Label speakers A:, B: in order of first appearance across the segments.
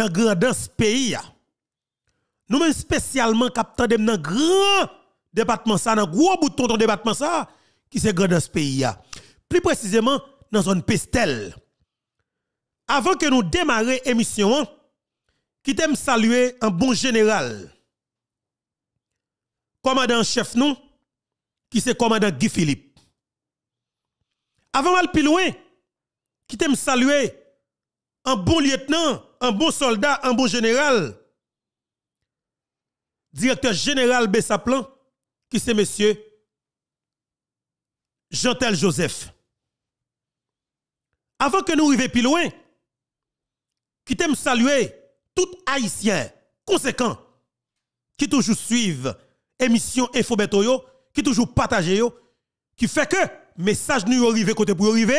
A: dans grandance pays nous même spécialement captant dans grand département ça dans gros bouton de département ça qui c'est grandance pays plus précisément dans zone Pestel. Avant que nous démarrions l'émission, qui t'aime saluer un bon général, commandant chef nous, qui c'est commandant Guy Philippe. Avant mal plus loin, qui t'aime saluer un bon lieutenant, un bon soldat, un bon général, directeur général Bessaplan, qui c'est monsieur? Jean-Tel Joseph. Avant que nous arrivions plus loin, qui t'aime saluer tout haïtien conséquent qui toujours suivent émission Info yo, qui toujours partage yo, qui fait que message nous arrive côté pour arriver,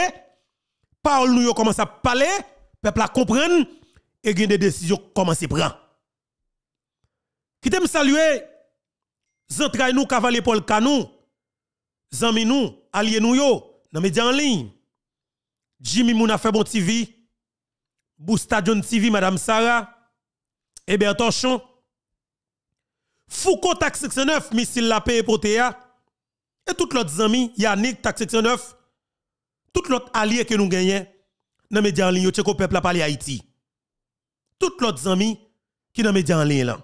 A: parole nous commence à parler, peuple à comprendre et des décisions commence à prendre. Qui t'aime saluer? Zentray nous cavalier Paul Canou, zami nous, alliés nous yo, dans médias en ligne. Jimmy Mouna fait bon TV, Boustadion TV, Madame Sarah, Hébert Torchon, Foucault Tax 69, Missile La Paix et Théa, et tous l'autre amis, Yannick Tax 69, tout l'autre allié que nous gagnons dans les médias en ligne, peuple a parlé Haïti. Tout l'autre amis qui dans les médias en ligne là.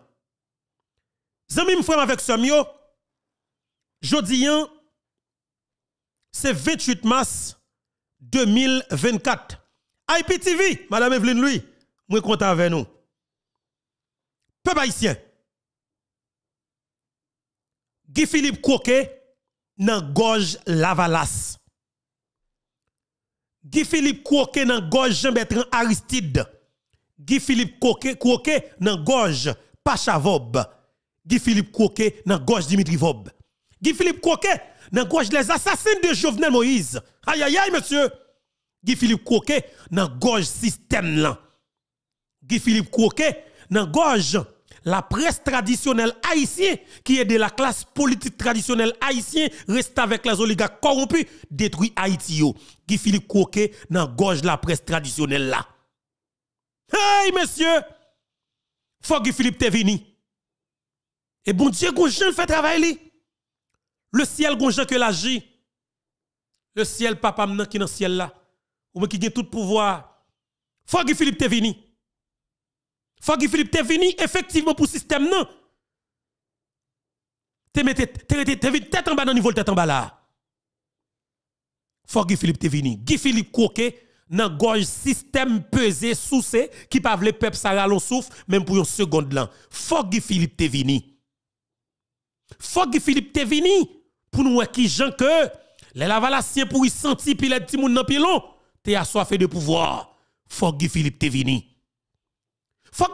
A: Zami m'frère avec Samio, jodi c'est 28 mars 2024. IPTV, Madame Evelyne Louis, moi content avec nous. Peuple haïtien. Guy Philippe Coquet nan gorge Lavalas. Guy Philippe Coquet nan gorge Jean-Bertrand Aristide. Guy Philippe Coquet nan gorge Pachavob. Guy Philippe Coquet nan gorge Dimitri Vob. Guy Philippe Coquet nan gorge les assassins de Jovenel Moïse. Aïe aïe aïe monsieur. Guy Philippe Coquet dans gorge système là. Guy Philippe Coquet dans gorge la presse traditionnelle haïtienne qui est de la classe politique traditionnelle haïtienne reste avec les oligarques corrompus détruit Haïti Guy Philippe Coquet dans gorge la presse traditionnelle là. Hey monsieur, faut Guy Philippe te vini. Et bon Dieu gonjan fait travail Le ciel gonjan que l'agit. Le ciel papa m'nan qui dans le ciel là ou qui a tout pouvoir. Faut que Philippe te vini. Faut que Philippe te vini effectivement pour système non? Te mette te tête en bas dans niveau tête en bas là. Faut que Philippe te vini. Guy Philippe Coquet dans gorge système pesé sous qui pas le peuple ça ralon souffle même pour une seconde là. Faut Philippe te vini. Philippe te vini pour nous qui gens que les lavalassiens pour y sentir puis les petits nan pilon t'es assoiffé de pouvoir. Faut Philippe te vini.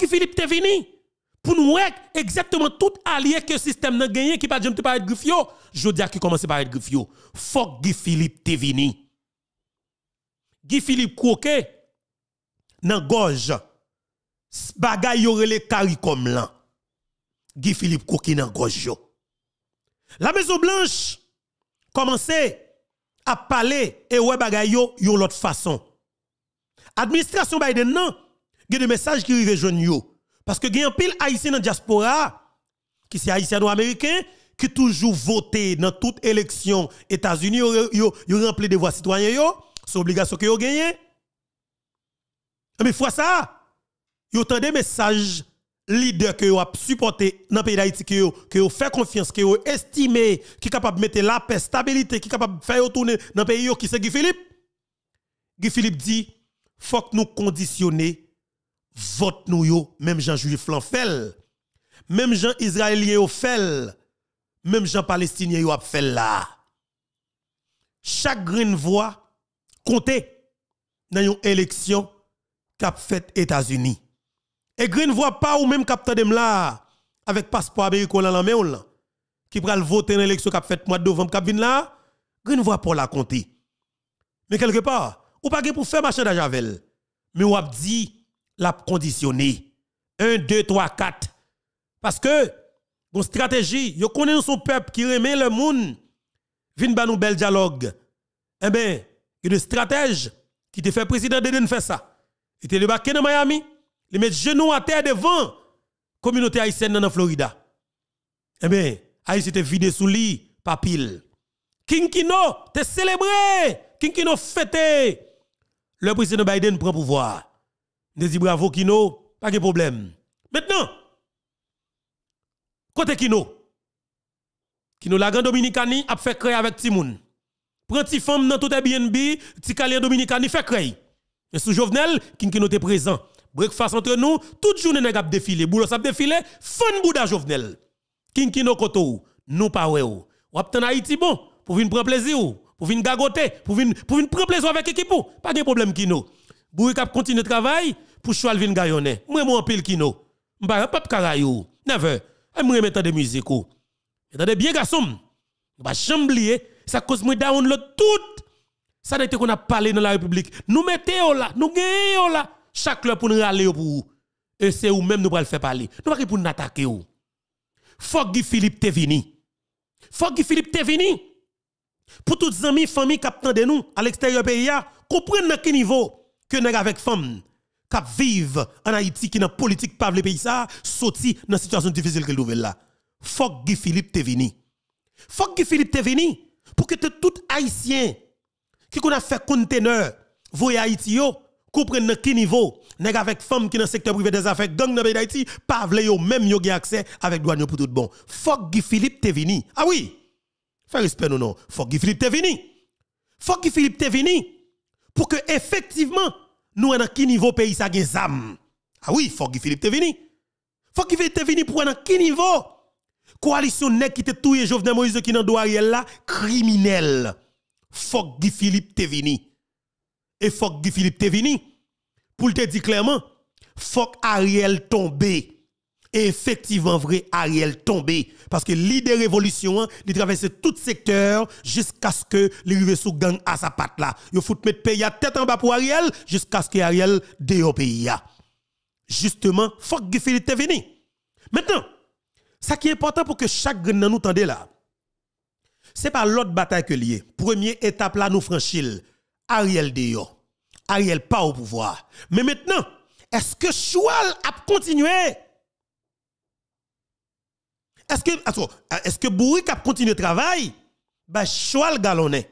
A: Philippe te vini. Pour nous exactement tout allié que le système n'a gagné qui pas pas être griffio. Je dis qui commence par être griffio. Faut que Philippe te vini. Guy Philippe Kouke nan gorge bagay yore le kari comme là. Guy Philippe Kouke nan gorge yo. La Maison Blanche commençait à parler et ouais bagay yo yon l'autre façon. Administration Biden non, a des messages qui arrivent jeune yo parce que un pile haïtien dans diaspora qui c'est haïtiano américain qui toujours voté dans toute élection États-Unis yo yo rempli de voix citoyens yo, c'est obligation que yo gagné. Mais fois ça, yo des messages leader que vous supporté dans le pays d'Haïti, que vous fait confiance, que vous estimé, qui est capable de mettre la paix, stabilité, qui est capable de faire retourner dans le pays, qui c'est Philippe? Philippe dit, faut que nous conditionner vote nous même Jean juif l'en même Jean israélien yo fait, même Jean palestinien yo fait là. Chaque green voix compte dans une élection qu'a fait États-Unis. Et Green voit pas ou même capteur là avec passeport américain dans la main qui pral voter dans l'élection qu'a fait mois de novembre qu'a là Green voit pour la compter. Mais quelque part, ou pas pour faire marché d'Ajavel. Mais ou a dit la conditionner. 1 2 3 4 parce que une stratégie, yo connaît son peuple qui remet le monde vinn ba nous bel dialogue. Eh ben, a des stratèges qui te fait président de faire ça. Il te débarqué dans Miami Il met genou à terre devant communauté haïtienne dans la Florida. Eh bien, Haïti était vidé sous lit, pas pile. Kinkino, t'es célébré. Kinkino fêté. Le président Biden prend pouvoir. Je dis bravo Kino, pas de problème. Maintenant, côté Kino, Kino la grande Dominicani a fait créer avec Timoun. Prend ti femme dans tout Airbnb, ti calien Dominicani fait créer. Et sous Jovenel, Kinkino était présent. Breakfast entre nous, toute journée n'a pas défilé. Boulot ça défilé, fun bouda Jovenel. Kinkino koto, nous pas ou. Ou Haïti bon, pour venir prendre plaisir pour venir gagoter, pour venir pour venir prendre plaisir avec l'équipe pas de problème Kino. Bouri cap continue travail pour choisir vin gayonner. Moi moi pile Kino. M'pa pas carayou. Never. Moi mettre de musique ou? Attendez bien garçon. Pas chamblier, ça cause moi download tout. Ça d'être qu'on a parlé dans la République. Nous mettons là, nous gagnons là. Chaque heure pour nous râler pour vous. Et c'est où même nous le faire parler. Nous pas pour nous attaquer ou. Faut que Philippe te vini. Faut Philippe te vini. Pour toutes les amis, familles qui de nous à l'extérieur pays, comprendre à quel niveau que nous avec femmes qui vivent en Haïti, qui la politique pas le pays, ça, sorti dans une situation difficile que nouvelle là. Faut que Philippe te vini. Faut Philippe te vini pour que tout Haïtien qui a fait conteneur voyez Haïti yo comprendre à quel niveau nèg avec femme qui dans secteur privé des affaires gang dans pays d'Haïti pas vle yo même accès avec douane pour tout bon. Faut que Philippe te vini. Ah oui. Fais respect non non. Faut que Philippe te vini. Faut que Philippe te vini pour que effectivement nous dans quel niveau pays ça gen zam. Ah oui, faut que Philippe te vini. Faut te vini pour dans quel niveau coalition nèg qui te touye Jovenel Moïse qui dans Ariel là criminel. Faut que Philippe te vini. Et faut que Philippe te vini pour te dire clairement que Ariel tombe. Et effectivement, vrai, Ariel tombé. Parce que l'idée révolution, hein, il traverse tout secteur jusqu'à ce que l'arrivée sous gang à sa patte là. Il faut mettre pays à tête en bas pour Ariel jusqu'à ce que Ariel au pays. Justement, faut que Philippe te venu. Maintenant, ce qui est important pour que chaque grain nous tende là, c'est pas l'autre bataille que lié. Première étape là, nous franchir. Ariel dehors. Ariel pas au pouvoir. Mais maintenant, est-ce que Choual a continué? Est-ce que, est-ce que Bourrique a continué le travail? Ben, Choual galonné.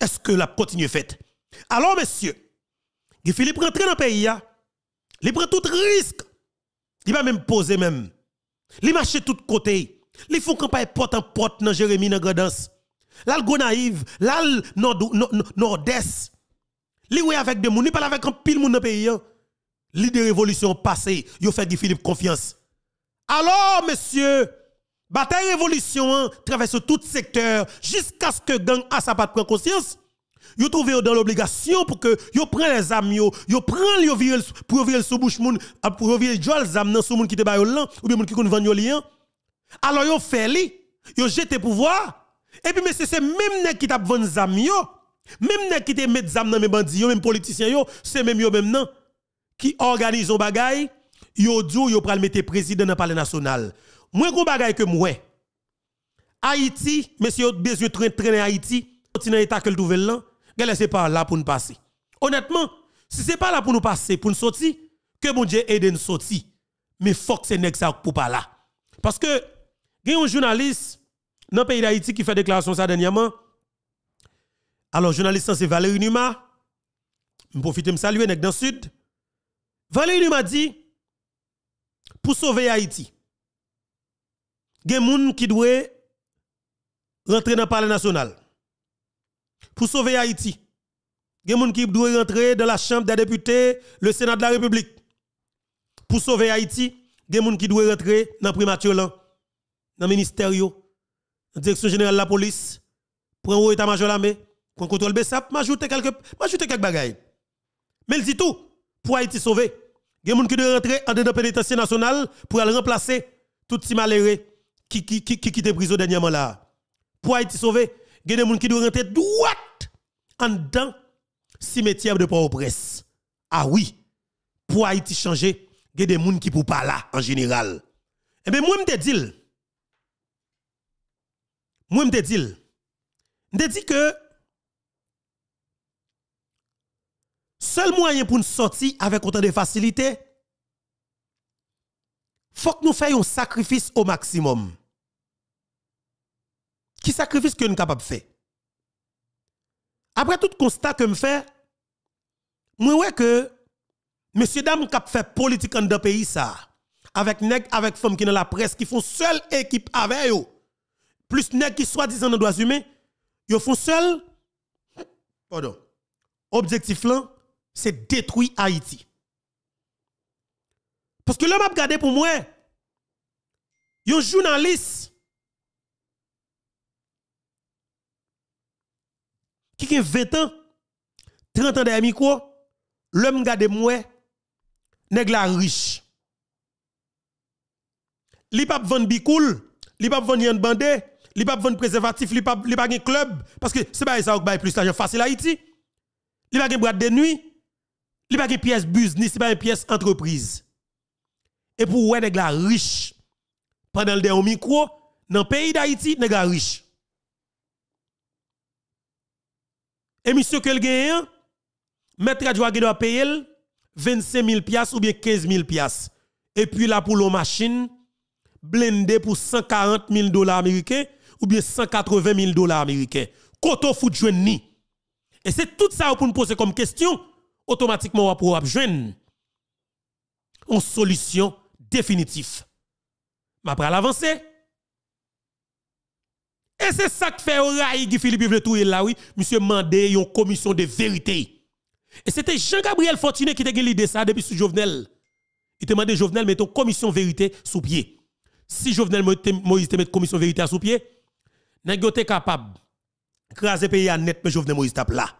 A: Est-ce que la continue fait? Alors, monsieur, Guy Philippe rentre dans le pays, il prend tout risque. Il va même poser même. Il marche de tous côtés. Il font campagne porte en porte dans Jérémy dans Gredance. Là, le naïve, là, nord-est. Li oui avec des gens, il parle avec un pile monde dans pays. L'idée révolution passée, il fait Guy Philippe confiance. Alors, monsieur, bataille révolution hein, traverse tout secteur jusqu'à ce que gang a sa pas prendre conscience. Yo trouvé dans l'obligation pour que yo prend les âmes prend yo virer pour virer sous bouche moun, pour virer jol zam nan sous moun qui te ba lan ou bien moun qui kon. Alors yo fait li, jete pouvoir. Et puis c'est même nèg qui t'a vend zam même nèg qui te met nan mes bandits même politiciens c'est même même nan qui organise un bagay yo dou yo pral mettre président dans palais national. Moi gros bagay que moi. Haïti, monsieur besoin traîner Haïti, continent état que le c'est pas là pour nous passer. Honnêtement, si c'est pas là pour nous passer, pour nous sortir, que mon Dieu aide nous sortir. Mais faut que c'est ça pour pas là. Parce que il y a un journaliste dans le pays d'Haïti qui fait déclaration ça dernièrement. Alors journaliste c'est Valérie Numa. Je profite de me saluer dans le sud. Valérie Numa dit pour sauver Haïti. Il y a des gens qui doivent rentrer dans le palais national. Pour sauver Haïti. Il y a des gens qui doivent rentrer dans la Chambre des députés, le Sénat de la République. Pour sauver Haïti, il y a des gens qui doivent rentrer dans le primature, dans le ministère, dans la direction générale de la police, pour un état-major l'armée, pour un contrôle BESAP, m'ajouter quelques, m'ajouter quelques bagailles. Mais il dit tout pour Haïti sauver. Il y a des gens qui doivent rentrer en dedans pénitentiaire national pour aller remplacer tout ces malheureux qui qui qui qui prison dernièrement là. Pour Haïti sauver, il y a des gens qui doivent rentrer droit en dedans cimetière de Port-au-Prince. Ah oui, pour Haïti changer, il y a des gens qui ne pas là en général. Eh bien, moi, je te dis, moi, je te dis, je te dis que seul moyen pour nous sortir avec autant de facilité, faut que nous fassions un sacrifice au maximum. Qui sacrifice que nous sommes capables de faire? Après tout constat que je fais, moi ouais que monsieur dame qui fait politique dans pays ça avec nèg avec femmes qui dans la presse qui font seule équipe avec eux. Plus nèg qui soi-disant dans droits humains, ils font seul pardon. Objectif là, c'est détruire Haïti. Parce que là m'a regardé pour moi un journaliste qui a 20 ans, 30 ans derrière micro, l'homme gade moi, nèg la riche. Li pas vendre bikoul, li pas vendre yon bandé, li vendre préservatif, li pas li un club parce que c'est pas ça ou plus l'argent facile Haïti. Li gen boîte de nuit, li pas gen pièce business, li pièce entreprise. Et pour ouais nèg la riche pendant le micro dans le pays d'Haïti nèg la riche. Et monsieur que le gagne, maître adjoint doit payer 25 000 piastres ou bien 15 000 piastres. Et puis là pour la machine, blendé pour 140 000 dollars américains ou bien 180 000 dollars américains. Koto fout ni. Et c'est tout ça pour nous poser comme question, automatiquement on va pouvoir joindre une solution définitive. Mais après l'avancer, et c'est ça que fait Rai Guy Philippe veut là, oui, monsieur mandé une commission de vérité. Et c'était Jean-Gabriel Fortuné qui t'a l'idée ça depuis sous Jovenel. Il te demandé Jovenel une commission vérité sous pied. Si Jovenel Moïse te met commission vérité sous pied, n'est pas capable craser pays à net mais Jovenel Moïse tape là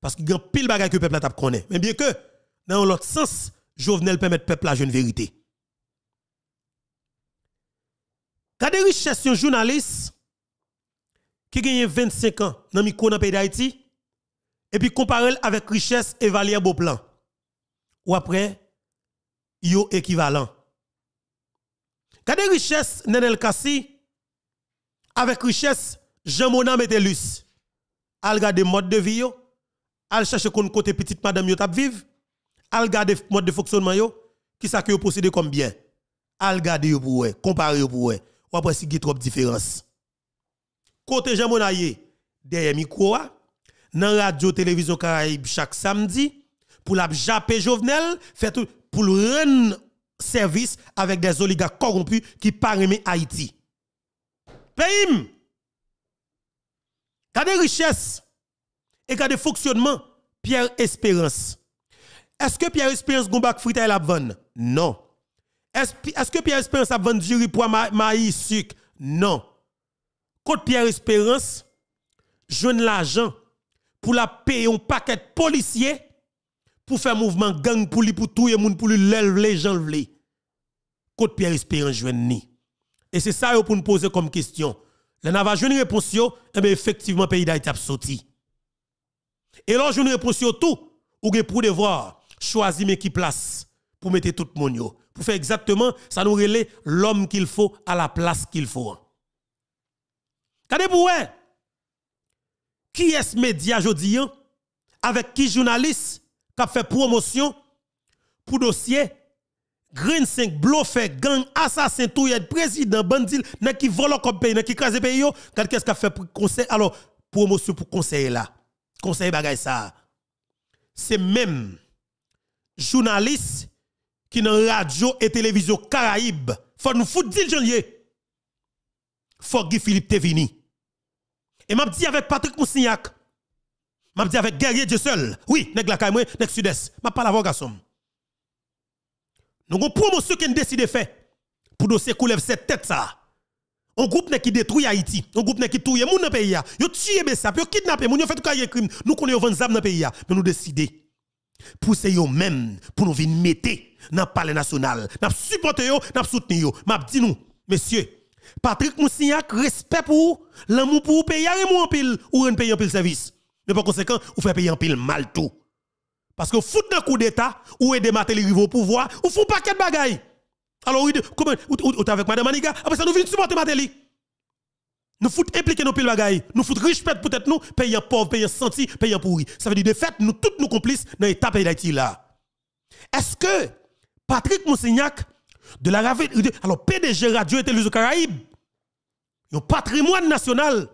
A: parce qu'il y a pile bagage que le peuple a connaît. Mais bien que dans l'autre sens, Jovenel permet peuple à une vérité. Quand des richesses journaliste qui gagne 25 ans dans le pays d'Haïti, et puis comparer avec richesse et Valérie Beauplan, ou après, yo équivalent. Quand des richesses Nenel Kassi, avec richesse Jean-Mona Metelus, al garde mode de vie al cherche kon côté petite madame yo tap vive, al garde mode de fonctionnement yo, qui ça que yo posséder comme bien. Al garde yo pour comparer yo pour ou après si trop différence côté Jean Monaye, derrière micro, dans radio télévision Caraïbe chaque samedi, pour la japper Jovenel, pour rendre service avec des oligarques corrompus qui pariment Haïti. Pays, quand des richesses et quand des Pierre Espérance. Est-ce que Pierre Espérance Gombak frita la vendre? Non. Est-ce que Pierre Espérance a vendu du riz maïs sucre? Non. Côte Pierre Espérance, jeune l'argent pour la payer un paquet de policiers pour faire mouvement gang pour lui pour tout le monde pour lui les gens Côte Pierre Espérance jeune ni. Et c'est ça pour nous poser comme question. Là n'a pas une réponse yo, eh effectivement pays d'Haïti a sorti. Et là une réponse tout ou pour devoir choisir mais qui place pour mettre tout le monde pour faire exactement ça nous relève l'homme qu'il faut à la place qu'il faut. Kade pour Qui est ce média aujourd'hui avec qui journaliste qui fait promotion pour dossier Green 5 bluffé gang assassin tout président bandit qui vole comme pays qui crase pays yo. Qu'est-ce qu'a fait pour conseil alors promotion pour conseiller là conseil bagay ça c'est même journaliste qui dans radio et télévision Caraïbe faut nous foutre dit janvier que Philippe te vini. Et m'a dit avec Patrick Moussignac. M'a dit avec Guerrier Dieu seul. Oui, nèg la moi, nèg sud-est. M'a pas la garçon. Nous avons promotion qui décide de faire pour dossier coulève cette tête ça. Un groupe qui détruit Haïti, un groupe qui tue moun dans pays Yo tué Bessa, yo kidnappé moun, yo fait tout cas crime. Nous connaissons vendre zam dans pays mais nous décider pousser yo même pour nous venir mettre dans le palais national. N'a supporter yo, n'a soutenir yo. M'a dit nous, messieurs, Patrick Moussignac, respect pour l'amour pour payer un pile ou un payer un pile service. Mais par conséquent, vous faites payer un pile mal tout. Parce que fout dans coup d'état ou aider Matéli au pouvoir, ou font paquet de bagaille. Alors, comment, ou, avec Madame Maniga, après ça nous venons supporter Matéli. Nous fout impliquer nos pile bagaille, nous fout riche peut-être nous, payant pauvre, payant senti, payant pourri. Ça veut dire de fait, nous tous nous complices dans l'état pays d'Haïti là. Est-ce que Patrick Moussignac de la alors PDG Radio et Télévision Caraïbes, un patrimoine national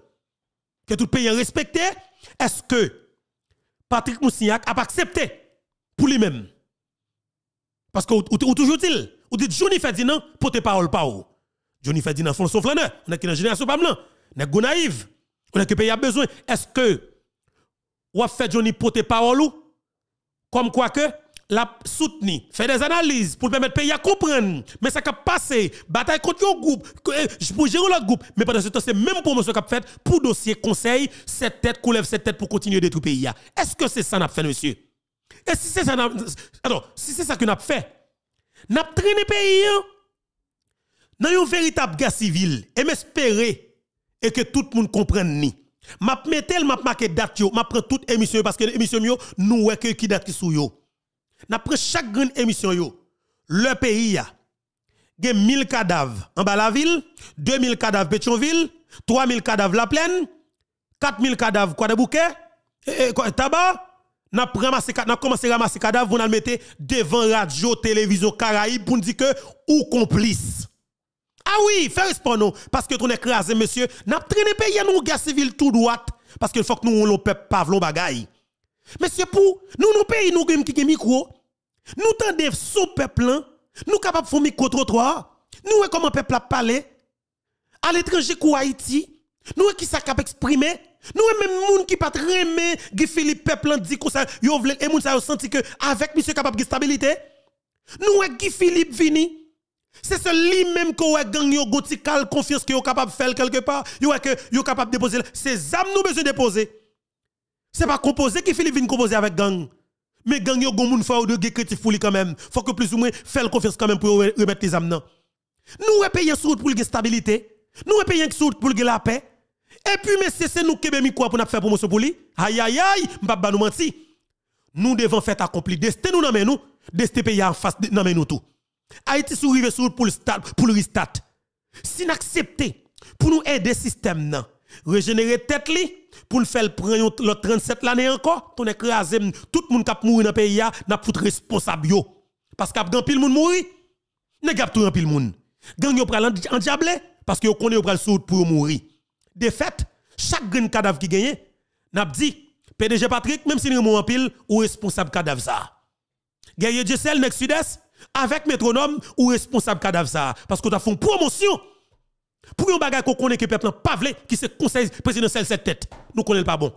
A: que tout pays a respecté, est-ce que Patrick Moussignac a accepté pour lui-même? Parce que ou, toujours dit, ou dit Johnny Ferdinand, porte parole pas ou. Johnny Ferdinand font son flaneur, on est qui dans génération pas blanc, on est naïf, on est que pays a besoin. Est-ce que ou a fait Johnny porte parole ou? Comme quoi que la soutenu, fait des analyses pour permettre pays à comprendre. Mais ça a passé, bataille contre un groupe, euh, pour gérer l'autre groupe. Mais pendant ce temps, c'est même promotion qu'a fait pour dossier conseil, cette tête, coulève cette tête pour continuer détruire le pays. Est-ce que c'est ça qu'on a fait, monsieur? Et si c'est ça, alors, si c'est ça qu'on a fait, n'a traîné le pays hein? dans une véritable guerre civile et m'espérer et que tout le monde comprenne ni. M'a mettel m'a marqué date yo, m'a prend toute émission parce que l'émission yo nous que qui date qui sou yo. N'a chaque grande émission yo. Le pays a gen 1000 cadavres en bas la ville, 2000 cadavres Pétionville, 3000 cadavres La Plaine, 4000 cadavres quoi de bouquet, et, tabac. N'a ramassé n'a commencé à ramasser cadavres pour nous mettre devant radio, télévision Caraïbes pour nous dire que ou complice. Ah oui, faire respect parce que ton écrasé monsieur, n'a traîné pays à nous guerre civile tout droit parce qu'il faut que nous le peuple pas bagaille. Monsieur pour nous nous pays nous qui micro, nous tendez sous peuple nous capable faire micro trottoir, nous comment peuple a parlé? À l'étranger ou Haïti, nous qui ça cap exprimer nous même moun qui pas remet Guy Philippe peuple dit que ça yo vle et ça senti que avec monsieur capable de stabilité. Nous Guy Philippe vini c'est ce lui même ko gang yo gotikal confiance que yo capable faire quelque part yo que capable déposer. Ces âmes nous besoin déposer c'est pas composé qui Philippe vient composer avec gang. Mais gang yo gon moun fa ou de créatif pour lui quand même. Faut que plus ou moins faire confiance quand même pour remettre les âmes. Nous payons sur pour la stabilité. Nous payons sur pour la paix. Et puis mais c'est nous qui mi quoi pour faire promotion pour lui? Aïe aïe aïe, m'pa nous menti. Nous devons faire accomplir destin nous dans nous, destin pays en face dans nous tout. Haïti sur pour le start pour le restart. Si n'accepter pour nous aider système non, régénérer tête li pour le faire prendre le 37 l'année encore, ton écrasé, tout le monde qui a mouru dans le pays, n'a pas responsable. Parce qu'il y a pile monde mourir, n'a pas tout pile monde. Gang yo pral en diable parce que yo connaît yo pral soud pour mourir. De fait, chaque grain cadavre qui gagne, n'a dit PDG Patrick même si nous en pile ou responsable cadavre ça. Gagne Jessel Next Sud-Est avec métronome ou responsable cadavre ça parce que tu as fait une promotion pour un bagage qu'on connaît que peuple pas vle qui se conseil présidentiel cette tête. Nous connaissons pas bon.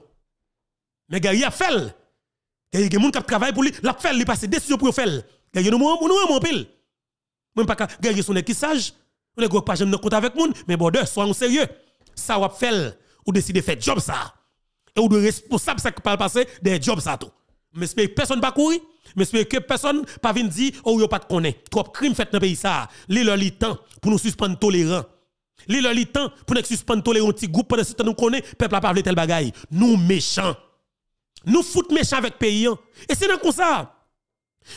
A: Mais il a fait. Il y a des gens qui travaillent pour lui, l'a fait, il passe décision pour faire. Des gens qui ont pile. Même pas gars, son qui sage. On ne pas jamais compte avec moun, mais bon, soyons sérieux. Ça va faire ou décider de faire job ça. Et ou de responsable ça qui pas passer des jobs ça tout. Mais personne pas courir. Mais que personne pas venir dire oh yo pas de connaître. Trop crime fait dans pays ça. Li le temps pour nous suspendre tolérant. Li le li temps pour nous suspendre tolérant petit groupe pendant ce temps nous connaît peuple a pas tel bagaille. Nous méchants. Nous fout méchants avec pays. Hein. Et c'est dans comme ça.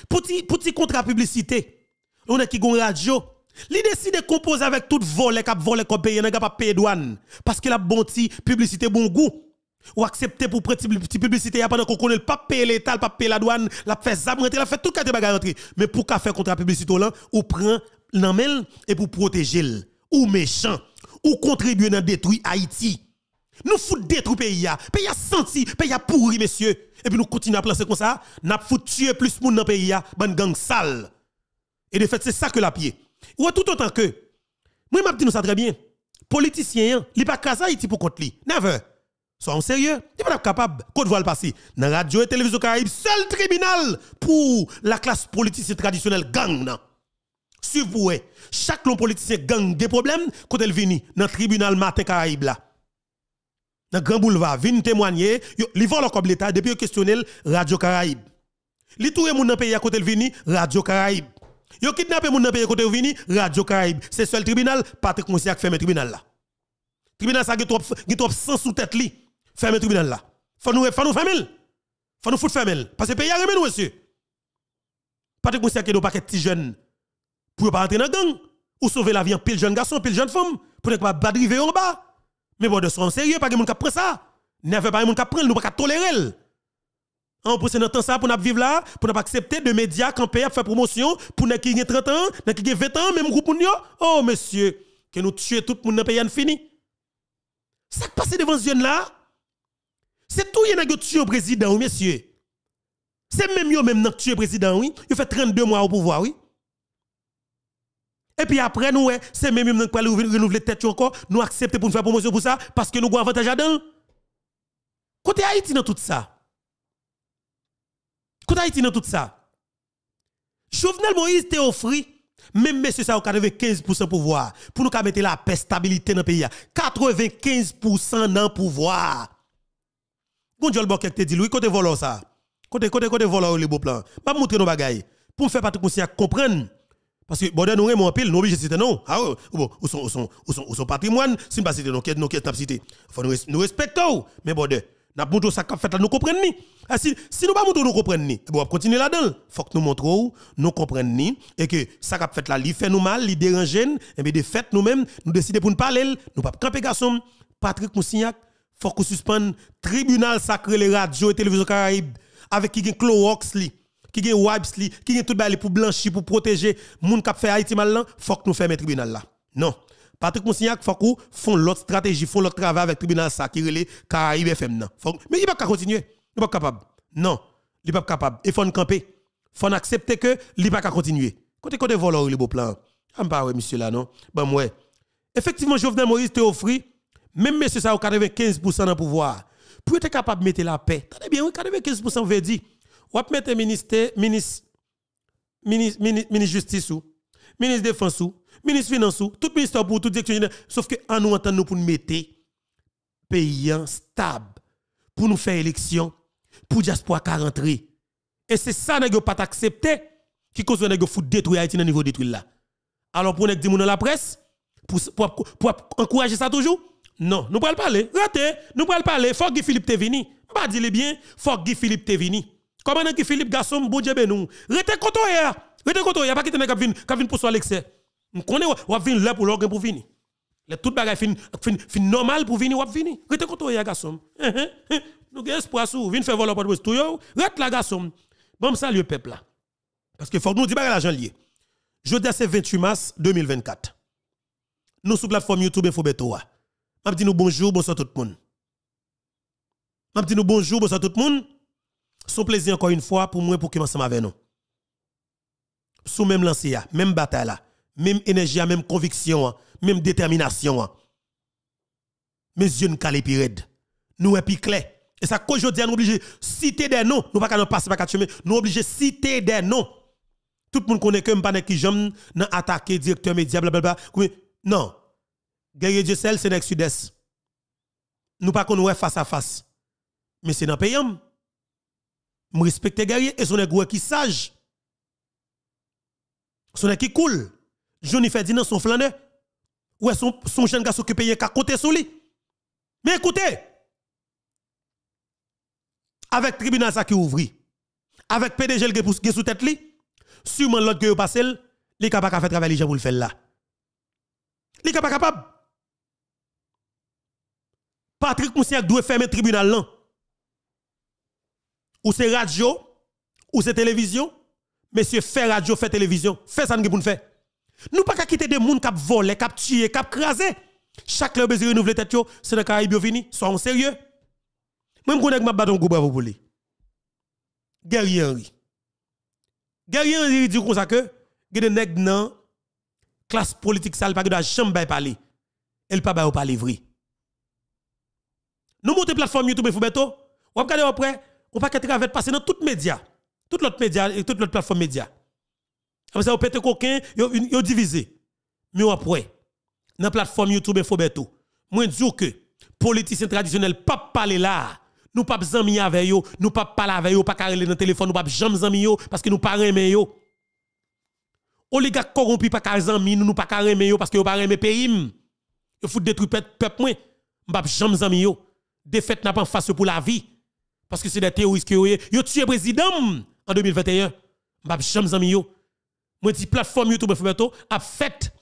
A: Petit petit contrat publicité. On a qui gon radio. Li décide de composer avec tout volet cap voler comme pays, n'a pas payer douane parce que la bon publicité bon goût ou accepter pour petit publicité pendant qu'on connaît pas payer l'état pas payer la douane la fait ça rentrer la fait tout quatre bagages rentrer mais pour qu'a faire contrat publicité là ou prend l'amel et pour protéger ou méchant ou contribuer dans détruire Haïti. Nous fout détruire pays pays a senti pays a pourri messieurs et puis nous continuons à penser comme ça. N'a fout tuer plus monde dans pays a gang sale. Et de fait c'est ça que la pied. Ou tout autant que moi m'a dit nous ça très bien. Politicien il pas casa Haïti pour contre lui. Never. Soyons sérieux, il pas capable. Côte voile passer dans radio et télévision Caraïbes, seul tribunal pour la classe politique traditionnelle gang. Si vous voyez, chaque long politicien gang des problèmes, quand elle vient dans le tribunal matin Caraïbes là. Dans Grand Boulevard, vient témoigner, li vole comme l'État depuis questionner Radio Caraïbes. Li touye moun dans pays à côté vini, Radio Caraïbes. Yo kidnappé moun dans pays à côté vini, Radio Caraïbes. C'est seul tribunal, Patrick Moussia qui le tribunal là. Tribunal ça qui trop trop sans sous tête li fermer le tribunal là. Faut nous faut nous fermer. Faut nous foutre parce que pays a nous monsieur. Pas de conseil que nous paquet petit jeunes pour pas entrer dans gang ou sauver la vie en pile jeune garçon, pile jeune femme pour ne pas driver en bas. Mais bon, de son sérieux, pas de monde qui prend ça. Avait pas de monde qui prend, nous pas tolérer. On peut se ça pour nous vivre là, pour nous accepter de médias camper à faire promotion pour nous qui ont 30 ans, nous qui ont 20 ans, même groupe nous. Oh monsieur, que nous tuons tout le monde dans le pays fini. Ça qui passe devant ce jeune là, c'est tout y a qui tué le président, monsieur. C'est même yo même qui tué le président, oui. Il fait 32 mois au pouvoir, oui. Et puis après, nous, c'est même nous qui renouveler tête encore, nous accepter pour nous faire promotion pour ça, parce que nous avons avantage à dedans. Côté Haïti dans tout ça. Côté Haïti dans tout ça. Jovenel Moïse t'est offert, même monsieur ça a 95% pouvoir, pour nous mettre la paix, stabilité dans le pays. 95% dans pouvoir. Bon Dieu, le te dit, lui, côté volant ça. Côté, côté, côté volant, les beaux plans. Pas montrer nos bagailles. Pour faire partie comprendre parce que bon, nous sommes pile, nous obligés de citer non. Ah, bon, sont, où sont, où sont patrimoine, si nous pas citer non, quest nous quest citer. Faut nous, nous respectons, mais bon, n'a montré ça qu'a fait là, nous comprenons ni. Ah, si, si nous pas nous comprenons ni, bon, on continue là-dedans. Faut que nous montrons, nous comprenons ni, et que ça qu'a fait là, il fait nous mal, il dérange, et bien de fait nous-mêmes, nous décidons pour nous parler, nous pas camper garçon, Patrick Moussignac, faut qu'on suspende tribunal sacré les radios et télévision Caraïbes avec qui Clorox li qui gen wipes li, qui gen tout bail pour blanchir pour protéger moun k'ap fait Haïti mal là, faut que nous fassions tribunal là. Non. Patrick Moussignac faut qu'on font l'autre stratégie, font l'autre travail avec tribunal ça qui relé Caraïbes FM nan. Mais il pas continuer. Il pas capable. Non, il pas capable. Il faut camper. Faut accepter que il pas continuer. Côté côté voleur le beau plan. Ah pas monsieur là non? Bon ouais. Effectivement Jovenel Moïse te offre même monsieur ça au 95% dans pouvoir. Pour être capable de mettre la paix. Tenez bien, 95% veut dire ou mettre ministre, ministre, ministre, ministre, justice ou, ministre défense ou, ministre finance ou, tout ministère pour tout direction sauf que en nous entend nous pour nous mettre pays stable pour nous faire élection pour diaspora 40 et c'est ça que pas accepté qui cause que faut détruire Haïti dans niveau détruire là. Alors pour nous dire dans la presse pour, encourager ça toujours? Non. Nous pas parler. Raté. Nous pas parler. Faut que Philippe te vini pas dire bien. Faut que Philippe te vini Comment est-ce que Philippe Gasson, bon Dieu, nous? Rete koto ya. Rete koto ya. Pas quitter n'a vin, ka vin pour soi l'excès. On connaît, ou vin là pour l'orgue pour venir. Tout bagay fin, fin, fin normal pour venir, ou venir. Rete koto ya, Gasson. Eh, eh, eh. Nous avons espoir sous. Vin faire voler pour tout yo. Rete la Gasson. Bon, salut peuple là. Parce que faut nous dire bagay l'argent lié. Jeudi, c'est 28 mars 2024. Nous sur plateforme YouTube Info Beto. Je dis nous bonjour, bonsoir tout le monde. Je dis nous bonjour, bonsoir tout le monde. Son plaisir encore une fois pour moi pour que ensemble avec nous. Sous même lancé, même bataille même énergie, même conviction, même détermination. Mes yeux ne calent Nous sommes clair. Et ça qu'aujourd'hui nous obligé citer des noms, nous pas passer par chemin, nous obligé citer des noms. Tout le monde connaît que pas qui j'aime attaquer directeur média blablabla. Non. Guerrier Dieu c'est n'est sud-est. Nous pas face à face. Mais c'est dans pays je respecte guerrier et son est qui sage. Son est qui cool. Johnny Ferdinand son flâneur. Ouais son son jeune garçon qui paye qu'à côté sous lui? Mais écoutez, avec tribunal ça qui ouvre, avec PDG qui sous tête li, sûrement l'autre que passe, li capable faire travail pour le faire là. Li pas capable. Patrick Moussiak doit fermer tribunal là ou c'est radio, ou c'est télévision, monsieur fait radio, fait télévision, fait ça pour nous faire. Nous pas quitter des gens qui volent, qui tué, qui crasé. Chaque leur besoin renouveler tête c'est le Caraïbe vini, soyons sérieux. Même connais ma bâton go bravo pour lui. Guerrier Henry. Guerrier Henry dit comme ça que des nèg nan classe politique ça pas de jamais parler. Elle pas ba parler vrai. Nous montons plateforme YouTube Foubeto, regarder après on pas qu'être avec passer dans les médias, toutes les médias et toutes plateformes médias. Après ça, on pète coquin, yo divisé. Mais après, dans la plateforme YouTube Infobeto, moi dis que politiciens traditionnels pas parler là. Nous pas zami avec yo, nous pas parler avec yo, pas carrer dans le téléphone, nous pas jamais zami yo parce que nous pas aimer yo. Oligarque corrompu pas carrer zami, nous nous pas carrer parce que yo pas aimer pays. Yo fout détruire peuple moi, pas jamais zami yo. Défaite n'a pas face pour la vie. Parce que c'est des terroristes qui ont tué le président en 2021. Je jamais ami yo. Moi dis plateforme YouTube Infobeto a fait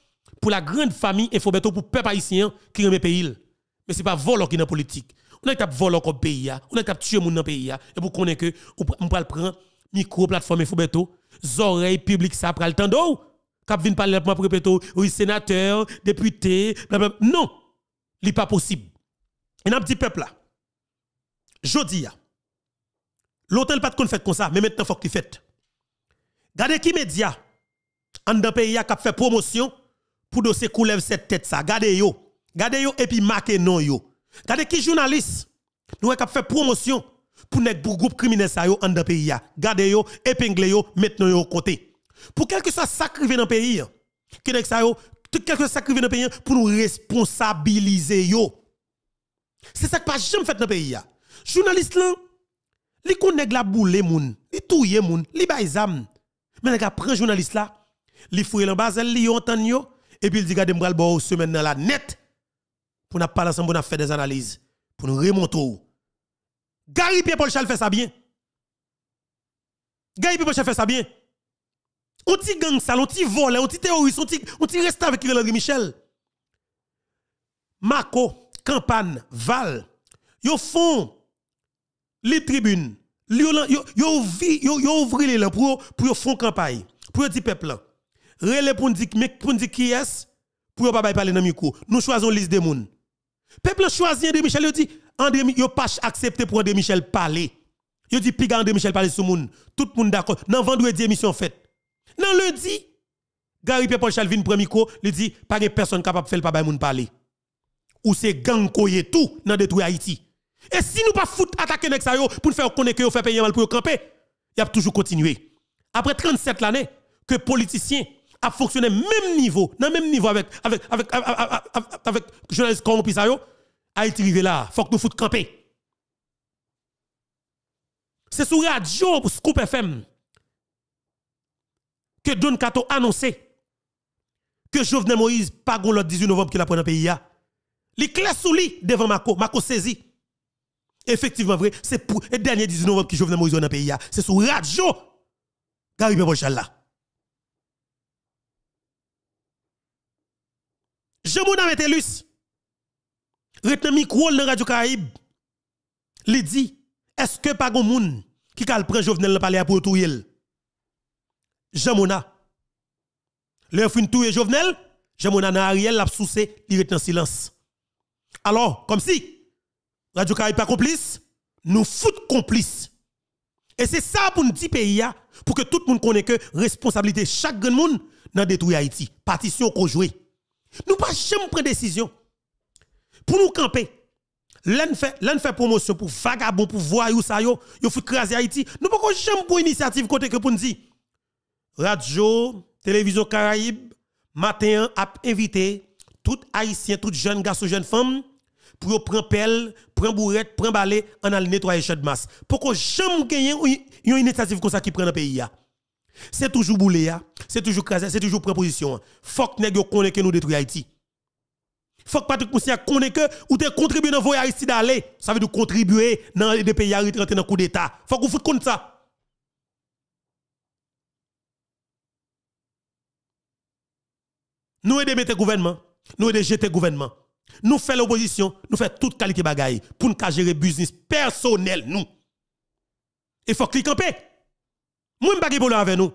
A: pour la grande famille Infobeto pour peuple haïtien qui remet pays. Mais c'est pas voler qui est dans la politique. On a tapé voler comme pays, on a tapé tuer moun dans le pays, et pour connaître que on peut prendre micro plateforme Infobeto, oreilles publiques ça pral tando, cap vinn parler pour répéter oui sénateur, député, blablabla. Non, n'est pas possible. Et un petit peuple là. Jodi L'hôtel pas de fait comme ça, mais maintenant faut tu fait. Gardez qui média? En dans pays a fait promotion pour dossier coulève cette tête ça. Gardez yo. Gardez yo et puis marquez non yo. Gardez qui journaliste? Nous a fait promotion pour nek pour groupe criminel ça yo en dans pays a. Gardez yo, épinglez yo, maintenant yo côté. Pour quelque soit sacrifié dans le pays, que nek ça yo, tout quelque soit sacrifié dans pays pour nous responsabiliser yo. C'est ça que pas jamais fait dans pays. Journaliste là, li connaît la boule moun, li touye moun, li bay zam. Mais prend journaliste là, li fouille en bas, li entend yo et puis il dit gade m'bral bo semaine dans la net pour n'a parler ensemble pour faire des analyses pour nous remonter. Gary Pierre Paul Charles fait ça bien. Gary Pierre Paul Charles fait ça bien. On ti gang sale, on ti vole, on ti terroriste, on ti ti avec Michel. Marco, Campagne, Val, yo les tribunes, yo ouvri les pour pour font campagne, pour dire peuple là. Pour dire qui est pour pas parler dans micro. Nous choisissons liste de monde. Peuple choisit André Michel, yo dit André yo pas accepté pour André Michel parler. Yo dit piga André Michel parler sur monde. Tout le monde d'accord. Dans vendredi émission faite. Dans lundi, Gary Paul Chalvin prend micro, il dit pas personne capable de faire pas moun parler. Ou c'est gang tout dans détruire Haïti. Et si nous pas fout attaquer nek ça pour nous faire connaître que fait payer mal pour camper, il a toujours continué. Après 37 années que politiciens a fonctionné même niveau, dans même niveau avec avec avec avec, journaliste corrompu ça yo, Haïti rivé là, faut que nous fout camper. C'est sur radio Scoop FM que Don Kato annoncé que Jovenel Moïse pas le 18 novembre qu'il a pris dans le pays. Il clair sous lui devant Mako, Mako saisi. Effectivement vrai, c'est pour le dernier 18 novembre que Jovenel Moïse dans le pays. C'est sur radio Gary Bebochal là. Je m'en Metellus. Retenu micro dans Radio Caraïbe. Il dit, est-ce que pas de monde qui a pris Jovenel parler pour tout Jamona. Le fin touye Jovenel, Jamona na Ariel l'a soucé, il est en silence. Alors, comme si Radio Caraïbe pas complice, nous fout complice. Et c'est ça pour nous dire pays pour que tout le monde connaisse que responsabilité chaque grand monde dans détruire Haïti. Partition qu'on joue. Nous pas jamais prendre décision. Pour nous camper. L'un fait, fait promotion pour vagabond, pour voyou ça yo, yo fout craser Haïti. Nous pas jamais pour initiative côté que pour nous dire radio, télévision Caraïbe, matin a invité tout haïtien, tout jeune garçon, jeune femme pour prendre pelle, prendre bourrette, prendre balai en aller nettoyer champ de masse. Pourquoi jamais gagner une initiative comme ça qui prend le pays C'est toujours boulé c'est toujours craser, c'est toujours proposition. Faut que nèg connaît que nous détruire Haïti. Faut que Patrick Moussia connaît que ou te contribuer dans voyage Haïti d'aller, ça veut dire contribuer dans les pays à rentrer dans coup d'état. Faut que vous compte ça. Nous aider mettre gouvernement, nous aider jeter gouvernement. Nous faisons l'opposition, nous faisons toute qualité bagaille pour nous gérer business personnel nous. Il faut cliquer camper. Moi pas problème avec nous.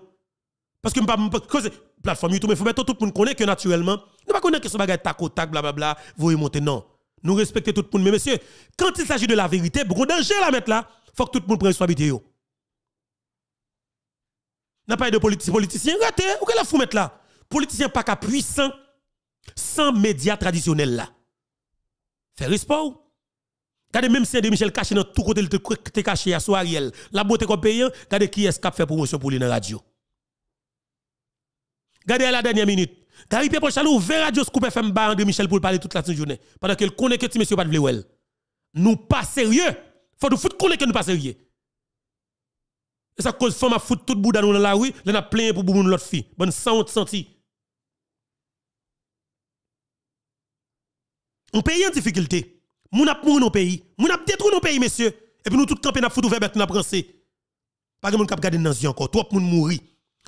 A: Parce que pas cause plateforme YouTube, il faut mettre tout le monde connaît que naturellement, nous pas connaître que ce bagaille tac tac blablabla, vous monter non. Nous respectons tout le monde mais monsieur, quand il s'agit de la vérité, beaucoup danger la mettre là, faut que tout le monde prenne responsabilité. N'a pas de politicien raté, ou que la fou mettre là? Politicien pas qu'à puissant sans médias traditionnels là. Faire sport. Regardez même si Michel caché dans tout côté, il caché à Soariel. La beauté qu'on paye, regardez qui est-ce qui a fait promotion pour lui dans la radio. Regardez à la dernière minute. Gary Pierre Chalou ouvert radio Scoop FM bar de Michel pour parler toute la journée. Pendant qu'il connaît que monsieur pas de. Nous pas sérieux. Faut nous foutre connaître que nous pas sérieux. Et ça cause femme a foutre tout bout dans la rue, là n'a plein pour boum l'autre fille. Bonne sang senti. On pays en difficulté. Moun ap mouru nos pays. Moun ap détruit nos pays, messieurs. Et puis nous tout camper n'a foutu ouvert bête n'a pensé. Pas de moun kap gade nan encore. Trop moun mouri.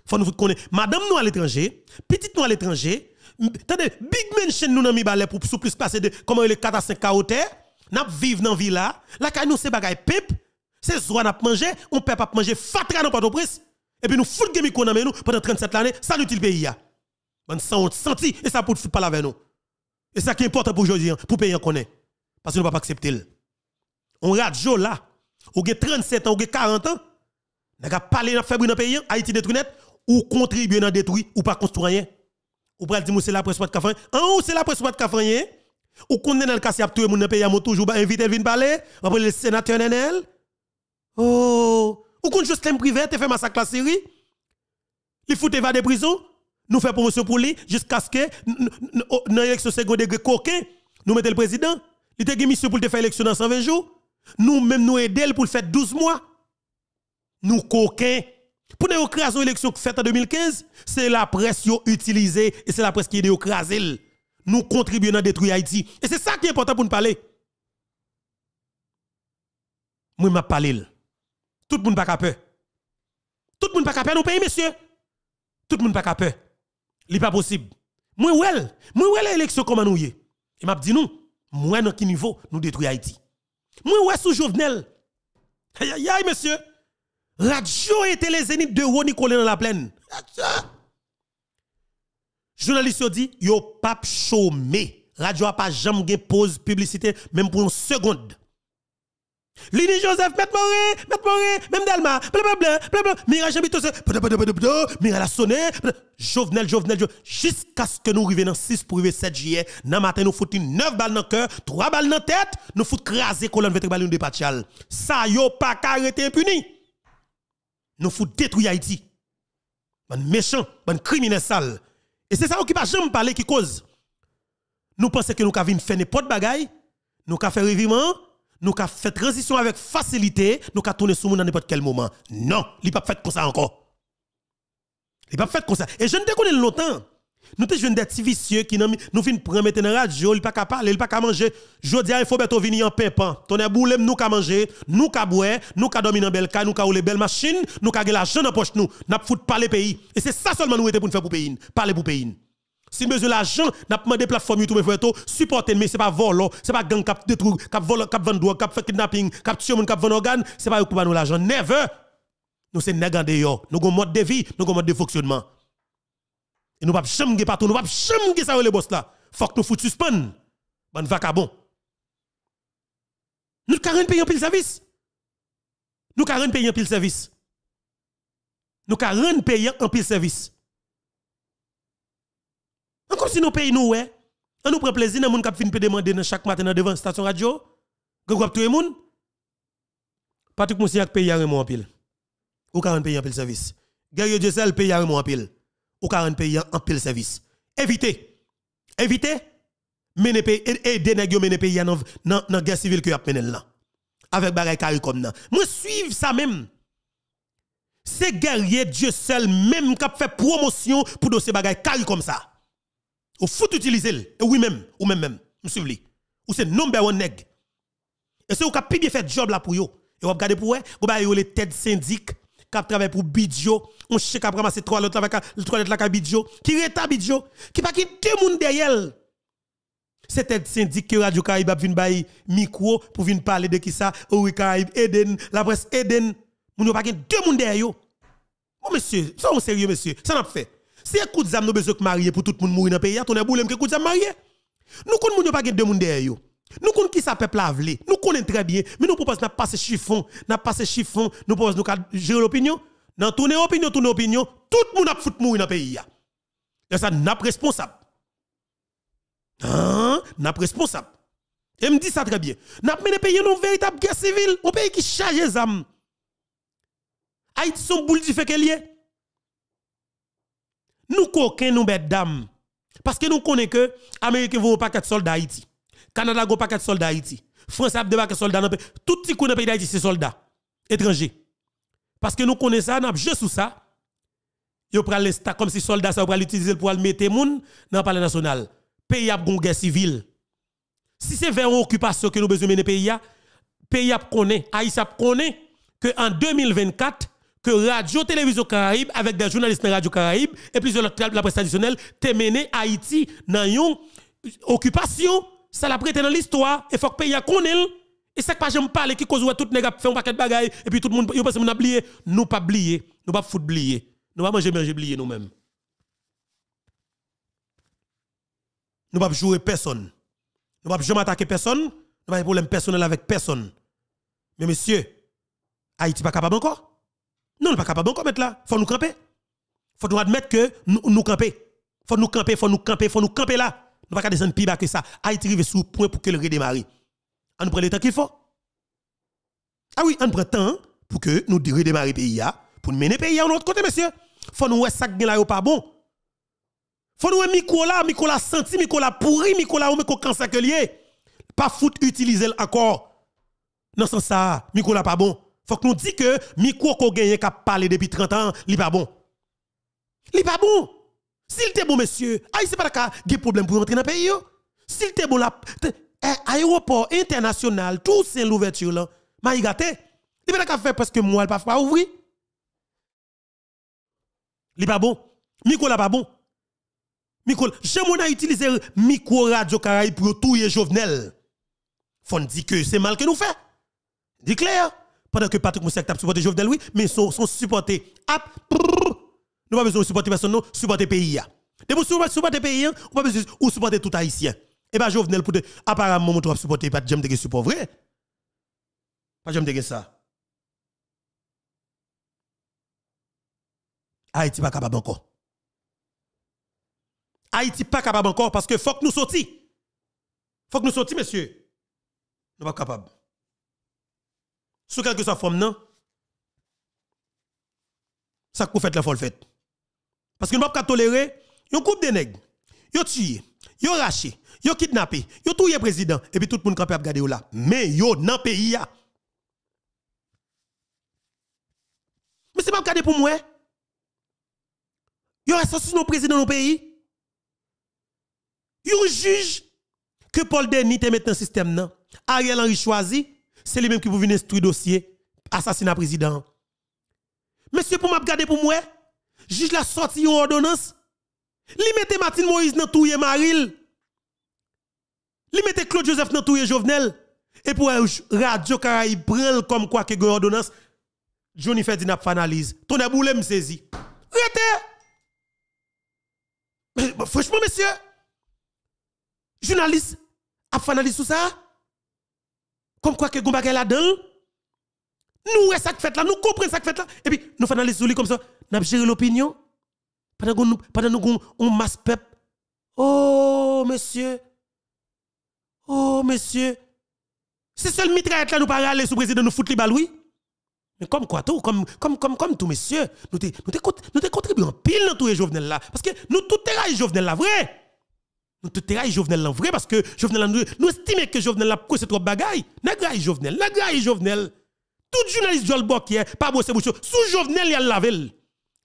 A: Faut nous connaître. Madame nous à l'étranger, petite nous à l'étranger, attendez, big mansion nous nan mi balai pour sous plus passer de comment les 4 à 5 caotés, n'a vivre dans villa, la kay nous c'est bagay pep, c'est zoa n'a manger, on peut pas manger fatra dans Port-au-Prince et puis nous fout qu'on nous pendant 37 années, ça nous le pays ya. Man on senti et ça pour pas parler avec nous. Et ça qui est important pour aujourd'hui, hein, pour payer connaît. Parce que nous ne pouvons pas accepter. On radio là, ou 37 ans, ou 40 ans, n'a pas parlé dans faire dans pays, Haïti détruit net, ou contribuer dans détruire, ou pas construire. Ou pas dire c'est la presse de café. En ou c'est la presse de café. Ou qu'on est dans le cas si tout le monde dans pays, toujours invité venir parler, après le sénateur Nenel. Oh, ou qu'on juste l'aime privé, te fait massacre la série. Il faut va de prison, nous faisons promotion pour lui jusqu'à ce que dans l'élection second degré coquin, nous mettons le président. Il était mission pour faire l'élection dans 120 jours. Nous même nous aider pour faire 12 mois. Nous coquins. Pour nous écraser l'élection faite en 2015, c'est la presse qui utilisée et c'est la presse qui est écrasée. Nous contribuons à détruire Haïti. Et c'est ça qui est important pour nous parler. Moi, je parlé. Tout le monde n'a pas peur. Tout le monde n'a pas peur, nous pays, monsieur. Tout le monde n'a pas peur. Ce n'est pas possible. Moi, ouais, moi, l'élection comment nous y. Et m'a dit nous, moi, dans quel niveau nous détruisons Haïti. Moi, ouais, sous Jovenel. Aïe, aïe, aïe, monsieur. Radio était les zéniths de Roni dans la plaine. Journaliste dit, yo pas chômé. Radio a pas jamais pause publicité, même pour une seconde. Lini Joseph, Met Moré, Met Moré, même Delma, blablabla, blablabla, Mirage Habito, Mirage a sonné, Jovenel, Jovenel, jusqu'à ce que nous arrivions dans 6 pour 7 juillet, dans matin nous foutons 9 balles dans le cœur, 3 balles dans la tête, nous foutons craser colonne vertébrale de Pachal. Ça yo pas arrêté impuni. Nous foutons détruire Haïti. Bon méchant, bon criminel sale. Et c'est ça qui pas jamais parler qui cause. Nous pensons que nous avons fait n'importe bagaille, nous avons fait revirement, nous avons fait transition avec facilité, nous avons tourné sur nous dans n'importe quel moment. Non, il pas fait comme ça encore. Il pas fait comme ça. Et je ne te connais longtemps. Nous te jeunes des petits vicieux qui nous viennent prendre dans la radio, il pas capable parler, il pas capable manger. Je dis il faut bientôt venir en pépin. Ton boule nous ka manger, nous ka boire, nous ka dormir dans belle cas, nous ka rouler belle machine, nous ka gagner l'argent dans poche nous, n'a foutre parler pays. Et c'est ça seulement nous était pour faire pour pays, parler pour pays. Si besoin l'argent, n'a pas demandé plateforme YouTube frère supporter mais c'est pas vol, c'est pas gang cap détruire, cap vol, cap vendre drogue, cap fait kidnapping, cap tuer moun, cap vendre organe, c'est pas qui nous l'argent. Never. Nous c'est nèg dehors. Nous avons mode de vie, nous avons mode de fonctionnement. Et nous pas jamais partout, nous pas jamais ça les boss là. Faut que nous fout suspend. Bon vacabon. Nous 40 pays en pile service. Nous 40 pays en pile service. Nous 40 pays en pile service. Comme si nous payons nous, ouais. On nous prend plaisir, dans moun kap fin peut demander chaque matin devant la station radio. Que vous tout le monde. Patrick Moussiak paye à en pile. Ou 40 pays en pile service. Guerrier Jessel paye à en pile. Ou 40 pays en pile service. Évitez. Évitez. Mener pays, aider nèg yo mener pays dans dans guerre civile que y a là. Avec bagay kari comme nan. Moi suivre ça même. C'est guerrier Dieu seul même qui fait promotion pour dossier bagay kari comme ça. Ou faut utiliser et oui même, ou même même, monsieur Ou c'est number one nèg. Et c'est ou ka bien fait job là pour yo. Et vous regardez pour eux, vous yo les têtes syndic qui travaille pour Bidjo, on cherche à ramasser trois l'autre avec le trois là Bidjo, qui reta Bidjo, qui pas qui deux monde derrière. C'est tête syndic que Radio Caraïbe a vinn bay micro pour venir parler de qui ça, oui Caraïbe Eden, la presse Eden, moun pas deux monde derrière yo. Oh monsieur, ça on sérieux monsieur, ça n'a pas fait. Si écoute zam nous besoin de marier pour tout le monde mourir dans le pays, ton est boulem que écoute zam marier. Nous connaissons pas deux monde derrière. Nous connaissons qui ça peuple a Nous connaissons très bien, mais nous proposons n'a passer chiffon, n'a passer chiffon, nous proposons nous gérer l'opinion. Dans tourner opinion, tourner opinion, tout le monde a foutu mourir dans le pays. Et ça n'a pas responsable. Hein? N'a pas responsable. Et me dit ça très bien. N'a pas mené pays une véritable guerre civile, un pays qui charge les âmes. Haïti son boule du fait qu'elle est. Nous coquins nous bêtes dames. Parce que nous connaissons que Amérique vont pas de soldats Haïti. Canada go pas de soldats Haïti. France a de soldats dans tout petit coup dans pays d'Haïti c'est soldats étrangers. Parce que nous connaissons ça, nous avons juste sous ça. Yo pral l'insta comme si soldats ça pral l'utiliser pour mettre moun dans le palais national. Pays a une guerre civile. Si c'est vers occupation que nous besoin mener pays pays a connaît, Haïti connaît que en 2024 que Radio Télévision Caraïbe, avec des journalistes de Radio Caraïbe et plusieurs autres la presse traditionnelle, te mené Haïti dans une occupation. Ça l'a prêté dans l'histoire. Et faut que le pays connaisse. Et ça que j'aime parler qui cause tout nèg fait un paquet de bagaille et puis tout le monde yo pense qu'on a oublié, nous pas oublier, nous pas foutre oublier. Nous pas manger manger oublier nous-mêmes. Nous pas jouer personne. Nous pas jamais attaquer personne, nous pas de problème personnel avec personne. Mais monsieur, Haïti pas capable encore? Non, nous pas capable encore mettre là. Faut nous camper. Faut nous admettre que nous nous camper. Faut nous camper, faut nous camper, faut nous camper là. Nous pas descendre plus bas que ça. Haïti arrive sous point pour que le redémarre. On prend le temps qu'il faut. Ah oui, on prend le temps pour que nous redémarrer le pays pour mener le pays à l'autre côté monsieur. Faut nous ça qui là pas bon. Faut nous micro là senti, là pourri, là ou micro cancer que lié. Pas foot utiliser encore. Ce sens ça, là pas bon. Faut nous dit que micro qu'on gagne qu'a parler depuis 30 ans, il pas bon. Il pas bon. S'il était bon monsieur, aïe c'est pas cas, il problème pour rentrer dans le pays S'il était bon là, eh, aéroport international, tout c'est l'ouverture là. Ma gâté. Il pas faire parce que moi, il pas pas ouvrir. Il pas bon. Micro là pas bon. Micro, jamais on a utilisé micro radio Caraïbe pour touyer Jovenel. Faut dire que c'est mal que nous fait. Dis clair. Pendant que Patrick Moussek a supporté Jovenel, oui, mais son, son supporté. Nous pas besoin de supporter personne, non, supporter pays. De vous supporter pays, on pas besoin de supporter tout haïtien. Et pas Jovenel pour apparemment mon supporter pas j'aime de support vrai. Pas j'aime de ça. Haïti pas capable encore. Haïti pas capable encore parce que faut que nous sortions. Faut que nous sortions monsieur. Nous pas capable. Sous quelque soit forme non? Ça que vous faites la folle fête. Parce que nous pas tolérer un groupe de nègres. Yo tué, yo raché, yo kidnappé, yo touye président et puis tout le monde capable regarder là. Mais yo dans pays Mais c'est pas regarder pour moi. Yo assassiné président dans pays. Yo juge que Paul Denis te met dans système nan. Ariel Henry choisi, c'est lui même qui vous venir instruire dossier assassinat président. Monsieur pour m'a regarder pour moi, juge la sortie une ordonnance. Li mette Martin Moïse dans touye Maril. Li mette Claude Joseph dans touye Jovenel. Et pour Radio Caraïbe prend comme quoi que ordonnance, Johnny Ferdinand analyse. Ton aboulé me saisi. Rete! Franchement, monsieur, journaliste a analyse tout ça? Comme quoi que Goumbake là-dedans. Nous, ça fait là, nous comprenons ça fait là. Et puis, nous faisons sur lui comme ça. Nous avons géré l'opinion. Pendant que nous, pendant nous, on masse pep. Oh, monsieur. Oh, monsieur. C'est seul mitraillette là, nous pas aller sous président, nous foutre les balles, oui. Mais comme quoi tout, comme, comme, comme, comme tout, monsieur, nous te, nous te, contribuons pile dans tout les Jovenel là. Parce que nous tout terrain Jovenel là, vrai. Nous tout terrain Jovenel vrai. Parce que Jovenel nous, nous estimons que Jovenel là, c'est trop bagaille? Nagra Jovenel, nagra Jovenel. Tout journaliste Joel Bokye, pas bosse bouche, sous Jovenel a lavel.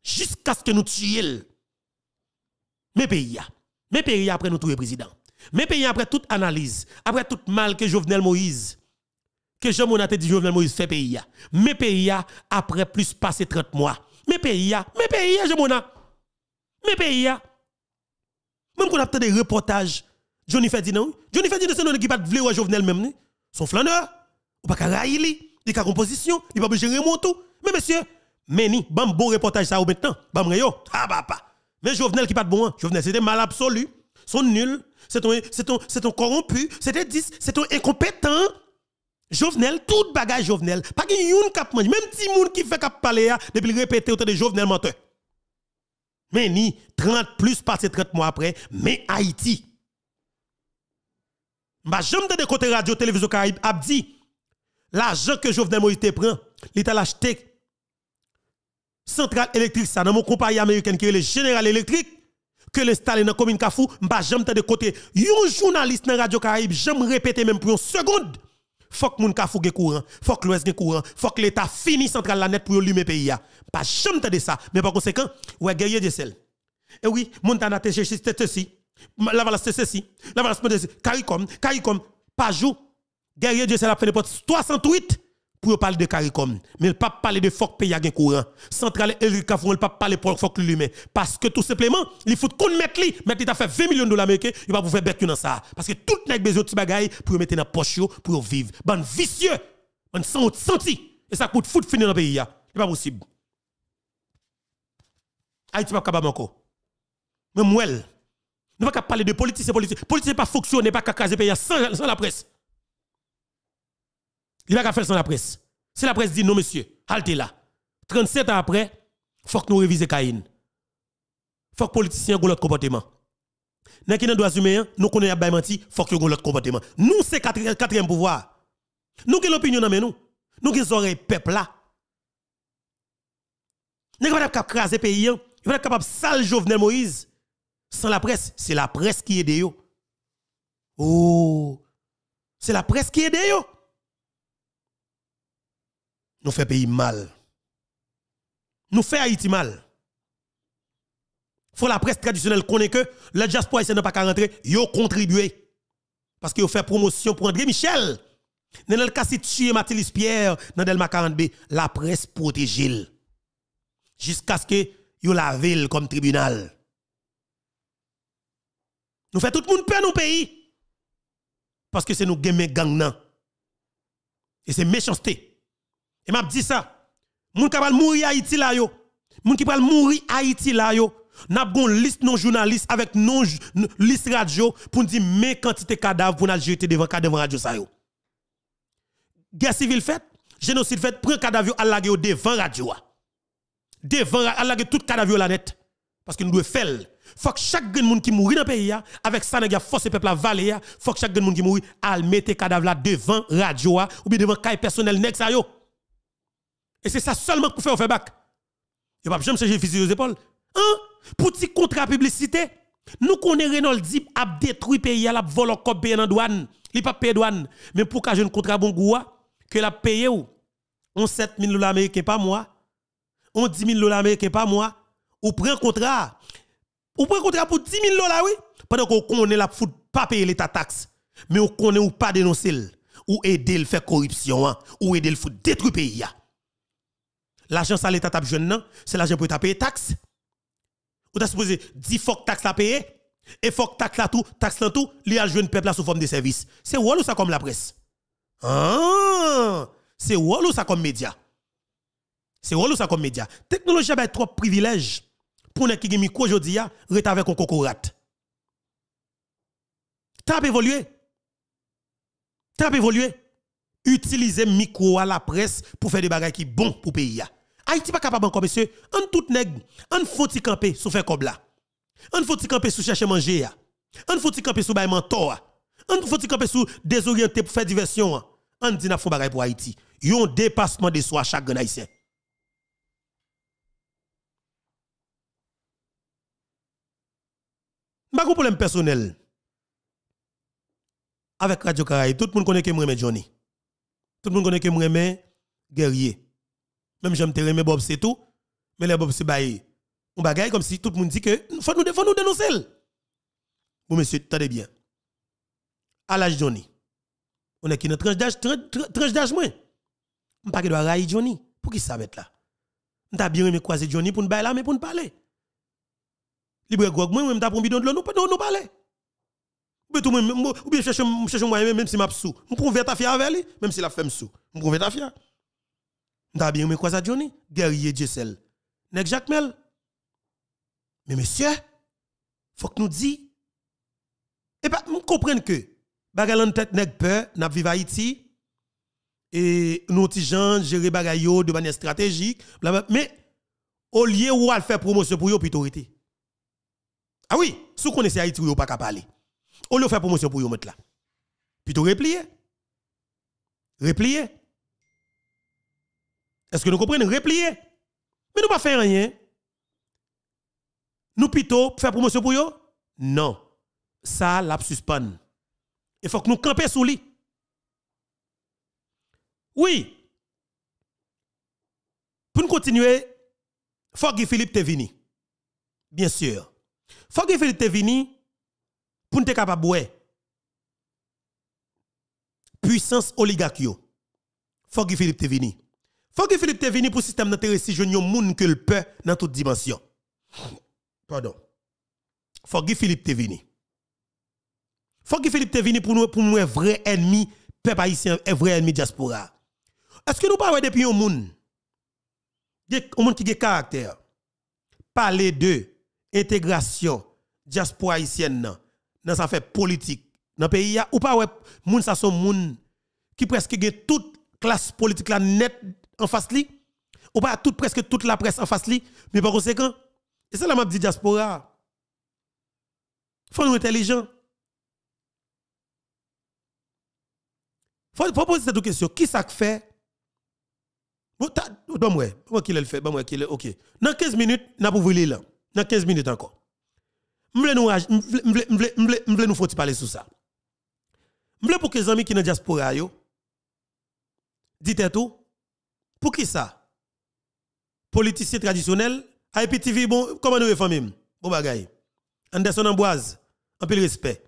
A: Jusqu'à ce que nous tuions. Mais pays, mes pays après nous tout président. Mes pays après toute analyse, après tout mal que Jovenel Moïse que Jean Monate dit Jovenel Moïse fait pays. Mes pays après plus passé 30 mois. Mes pays, mes pays, Jean Monate. Mes pays. Même qu'on a des reportages, Johnny Ferdinand. Johnny Ferdinand, c'est un qui pas de Jovenel même. Son flaneur, ou pas raïli, il a composition, il pas gérer mon tout. Mais monsieur, mais ni, bam bon reportage ça ou maintenant, bam yo, ah bah pas. Mais Jovenel qui pas de bon, hein. Jovenel c'était mal absolu, sont nuls, c'est un, c'est un, c'est un corrompu, c'était 10, c'est un incompétent. Jovenel, tout bagage Jovenel. Pas qu'il y a cap mange. Même si moun qui fait cap parler depuis le répéter autant de Jovenel menteur. Mais ni 30 plus passé 30 mois après, mais Haïti. Ma jambe de côté radio télévision Caraïbe a l'argent que Jovenel Moïse prend, l'État l'a acheté centrale électrique ça dans mon compagnie américaine qui est le General Electric que l'installer dans la commune Kafou, m'a jamais de côté. Un journaliste dans Radio Caraïbe, j'aime répéter même pour une seconde faut que moun ka fouge courant, faut que l'ouest courant, faut que l'état finisse central la net pour allumer pays Pas jamais de ça, mais par conséquent, ouais guerrier de sel. Et eh oui, Montana te cherche ceci. La valence c'est ceci. La valence c'est ceci. Caricom, Caricom, pas jour. Guerrier de sel a fait 308 pour parler de CARICOM. Mais il pas parler de FOC pays à courant. Centrale Eric Cafon, il pas parler pour FOC lui-même. Parce que tout simplement, il faut qu'on mette lui. Mettre il a fait 20 millions de dollars américains, il va vous faire bec dans ça. Parce que tout n'a besoin de bagaille pour mettre dans poche pour vivre. Ban vicieux. Ban sans senti. Et ça coûte de finir dans le pays. C'est pas possible. Haïti pas capable encore. Mais moi, nous pas parler de politique, c'est politique. Politique pas fonctionner, pas caser pays sans la presse. Il va faire sans la presse. Si la presse dit non, monsieur, halte là. 37 ans après, il faut que nous révisions Caïn. Il faut que les politiciens aient l'autre comportement. Dans qui droits humains, nous connaissons pas menti, il faut que nous l'autre comportement. Nous, c'est le quatrième pouvoir. Nous avons l'opinion dans nous? Nous avons oreilles peuple là? Nous sommes capables de craser pays. Nous sommes capables de sale Jovenel Moïse? Sans la presse, c'est la presse qui aide. Oh, c'est la presse qui aide nous fait pays mal. Nous fait Haïti mal. Faut la presse traditionnelle connaît que le diaspora n'a pas qu'à rentrer, yo contribué. Parce que yo fait promotion pour André Michel. Dans le cas si tuer Mathilde Pierre dans Delma 40B, la presse protège jusqu'à ce que yo la ville comme tribunal. Nous fait tout le monde peur nos pays. Parce que c'est nous game gang Et c'est méchanceté. Et m'a dit ça. Moun qui mourir Haïti là yo. Moun qui pral mourir Haïti là yo. N'a gon liste non journaliste avec non liste radio pour dire mais quantité cadavre pour nous jeter devant cadavre radio ça yo. Guerre civile fait, génocide fait, prend cadavre à la devant radio. Devant à la tout cadavre la net parce que nous devons faire faut que chaque monde qui mourit dans le pays avec ça n'a force peuple à valer faut que chaque monde qui mourit al mettre cadavre là devant radio ou bien devant caille personnel yo et c'est ça seulement pour faire faire bac. Il pas jamais changer physique aux épaules. Hein? Petit contrat publicité. Nous connaissons Renault Dip a détruit pays, a volé comme pays en douane. Il pas payé douane. Mais pour qu'un un contrat bon goût, que la paye ou on 7 000 dollars américains par mois, on 10 000 dollars américains par mois, ou prend contrat. Ou prend contrat pour 10 000 dollars, oui. Pendant qu'on connaît la fout pas payer l'état taxe. Mais on connaît ou pas dénoncer ou aider le faire corruption, hein, ou aider le fout détruire pays. L'argent ça l'État tape jeune c'est l'argent pour payer taxe. Ou t'as supposé 10 fois taxe la payer et faut que taxe la tout, taxe la tout, li a jeune peuple sous forme de service. C'est ou ça comme la presse? Ah, c'est ou ça comme média? C'est ou ça comme média? Technologie a trop privilège pour ne qui gen micro aujourd'hui rete avec un cocorat. T'as évolué. T'as évolué. Utiliser micro à la presse pour faire des bagages qui bon pour pays. Haïti pas capable encore monsieur, on tout nèg, on faut ti camper sous faire comme là. On faut ti camper sous chercher manger ya. On faut ti camper sous bay mentor. On faut ti camper sous désorienté pour faire diversion. On dit n'a pour Haïti. Yon dépassement de soi chaque grand haïtien. Pas problème personnel. Avec Radio Caraïbe, tout le monde connaît que moi Johnny. Tout le monde connaît que moi guerrier. Même j'aime te Bob c'est tout. Mais les Bob c'est bail. On bagaille comme si tout le monde dit que faut nous, faut nous dénoncer. Bon monsieur, attendez bien. À l'âge Johnny. On est qui notre tranche d'âge tranche d'âge moins. On pas doit railler Johnny. Pour qui ça va être là? On t'a bien aimé croiser Johnny pour nous bailler là mais pour nous parler. Libre gog moi même t'a bidon de l'eau nous nous parler. Ou tout même ou bien chercher chercher moi même si m'a sous. Prouve ta fière avec lui même si la femme sous. Prouve ta fière. M'ta bien quoi ça Johnny Guerrier Jessel. Nek Jacques Mel. Mais monsieur, faut que nous dit et pas nous comprendre que bagay en tête nek peur, n'a vivre Haïti et nous ti gérer bagay de manière stratégique, mais au lieu où al faire promotion pour yo plutôt Ah oui, si vous connaissez Haïti, vous pas qu'à parler. Au lieu de faire promotion pour yo mettre là. Plutôt replier. Replier. Est-ce que nous comprenons? Replier? Mais nous pas faire rien. Nous plutôt faire promotion pour eux? Non. Ça, l'a suspend. Il faut que nous campions sous lui. Oui. Pour nous continuer, faut que Philippe te vini. Bien sûr. Faut que Philippe te vini pour nous capable de puissance oligarque faut que Philippe te vini. Faut que Philippe te vini pour système d'intérêt si un monde que le peut dans toute dimension. Pardon. Faut que Philippe te vini. Faut que Philippe te vini pour nous pour nous vrai ennemi peuple haïtien, un vrai ennemi diaspora. Est-ce que nous parlons depuis un monde un monde qui a caractère? Parler de intégration diaspora haïtienne dans sa fait politique dans pays ou pas ouais moun ça sont moun qui presque gen toute classe politique là net en face li ou pas toute presque toute la presse en face li mais par conséquent et ça la m'a dit diaspora faut nous intelligent faut poser cette question qui ça fait? Bon, moi, moi qui le fait, bon moi qui le OK. Dans 15 minutes, n'a pas voulu là. Dans 15 minutes encore. M'vle nous nous faut parler sur ça. M'vle pour que les amis qui dans diaspora yo dites tout pour qui ça? Politicien traditionnel, IPTV bon comment nous famille bon bagay. Anderson Amboise, un peu de respect.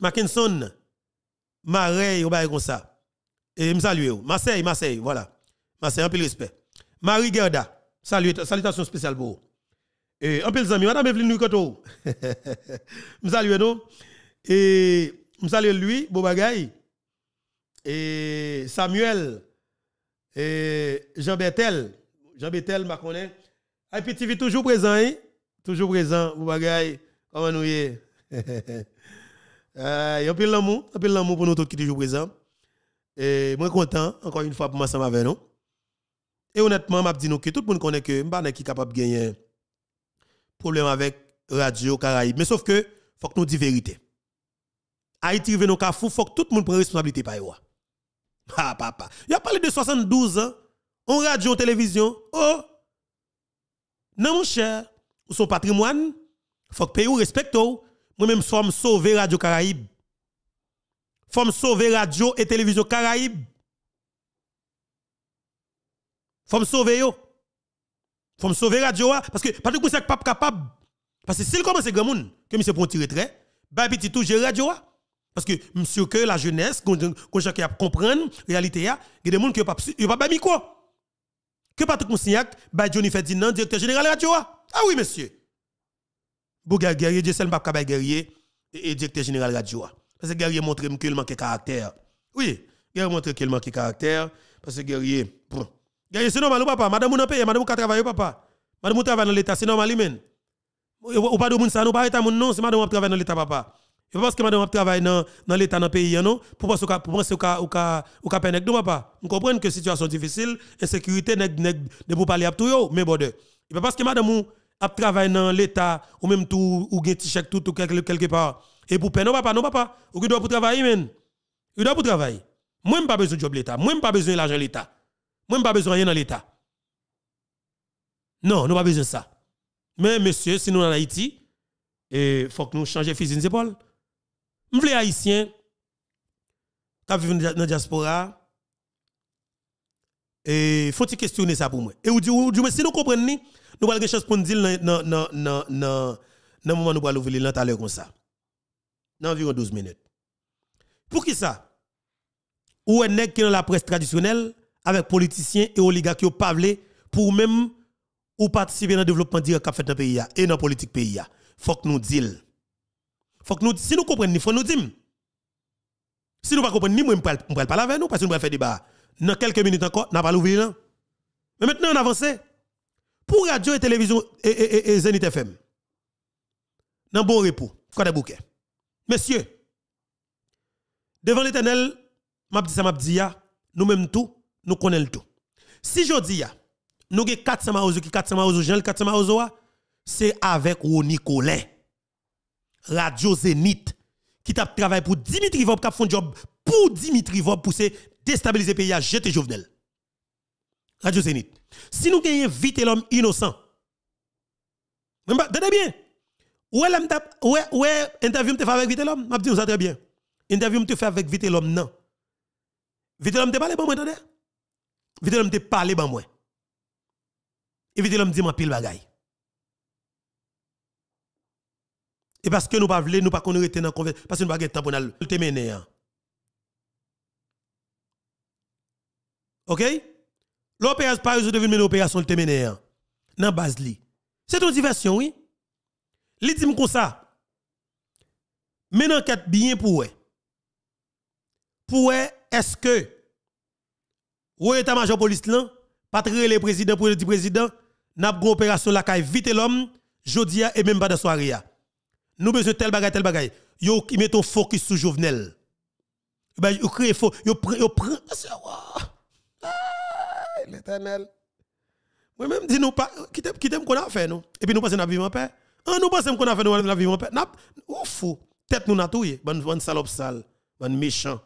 A: Mackinson, Marais, on va comme ça. Et me salue. Marseille, Marseille, voilà. Marseille, un peu de respect. Marie Gerda, salutations spéciales pour vous. Et un peu les amis, madame Evelyne Nukoto. Je salue nous. Et je salue lui, Bobagay. Et Samuel. Et Jean Bertel. Jean Bertel, m'a connaît. IPTV toujours présent, hein? Toujours présent, Bobagay. Comment nous y est? Euh, un peu l'amour, un peu l'amour pour nous tous qui toujours présents. Et moi content encore une fois pour moi ensemble avec nous. Et honnêtement, m'a nous que tout le monde connaît que m'pa qui capable de gagner problème avec Radio Caraïbe. Mais sauf que, faut que nous disions vérité. Haïti nous fou, faut que tout le monde prenne responsabilité par eux. Ah, papa. Il a parlé de 72 ans, en radio, télévision. Oh! Non, mon cher, son patrimoine, faut que pays respecte. Moi-même, je suis sauver Radio Caraïbe. Faut sauver radio et télévision Caraïbe. Faut me sauver yo faut me sauver radio parce que le monde pas capable parce que s'il commence grand monde que monsieur pour tirer trait bah petit tout gérer radio parce que monsieur que la jeunesse qu'on chacun comprendre réalité il y a des gens qui pas pas micro que pas tout le monde bah Johnny Ferdinand directeur général radio ah. Oui monsieur. Bouga guerrier Jessel pas capable guerrier et directeur général radio parce que guerrier montre que il manque caractère. Oui guerrier montre qu'il manque caractère parce que guerrier c'est normal papa, madame ou paye, madame ou travaille papa. Madame ou travaille dans l'état, c'est normal. Ou pas de moun ça, nous pas état non, c'est madame ou travaille dans l'état papa. Et parce que madame ou travaille dans dans l'état dans pays non, pour penser pour penser au cas au cas non papa? On comprend que situation difficile, insécurité nèg nèg de pour parler à tout mais bon de. Et parce que madame ou a travaille dans l'état ou même tout ou gen t-shirt tout quelque quelque part. Et pour peine non papa, non papa, ou doit pour travailler men. Il doit pour travailler? Moi pas besoin de job l'état, moi pas besoin de l'argent l'état. Moi, pas besoin de rien dans l'État. Non, nous pas besoin de ça. Mais monsieur, si nous en Haïti, il faut que nous changions fusil d'épaule. Nous voulons haïtiens qui vivent dans la diaspora. Et faut-il questionner ça pour moi. Et si nous comprenons, nous une chance pour nous dire dans le moment où nous allons ouvrir l'intérieur comme ça. Dans environ 12 minutes. Pour qui ça? Ou est qui dans la presse traditionnelle avec politiciens et oligarques qui parlé pour même ou participer dans le développement direct qu'a fait dans le pays et dans la politique pays. Faut que nous disions. Faut que nous si nous comprenons, il faut nous dire. Si nous ne comprenons pas, nous ne pouvons pas avec nous parce que nous faire débat. Dans quelques minutes encore, nous pas l'ouvrir. Mais maintenant, on avance. Pour radio et télévision et, et, et, Zenith FM. Dans bon repos, quoi de bouquet. Messieurs, devant l'éternel, dit ça m'a dit nous-mêmes tout, nous connaissons tout. Si je dis, nous avons 400 maozo qui 400 maozo, Jean 400 maozo, c'est avec Roni Colin, Radio Zénith, qui t'a travaillé pour Dimitri Vob, qui a fait un job pour Dimitri Vob pour se déstabiliser le pays à jeter Jovenel. Radio Zénith. Si nous gagnons vite l'homme innocent, tenez bien. Où est ouais, interview me fait avec vite l'homme? M'a dit ça très bien. Interview me fait avec vite l'homme non. Vite l'homme te parle bon, attendez. Vite l'homme te parler ban moi. Et vite l'homme dit moi pile bagay. Et parce que nous pas voulons, nous pas qu'on dans conversation parce que nous pas temps pour te mener. OK? L'opération par exemple devine mener opération le mené dans base. C'est une diversion oui. Li dit comme ça. Mais enquête bien pour. Pour est-ce que ou état-major police là pas le président pour le président n'a opération la caille vite l'homme jodia et même pas de soirée nous besoin tel bagay tel bagay yo qui mettons focus sur Jovenel. Ben yo crée faux yo prend l'éternel moi même dis nous pas qui t'aime qui t'aime qu'on a fait nous? Et puis nous pensons à vivre en paix. Ah nous pensons qu'on a fait nous la vivre en paix. Ouf tête nous n'a touye bonne salope sale. Bonne méchant.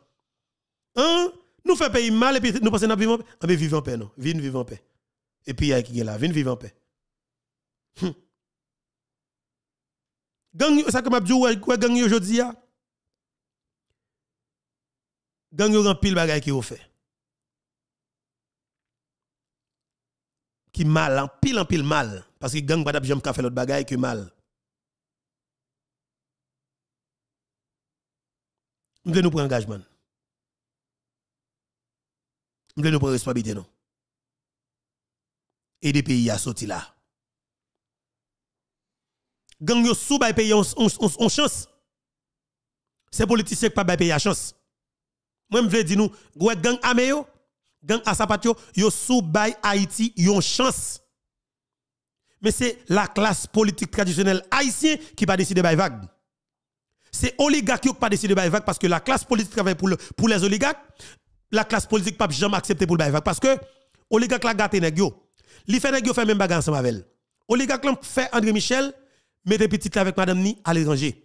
A: Hein? Nous fait pays mal et puis nous pensons à vivre en paix. On veut vivre en paix non viens vivre en paix. Et puis il y a qui est là. Viens vivre en paix. Hum. Gang, ça que m'a dit, quoi gang aujourd'hui, gang yo pile bagay qui ont fait. Qui mal, en pile en pile mal. Parce que gang pas ka fait l'autre bagay que mal. Nous nous prendre engagement. Nous nous prendre responsabilité non. Et des pays a sorti là gang yo sou bay payer on, chance. C'est politicien qui pas bay payer chance. Moi me veux dire nous, gang ameyo, gang asapatio, yo sou bay Haïti yon chance. Mais c'est la classe politique traditionnelle haïtienne qui pas décider bay vague. C'est oligarques qui pas décidé bay vague parce que la classe politique travaille pour, pour les oligarques. La classe politique pas jamais accepter pour bay vague parce que oligarque la gâté nèg yo. Li fait nèg yo fait même bagarre ensemble avec elle. Oligarque fait André Michel mettez petite avec madame ni à l'étranger.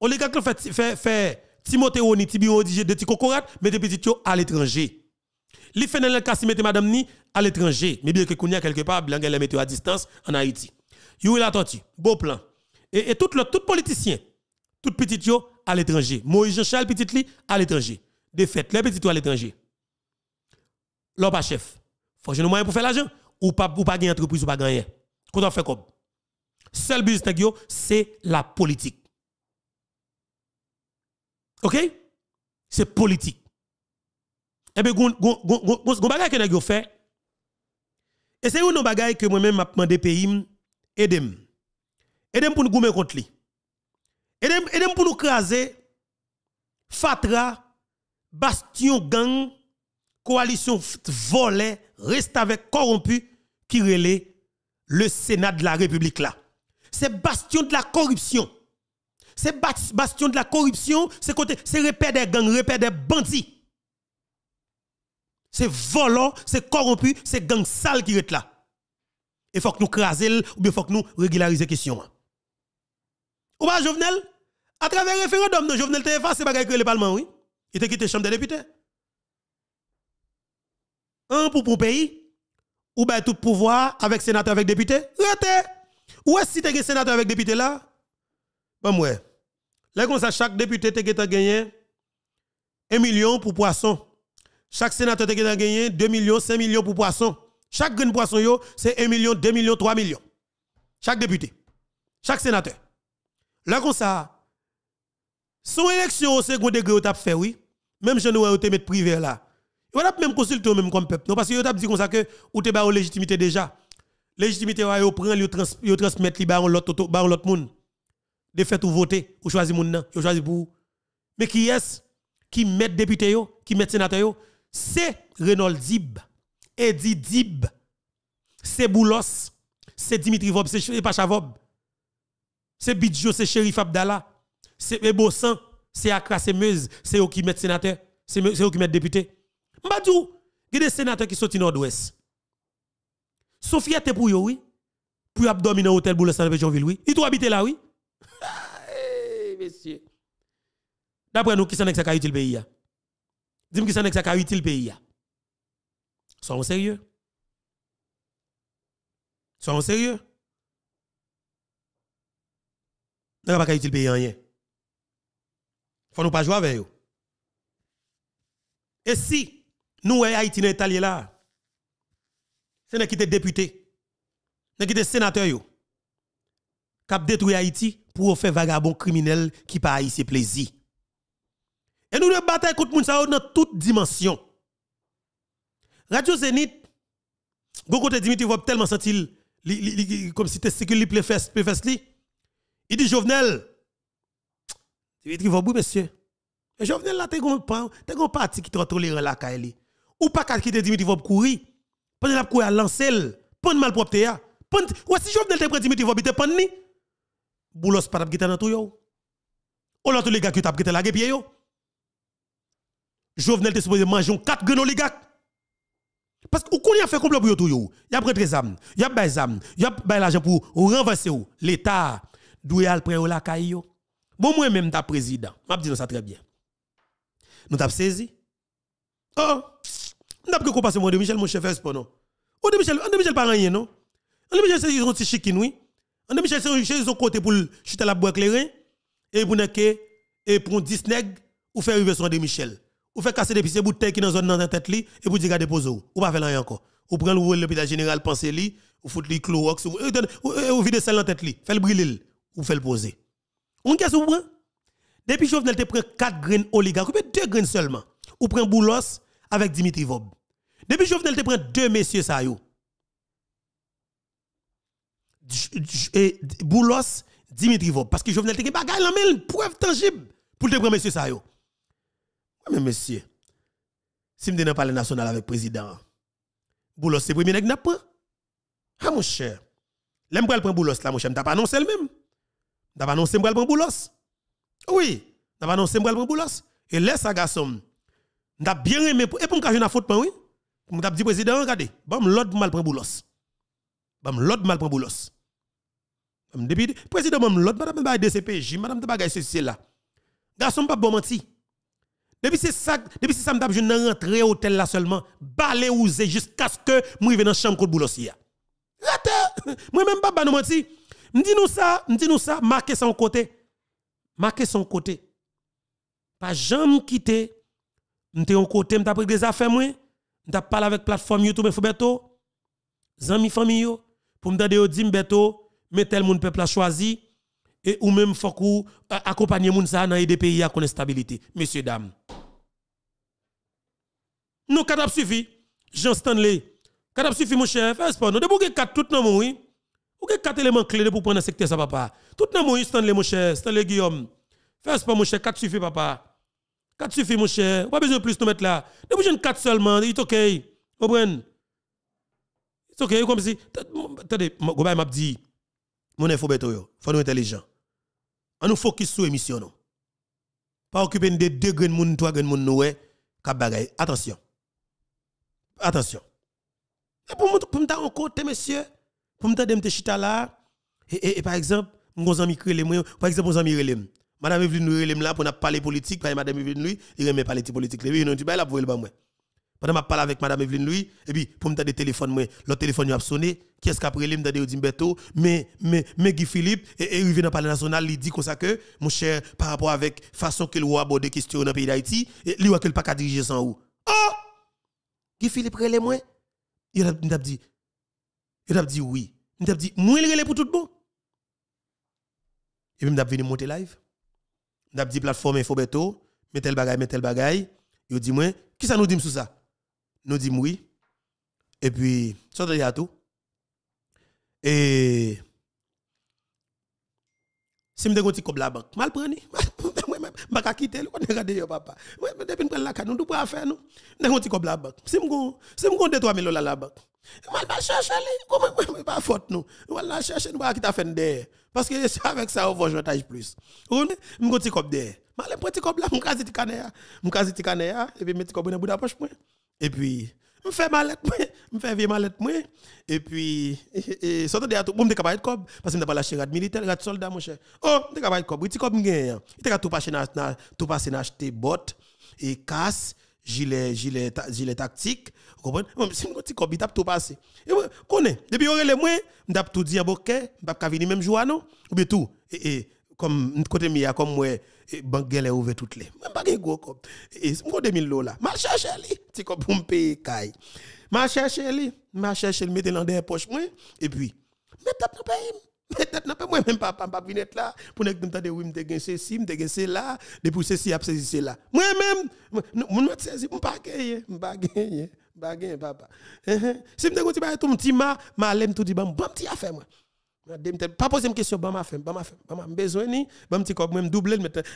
A: Oligarque fait fait fait Timothée Oni Tibio de petit cocorat mettez petite à l'étranger. Li fait dans le cas mettez madame ni à l'étranger, mais bien que kounya quelque part blanc elle mettez à distance en Haïti. You la tortue, beau plan. Et, et tout le tout politicien, tout petit yo à l'étranger. Moïse Jean-Charles petit li à l'étranger. De fait, les petits à l'étranger. L'homme pas chef. Faut que nous moyen pour faire l'argent ou pas ou pas gagner entreprise ou pas gagner. Quand on fait comme? Seul business c'est la politique. OK? C'est politique. Eh bien, gon bagay que nèg fait. Et c'est une bagay que moi-même m'a demandé pays aidem. Aidem pour nous goumer contre lui. Aidem pour nous craser Fatra bastion gang coalition volée reste avec corrompu qui relait le Sénat de la République là c'est bastion de la corruption. C'est bastion de la corruption, c'est repère des gangs, repère des bandits. C'est volant, c'est corrompu, c'est gang sale qui est là. Il faut que nous craser ou bien faut que nous régulariser la question. Ou pas Jovenel? À travers le référendum, non, Jovenel t'a effacé bagay que le Parlement, oui. Il t'a quitté Chambre des députés. Un pour pour pays, ou bien tout pouvoir avec sénateur, avec député. Rete! Ou est-ce que tu es sénateur avec député là? Bon, ouais. Là, comme ça, chaque député te gagné 1 million pour poisson. Chaque sénateur te gagné 2 millions, 5 millions pour poisson. Chaque grain poisson, c'est 1 million, 2 millions, 3 millions. Chaque député. Chaque sénateur. Là, comme ça, son élection au second degré, vous fait, oui. Même je ne te mettre privé là. Vous avez même consulté même comme peuple. Non, parce que vous avez dit comme ça que vous avez légitimité déjà légitimité wa yo prend yo trans yo transmettre li ba l'autre ba l'autre monde de fait ou voter ou choisir moun nan yo choisir pour. Mais qui est qui met député yo qui met sénateur yo? C'est Renold Dib. Edi Dib. C'est Boulos. C'est Dimitri Vob c'est Pacha Vob. C'est Bidjo c'est Shérif Abdallah. C'est Ebossan c'est Akra c'est Meuse. C'est eux qui met sénateur. C'est eux qui met député. M'badou il y a des sénateurs qui sont nord-ouest son fierté pour eux, oui. Pour dans l'hôtel Boulot dans Pétionville, oui. Il doit habiter là, oui. messieurs. D'après nous, qui s'en est que ça utile le pays Dis-moi qui s'en est que ça utile le pays Soyons sérieux. Soyons sérieux. N'a pas utile le pays rien. Faut nous pas jouer avec eux. Et si nous, Haïti, n'est là, c'est n'est qui était député, n'est qui était sénateur yo. Cap détruit Haïti pour faire vagabond criminel qui pas haïtien plaisir. Et nous devons battre contre moun dans toute dimension. Radio Zénith, go côté Dimitri Vob tellement senti comme si c'était sécurité plus fest plus fest li. Il dit Jovenel. Dimitri Vob oui monsieur. Jovenel là t'es gon parti qui trop tolérant la caille Ou pas qu'à quitter Dimitri Vob courir. Pendant la courir à lancer, prendre malpropre ya. Ou si Jovenel te prend Dimitri ni. Boulos pas t'a dans tout yo. Ou tous les gars qui t'a la pied yo. Jovenel te supposé manger 4 grains oligarques. Parce que qu'on y a fait complot pour tout yo. Y a pris des âmes, y a des âmes, y a l'argent pour renverser l'état al prendre la caille Bon moi même ta président, m'a dit ça très bien. Nous t'a saisi. Oh, n'a pas que passer moi de Michel mon chef est non. Oh de Michel, de Michel pas rien non. De Michel c'est un petit chicken oui. De Michel c'est son côté pour chuter la boîte éclairée. Et pour que et pour 10 nèg ou faire arriver son de Michel. Ou fait casser des pistes bouteilles qui dans zone dans tête li et pour dire garder pose ou. Pas faire rien encore. Ou prendre l'hôpital général penser li ou foutre li clorox ou ou vider celle dans tête li. Fait le brûler ou fait le poser. On qu'est-ce ou prend? Depuis Jovenel te prend 4 graines oligarques ou 2 graines seulement ou prend Boulos avec Dimitri Vob depuis Jovenel te prend deux messieurs ça yo Boulos Dimitri Vob parce que Jovenel te gen bagay la main preuve tangible pour te prendre messieurs ça yo mais monsieur, si je le palais national avec le président, Boulos, c'est premier n'a pas. Ah, mon cher. L'aime pas prendre Boulos là, mon cher, t'as pas annoncé le même. T'as pas annoncé prendre Boulos. Oui, t'as pas annoncé prendre Boulos. Et laisse ça, garçon. T'as bien aimé, et pour me cacher une faute, oui. Me dit président, regardez, bon, l'autre mal prend Boulos. Bon, l'autre mal prend Boulos. Depuis, président, l'autre, madame, madame, DCPJ, madame, bagay, c'est là. Garçon, pas bon menti. Depuis c'est ça, depuis c'est ça m'tap je rentrer hôtel là seulement, balé ouzé jusqu'à ce que moi dans chambre de boulossia. Moi même pas nous menti. M'di nous ça, m'di nous ça, marquez son côté. Marquez son côté. Pas jamais quitter. M'te en côté, m't'a pris des affaires moi. M't'a parlé avec plateforme YouTube et Fobeto. Zami famille pour m'tande yo di m'beto, mais tel monde peuple a choisi. Et ou même faut qu'on accompagner moun ça dans des pays à connaît stabilité. Messieurs dames. Nous cadap suffit Jean Stanley. Cadap suffit mon cher. Fais pas nous de quatre tout dans oui. Ou quatre éléments clés pour prendre secteur ça papa. Tout dans mon Stanley mon cher. Stanley Guillaume. Fais pas mon cher. Quatre suffit papa quatre suffit mon cher. Pas besoin de plus nous mettre là. De besoin quatre seulement. C'est OK. Comprendre c'est OK comme si attendez go m'a dit mon info beto yo faut nous intelligent on nous focus sur l'émission pas occuper de deux grains moun trois grains moun nous cap bagay attention. Attention. Et pour me en côté monsieur pour me de chita là et, par exemple mon ami crélé moi par exemple mon ami relem madame Evelyne nous relem là pour n'a parler politique. Parce madame Evelyne lui il remet parler politique. Lui non tu pas là pour le ba moi. Pendant m'a parlé avec madame Evelyne lui et puis pour me des téléphone moi le téléphone a sonné. Qui est-ce qu'a pris me dit mais mais mais Guy Philippe et il vient dans parler national il dit comme ça que mon cher par rapport avec façon qu'il a abordé question dans le pays d'Haïti lui a qu'il pas diriger sans où. Oh! Guy Philippe relé moi? Il a dit il a dit oui. Il a dit moi il relé pour tout bon et puis m'a venu monter live m'a dit plateforme Infobeto mettez le bagay mettez le bagay il dit moi qui ça nous dit sur ça nous dit oui. Et puis, ça a tout. Et si suis un petit la banque, mal prendre, je vais quitter, je vais regarder papa. Depuis que la nous pas faire nous. Un petit la banque. Si je suis un 2-3 millions la banque. Je vais chercher, je vais pas faute nous. Je vais chercher, nous va quitter faire derrière. Parce que c'est avec ça, on va jouer plus. Vais un petit cop derrière. Vais un petit cop là, un petit canard. Je vais un petit canard, et puis petit cop dans la poche. Et puis, je fais mallette, je fais vieux mallette, et puis, et surtout de tout, je suis capable de cob, parce que je pas lâché rad militaire, rad soldat, mon cher. Oh, je suis capable de suis capable de Il tout passer tout passer acheter bottes et casse, gilet, gilet, gilet tactique, vous comprenez? Si tout passer. Et moi, connais, depuis on est moi, je tape tout dire bokeh, je pas venir même non, ou bien tout. Et, comme côté mia comme moi banque est ouvert toutes les. Même pas gros comme et mon 2000 dollars mal chercher li ti comme pour me payer caille. Mal chercher li mal chercher le mettre dans des poches et puis mais mais tap dans moi même pas pas venir là pour ne pas de oui me gain ceci me gain c'est là depuis ceci a ceci c'est là moi même mon me saisi me pas gagner me pas gagner Bagay papa. Eh, eh. Si me te ba tout petit ma, lem tout dit bon petit affaire moi. Pas poser une question, bon ma femme, bon ma femme, bon ma besoin bon petit comme même.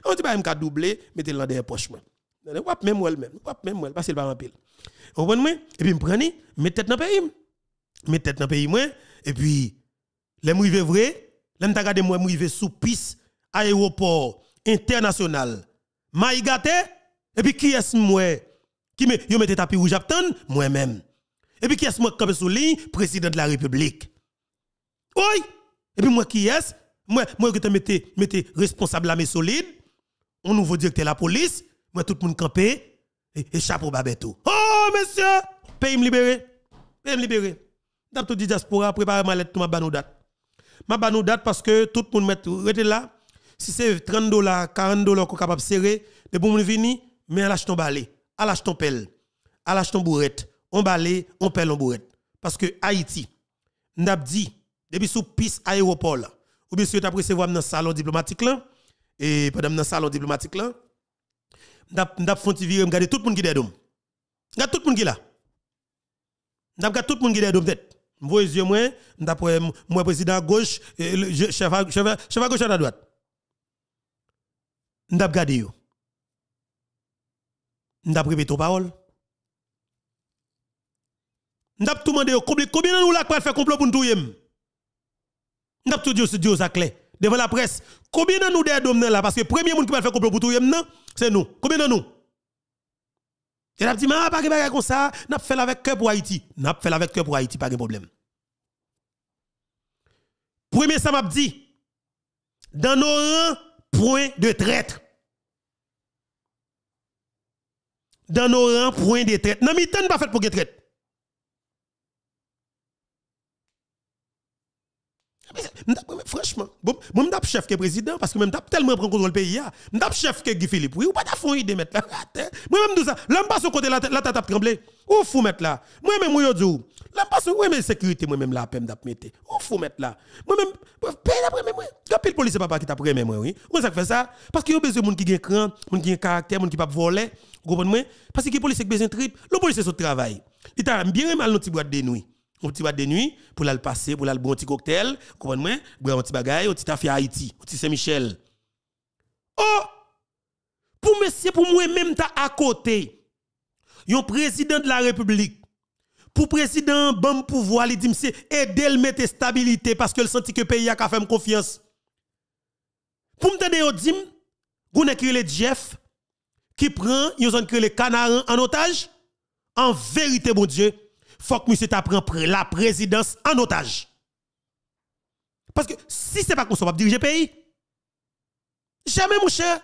A: On dit pas même doubler, mettez dans des poches moi. Wap même moi même, wap même moi parce qu'il pas en pile. Vous comprenez Et puis me prendre, mettre tête dans pays. Mettre tête dans pays moi et puis les m'rive vrai, les m'ta gade moi m'rive sous piste aéroport international. Maïgate et puis qui est moi qui me yo mette tapis rouge moi même. Et puis qui est moi comme sous président de la République? Oui. Et puis moi qui est moi moi que te mettez mettez responsable la solide, un nouveau directeur la police, moi tout le monde campé et, et chapeau babeto. Oh monsieur, pays me libéré. Pays me libéré. Dans tout diaspora préparer ma lettre ma banou Ma banou date parce que tout le monde met là. Si c'est 30 dollars, 40 dollars qu'on capable serrer, de bon venir, mais à ton balai, à lâche ton pelle, à lâche ton bourrette, on balai, on pelle on bourrette. Parce que Haïti, n'a dit depuis sous piste aéroport ou bien si tu as recevoir dans salon diplomatique là, et pendant dans salon diplomatique là, n'a n'a fonti virer regarder tout le monde qui est dedans. Regarde tout le monde qui est là. N'a tout le monde qui est dedans tête. Moi yeux moi, d'après moi président à gauche, chef à chef à gauche à droite. N'a regarder yo. N'a répété parole. N'a tout demandé combien combien nous là pour faire complot pour nous touyer. Tout dit Dieu ça clair devant la presse. Combien de nous des hommes là? Parce que premier monde qui va faire complot pour touyer c'est nous. Combien de nous? Et n'a dit mais pas de comme ça, n'a fait avec cœur pour Haïti. N'a fait avec cœur pour Haïti pas de problème. Premier ça m'a dit dans nos rangs point de traître. Dans nos rangs point de traître. Nan mi pas fait pour traître. Franchement, bon, moi je chef que président parce que même tellement prendre contrôle pays Je suis chef que Guy Philippe. Oui, ou pas fond idée mettre là. Moi même tout ça, l'homme passe au côté la la tata tremblé. Ou fou mettre là? Moi même moi yo l'homme passe oui mais sécurité moi même là peine d'ap mettre. Ou fou mettre là? Moi même paye d'après moi. Quand pile police papa qui t'a prêt moi oui. Moi ça fait ça? Parce qu'il y a besoin de monde qui gagne cran, monde qui gagne caractère, monde qui pas voler. Vous comprenez? Parce que les policiers besoin de trip, le policier c'est son travail. Il t'a bien mal notre boîte de nuit un petit boîte de nuit pour aller passer pour aller boire un petit cocktail comprenez boire un petit bagaille un petit affaire Haïti un petit Saint-Michel. Oh! Pour monsieur pour moi même ta à côté. Un président de la République. Pour président bon pouvoir il dit monsieur aider le mettre stabilité parce que le senti que le pays a fait confiance. Pour me donner dit vous n'avez le Jeff qui prend ils ont les canards en otage. En vérité mon Dieu faut que monsieur t'apprend la présidence en otage. Parce que si c'est pas qu'on soit diriger pays, jamais mon cher.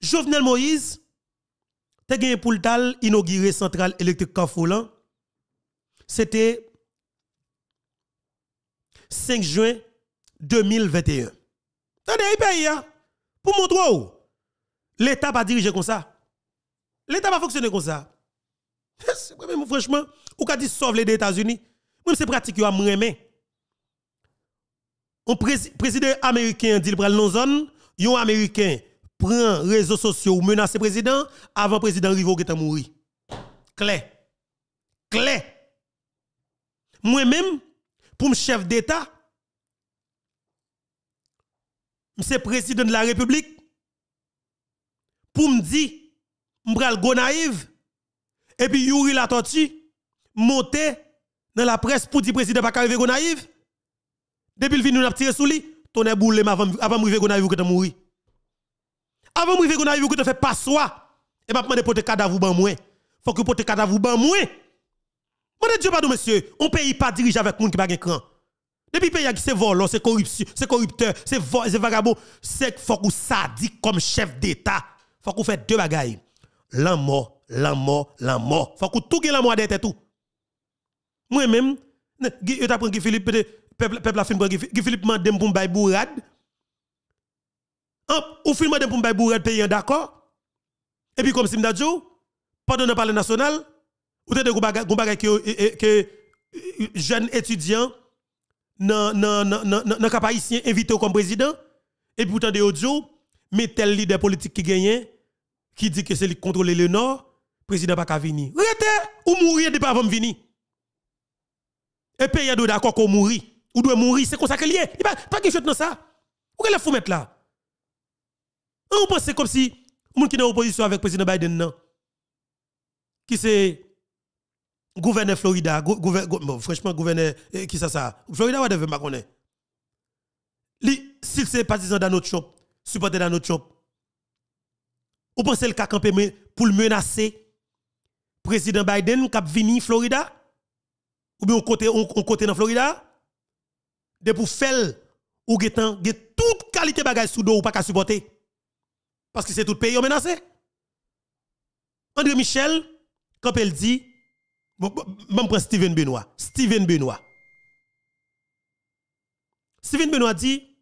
A: Jovenel Moïse, te gagné pour le tal centrale électrique Kafoulan. C'était 5 juin 2021. Attendez, il paye, hein? pour montrer l'État pas dirigé comme ça. L'État pas fonctionné comme ça. Franchement, ou ka dit sauve les États-Unis, même c'est pratique yo a m'remet. Un président américain dit pral non zone, yon américain prend réseaux sociaux ou menace le président avant président Rivo qui mourir. Clair. Clair. Moi-même, pour chef d'État, c'est président de la République, pour me dire, m'bral go naïve, et puis Yuri la tortue monté dans la presse pour dire président pas arriver naïf. Depuis le venu nous a tiré sous lui, ton boule avant avant arriver naïf que tu mourir. Avant arriver naïf que tu fais pas soi. Et pas demander porter cadavre ban moins. Faut que porter cadavre ban moins. Mon Dieu pardon monsieur, on pays pas dirige avec monde qui pas cran. Depuis pays qui c'est volant, c'est corruption, c'est corrupteur, c'est c'est vagabond, c'est faut que sadique comme chef d'état. Faut qu'on fait deux bagailles. L'un mort la mort, la mort. Faut que tout la mort d'être tout. Moi même, je t'apprends que Philippe peuple peuple a film Guy Philippe m'a dem pour bay bourrade. Ou film dem pour bay bourrade pays d'accord. Et puis comme si m'da pendant le parler national, ou te de go bagay que que jeune étudiant nan nan nan nan cap haïtien invité comme président et puis pourtant de audio mais tel leader politique qui gagne qui dit que c'est lui contrôler le nord président pas qu'à. Rete ou mourir de pas avant venir. Et pays doit d'accord qu'on mourir. Ou doit mourir, c'est comme ça que lié. Il pas pas quelque chose dans ça. Où est-ce faut mettre là? On pense comme si moun qui est opposition avec président Biden non? Qui c'est gouverneur Florida, gouverneur, franchement gouverneur eh, qui ça ça? Florida ou devait pas connaître. S'il c'est partisan dans notre shop, supporter dans notre shop. Ou pensez le cas campé pour le menacer? Président Biden qui venu Florida? Ou bien on côté on, côté dans Florida? De pour faire ou getan toute qualité bagage sous ou pas qu'à supporter. Parce que c'est tout pays menacé. André Michel quand elle dit bon, prends Steven Benoît Steven Benoît Steven Benoît dit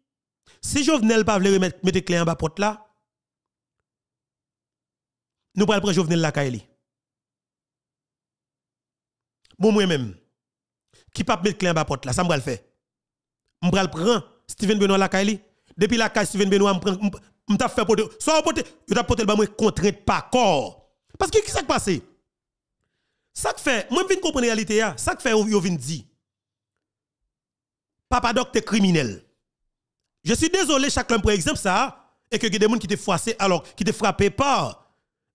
A: si Jovenel pas veut mettre mettre clé en bas porte là nous prenons prendre Jovenel la Kaili. Bon moi-même qui pas mettre clé en bas porte là ça me le faire. On le prendre Steven Benoît la Kaili. depuis la caille Steven Benoît on t'a fait porter. Soit porter yo t'a porter moi contrainte pas corps. Parce que qui qui passe ça que fait moi je viens comprendre la réalité ça que fait yo vinn dire. Papa docteur criminel. Je suis désolé chacun pour exemple ça et que des gens qui te froissé alors qui te frappé par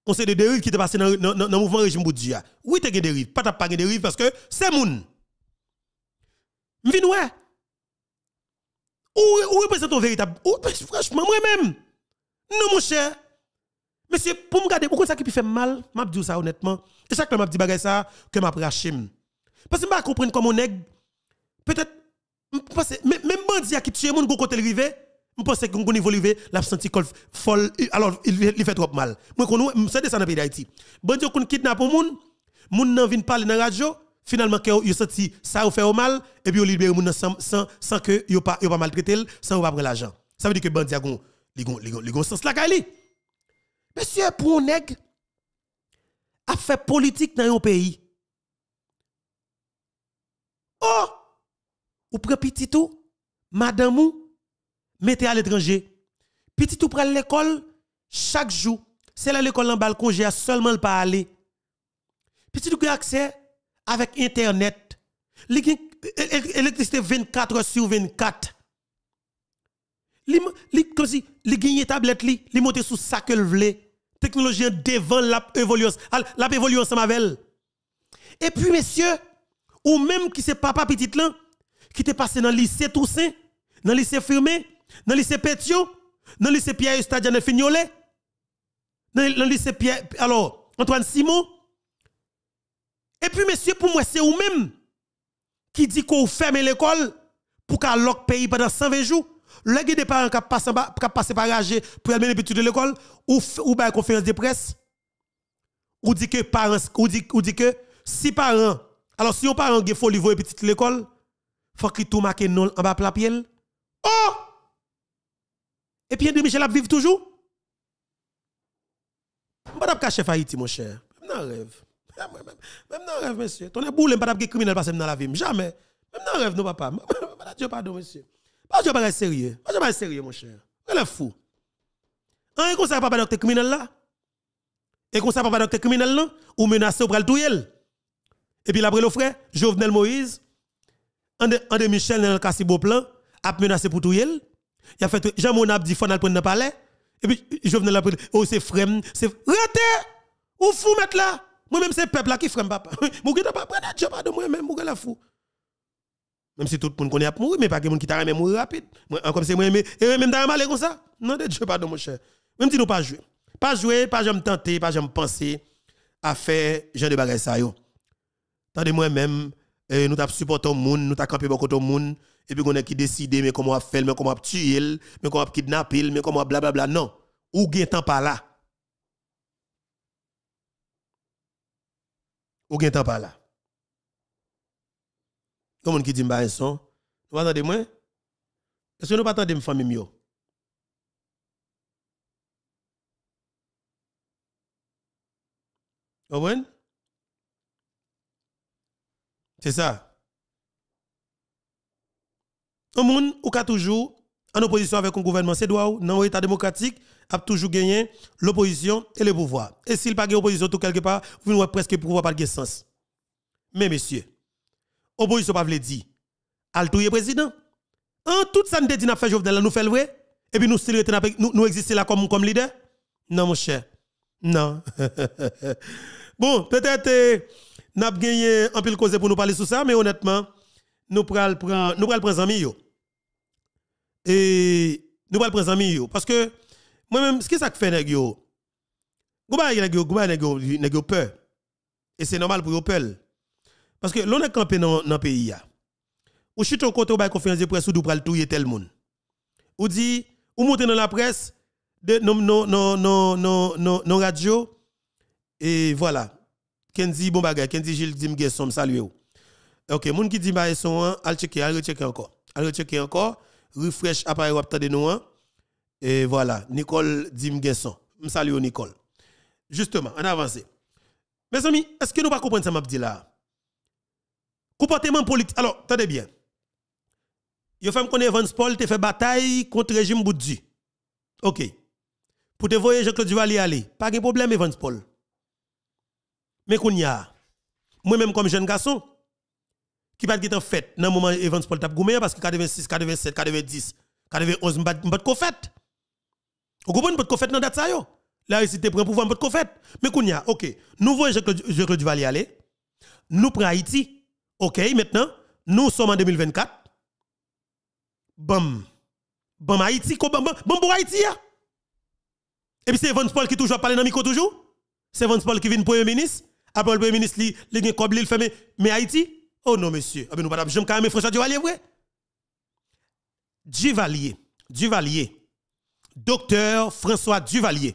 A: on sait des dérives qui te passé dans le mouvement régime Boudia. Oui, tu as des pas t'as pas des dérives parce que c'est moun. M'vin ouais. Où représente ton véritable? Franchement moi-même. Non mon cher. Mais c'est pour me garder pourquoi ça qui fait mal, m'a dit ça honnêtement. Et chaque fois m'a dit bagay ça que m'a raché. Parce que m'a comprendre comment nèg peut-être même bandi qui tue moun go côté rivé je pense que au niveau levé, la senti folle, alors il, fait trop mal. Moi, je sais ça dans le pays d'Haïti. Bandi qu'on kidnappe un monde, moun nan vient parler dans la radio, finalement, il senti ça ou fait mal, et puis il libère moun sans, sans, sans que il pas, pas maltraité, sans pas prendre l'argent. Ça veut dire que bandi a gon, li gon, sens la kali. Monsieur, pour un nègre, a fait politique dans un pays. Oh! Ou prend tout, madame ou, mettez à l'étranger. Petit tout prend l'école chaque jour. C'est là l'école en balcon, j'ai seulement pas aller. Petit tout accès avec internet. L'électricité 24 heures sur 24. Li, li, comme si, li gagne tablette li, li monte sous ça que le Technologie devant la évolution, la évolution ensemble avec Et puis, messieurs, ou même qui c'est papa petit là, qui t'est passé dans le lycée Toussaint, dans le lycée Firmé, dans le lycée Pétion, dans le lycée Pierre Stadiane Fignolet, dans le lycée alors, Antoine Simon. Et puis, monsieur, pour moi, c'est vous-même qui dit qu'on ferme l'école pour qu'à l'autre pays pendant 120 jours. Le des parents qui passent par âge pour aller mener de l'école, ou, ou une conférence de presse, ou dit que parents, ou dit, dit que si parents, alors si un parent a folie voir petit l'école, faut qu'il tout marque non en bas la pied. Oh! Et puis André Michel a vivre toujours? Je ne pas cacher Haïti, mon cher. Même dans rêve. Même dans rêve, monsieur. Ton boule, pas de criminel passer dans la vie. Jamais. Même dans rêve, non, papa. Pas Dieu pardon, monsieur. Pas Dieu pas sérieux. Pas Dieu pas sérieux, mon cher. Elle est fou. Un comme ça, papa docteur criminel là. Et ça, papa docteur criminel là, ou menacé au bras le Et puis, après le frère, Jovenel Moïse, André Michel dans le Cassibo plan, a menacé pour tout Il a fait Jean Mon dit faut prendre dans palais. Et puis je venais là oh c'est frème, c'est raté. Ou fou mettre là? Moi même c'est peuple là qui frème papa. Moi qui pas prendre pas de moi même moi la fou. Même si tout le monde connaît à mourir mais pas quelqu'un qui t'a même mourir rapide. Comme c'est moi mais même dans mal comme ça. Non de Dieu pardon mon cher. Même si nous pas jouer. Pas jouer, pas jamais tenter, pas jamais penser à faire genre de bagages ça. Tandis moi même et nous t'avons supporté le monde, nous t'avons campé beaucoup de monde, et puis on a qui décide, mais comment on faire, mais comment on tuer, mais comment on kidnapper, mais comment blablabla. Non. Ou gain temps pas là? Ou gain temps pas là? Comment on qui dit bah son, vous attendez moi? Est-ce que nous pas attendre famille mieux Vous c'est ça. Un monde ou ka toujours en opposition avec un gouvernement, c'est droit dans un état démocratique a toujours gagné l'opposition et le pouvoir. Et s'il pas opposition tout quelque part, vous voyez presque pouvoir pas de sens. Mais messieurs, opposition pas veut dire al touyer président. En tout ça nous dit fait Jovenel nous fait le vrai et puis nous nous nous exister là comme comme leader Non mon cher. Non. bon, peut-être euh, n'a gagné un peu cause pour nous parler sur ça mais honnêtement, nous prendre nous yo. Et nous pral prendre amis parce que moi-même ce que ça fait nèg yo. Gouba nèg yo, gouba nèg yo, peur. Et c'est normal pour yo peur. Parce que l'on est campé dans le pays. Ou chute au côté ou conférence de presse ou dou pral touyer tel monde. Ou dit ou monter dans la presse de non non non non non non non radio et voilà. Kenzi bon bagay, Kenzi Gilles dit m'gesson saluer. OK, moun qui dit ba son al checker, al checker encore. Al checker encore, refresh appareil wap de nous et voilà, Nicole dit m'gesson. M'salue Nicole. Justement, on avance. Mes amis, est-ce que nous pas comprendre ça m'a dit là? Comportement politique. Alors, attendez bien. Yo fait connaître Evans Paul te fait bataille contre le régime Boudji. OK. Pour te voyer Jean-Claude Duvalier aller, pas de problème Evans Paul. Mais qu'on y a moi-même comme jeune garçon qui pas être fait dans le moment Evans Paul t'a goumé parce que 86, 87, 90, 91 m'bat ko fait. Vous comprenez pas ko fait dans date ça yo. Là ici te prend pouvoir m'bat ko fait. Mais OK. Nous voyons Jean-Claude Duvalier aller. Nous prenons Haïti. OK, maintenant nous sommes en 2024 bam, bam Haïti, bam, pour Haïti. Et puis c'est Evans Paul qui toujours parle dans micro toujours. C'est Evans Paul qui vient premier ministre. Après le premier ministre, il fait mais Haïti. Oh non monsieur, ah ben nous pas j'aime quand même François Duvalier vrai. Duvalier, Duvalier. Docteur François Duvalier.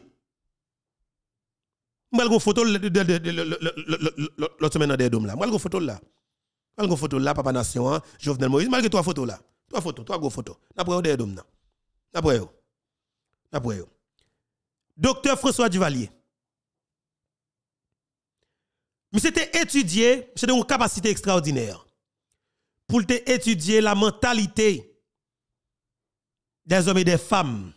A: Moi une photo l'autre semaine dans des dômes là. Moi une photo là. Moi une photo là papa nation hein, Jovenel Moïse, malgré trois photos là. Trois photos, trois gros photos. D'après vous, des. D'après vous. D'après vous. Docteur François Duvalier. Mais c'était étudié, c'était une capacité extraordinaire. Pour étudier la mentalité des hommes et des femmes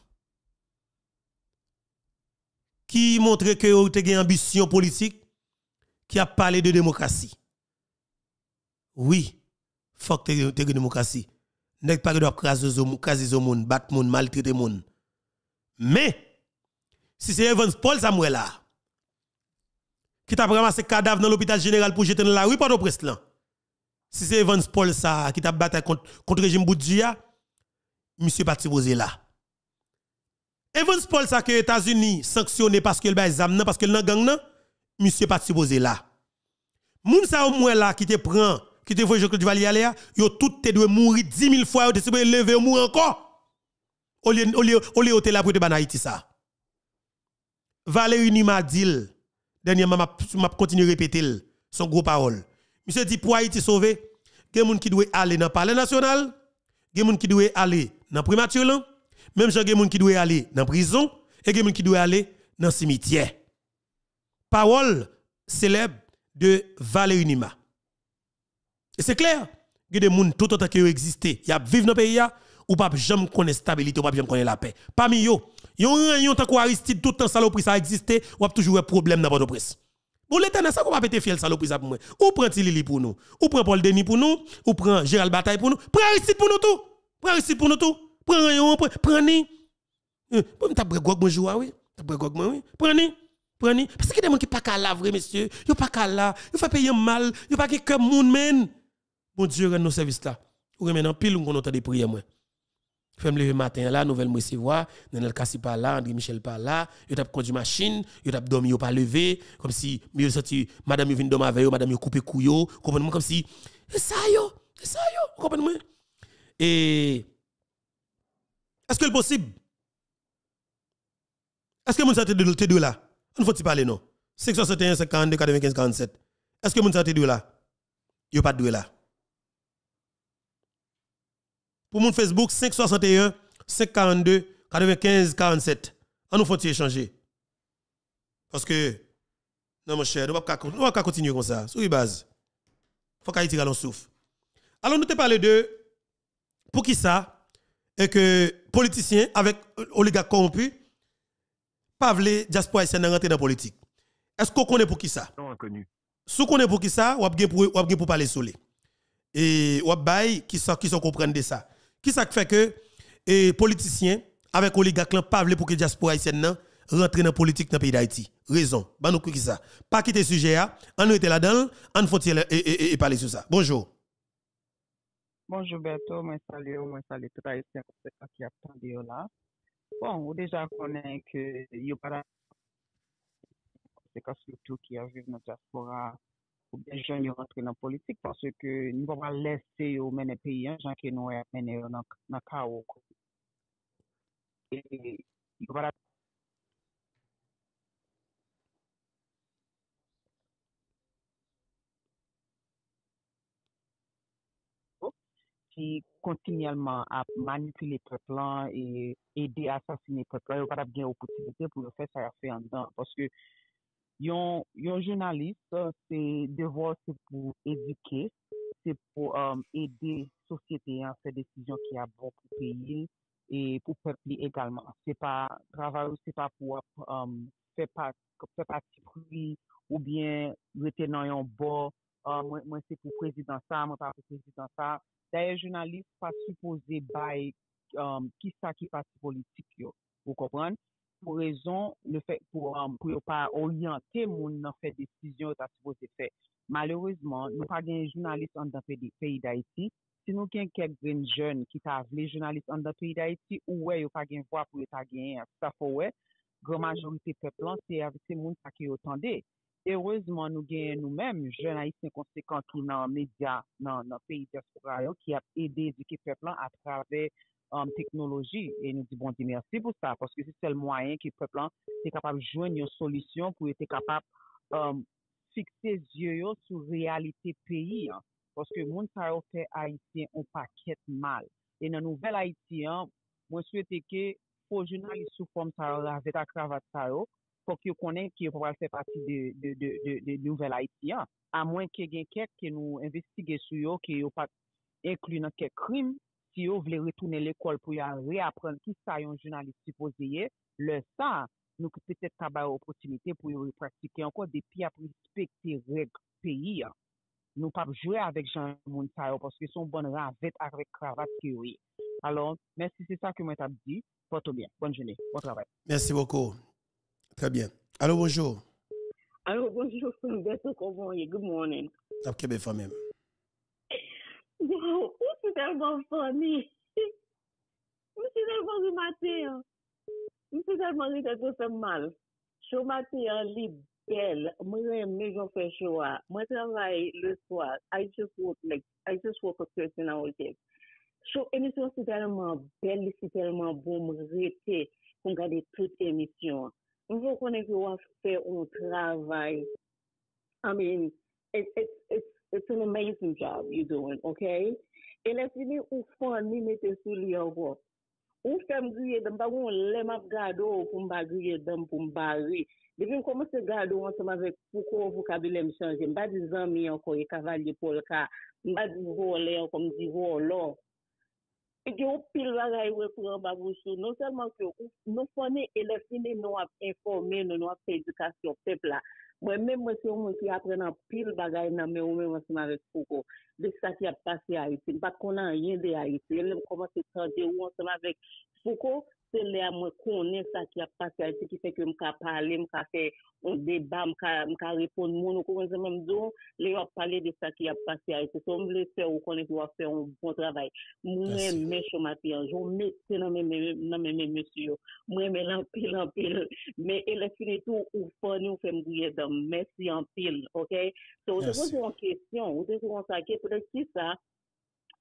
A: qui montraient que avez une ambition politique qui a parlé de démocratie. Oui, faut que tu aies une démocratie nèg pas doit craser zo craser moun bat moun maltraiter moun mais si c'est Evans Paul Samuel là qui t'a ramassé cadavre dans l'hôpital général pour jeter dans la rue pas de là si c'est Evans Paul ça qui t'a battu contre contre régime Boudjia monsieur pas supposé là Evans Paul ça que États-Unis sanctionné parce qu'il ba zam parce qu'il nan gang nan monsieur pas supposé là moun ça au moins là qui te prend qui te voit que tu vas y aller, yo tout te doit mourir 10 000 fois, yo te doit lever mourir encore. Au lieu, au lieu, au lieu, là pour te ban Haïti ça. Valérie Nima dit, dernièrement, m'a continue répéter son gros parole. Monsieur dit pour Haïti sauver, il y a des gens qui doivent aller dans le palais national, il y a des gens qui doivent aller dans le primature, même des gens qui doivent aller dans la prison, et il des gens qui doivent aller dans le cimetière. Parole célèbre de Valérie Nima. Et c'est clair, il y a des gens tout autant qui existent, ils vivent dans le pays ou pas jamais connaître stabilité ou pas jamais connaître la paix. Parmi eux, il y a un tant Aristide tout le temps saloperie ça existe ou toujours un problème dans votre presse. Pour l'éternel, ça qu'on va péter fiel saloperie ça pour moi. Ou prend Tilili pour nous, ou prend Paul Denis pour nous, ou prend Gérald Bataille pour nous, prend Aristide pour nous tout. Prend Aristide pour nous tout. Prend Rayon, prend ni. Bon t'as gog bonjour ah oui. T'as gog oui. Prend ni. Prend ni. Parce que des gens qui pas qu'à la vrai monsieur, yo pas qu'à la, fait payer mal, yo pas que monde men. Bon Dieu, rend nos services là. Ou maintenant pile on entend des prières moi. Femme lever matin là, nouvelle moi recevoir, Nenel Kassi pas là, André Michel pas là, yo t'a conduit machine, yo t'a dormi yo pas levé, comme si mieux sorti madame yo vinn dormir avec yo, madame yo coupé couyo, comprenez-moi comme si ça yo, ça yo, comprenez-moi? Et est-ce que c'est possible? Est-ce que mon santé de te là? On faut-il parler non? 661 52 95 47. Est-ce que mon santé de là? Yo pas de là. Pour mon Facebook, 561 542 95 47. On nous faut échanger. Parce que, non, mon cher, nous ne pouvons pas continuer comme ça. Sur base. Il faut qu'il à l'on souffle. Alors, nous te parlé de pour qui ça? Et que
B: politiciens avec euh, oligarques corrompus, pas vle diaspora haïtienne rentrer dans la politique. Est-ce qu'on connaît pour qui ça?
C: Non inconnu.
B: Si on connaît pour qui ça, ou bien pour ou pour parler solé. Et bay qui sont qui sont comprendre de ça. Qui ça fait que et politiciens avec oligarques pas vle pour que diaspora haïtienne rentre dans la politique dans le pays d'Haïti. Raison. Bah nous. Pas quitter le sujet on était là-dedans, on faut et, parler sur ça. Bonjour.
D: Bonjour Berto, moi salut, moi salut tout. Bon, on déjà connaît que il a pas surtout qui a vu notre diaspora ou bien jen yo rentre nan politik, parce ke nou pa pa lese yo mene peyi an, jan ke nou mene yo nan, nan ka ou. E, yo pa la... ki kontinyalman ap manipile peplan e ede asasine peplan, yo pa la gen oposibite pou yo fè sa ya fè an dan, parce ke Yon, yon jounalist, se devor se pou edike, se pou um, ede sosyete an se desisyon ki a bon pou peyi e pou pepli egalman. Se pa, travayou se pa pou ap um, fe pati pa pri ou bien reten nan yon bo, uh, mwen, mwen se pou prezident sa, mwen pa pou prezident sa. Daye jounalist pa supose bay um, ki sa ki pati politik yo, ou kopran? pou rezon le fèk pou um, pou yo pa oryante moun nan fè desisyon yo ta supose fè. Malourezman, nou pa gen jounalist an dan peyi da iti, si nou gen kek gen joun ki ta avle jounalist an dan peyi da iti, ou we yo pa gen vwa pou yo ta gen, sa fo we, gran majorite peplan se avise moun sa ki yo tende. Erozman nou gen nou men, jounalist ne konsekantou nan media nan, nan peyi diaspora yo ki ap ede edike peplan a travè um, teknoloji. E nou di bon di mersi pou sa, paske se sel mwayen ki peplan te kapab jwen yon solisyon pou te kapab um, fikse zye yo sou realite peyi. An. Paske moun sa yo fe Haitien ou paket mal. E nan nouvel Haitien, mwen souwete ke pou jounal sou form sa yo la vet akravat sa yo, pou ki yo konen ki yo pou al se pati de, de, de, de nouvel Haitien. A mwen ke gen kek ke nou investige sou yo, ke yo pat inklu nan kek krim, si yo vle retounen l'ekol pou yo reapren ki sa yon jounalist supposeye, le sa nou ki petet tabay opotimite pou yo repraktike anko depi apri spekte reg peyi an. Nou pap jwe avèk jan moun sa yo, paske son bon ravet avèk kravat ki yo yi. Alors, mersi se sa ki mwen tab di, poto bien, bon jenè, bon travay.
B: Mersi boko, tre bien. Alo, bonjou.
E: Alo, bonjou, mwen beso konvon ye,
B: good morning. Tapke be
E: famem. telman foni. Mwen se telman ri mate yo. Mwen se telman ri kato se mal. Chou mate yo li bel. Mwen yon mwen yon fè chou a. Mwen travay le swa. I just work like, I just work a person a whole day. Chou emisyon se telman bel, se telman bon mwen rete kon gade tout emisyon. Mwen yon konen ki wap fè yon travay. I mean, it, it, it's, it's an amazing job you're doing, okay? E le fini ou fon ni mette sou li anvo. Ou fèm griye dèm, ba ou lèm ap gado pou mba griye dèm pou mba ri. Depi m komanse gado ansem avèk pou kon vokabilèm chanje. Mba di zanmi anko, e kavalye polka. Mba di volè anko, mdi volò. E di ou pil varay wè pou an babou chou. Non selman ki ou, nou fone e le fini nou ap informe, nou ap edukasyon pepla. Mwen men mwen se yon mwen ki apren an pil bagay nan men ou men mwen se mwen vek foko. De sa ki ap pase a iti. Mwen pat konan yon de a iti. Yon mwen koman se tante yon mwen se mwen vek foko. se le a mwen konen sa ki ap pase a iti ki feke m ka pale, m ka fe on deba, m ka, ka repon moun ou konen se mwen do, le yo ap pale de sa ki ap pase a iti. So m le fe ou konen ki wap fe un bon travay. Mwen mè chomati anjou, mè se nan mè mè mè mè si yo. Mwen mè l'ampil, l'ampil. Mè elè finitou ou foni ou fèm gouye dam. Mè si ampil, ok? So ou te kon se an kesyon, ou te kon se an pou de ki sa,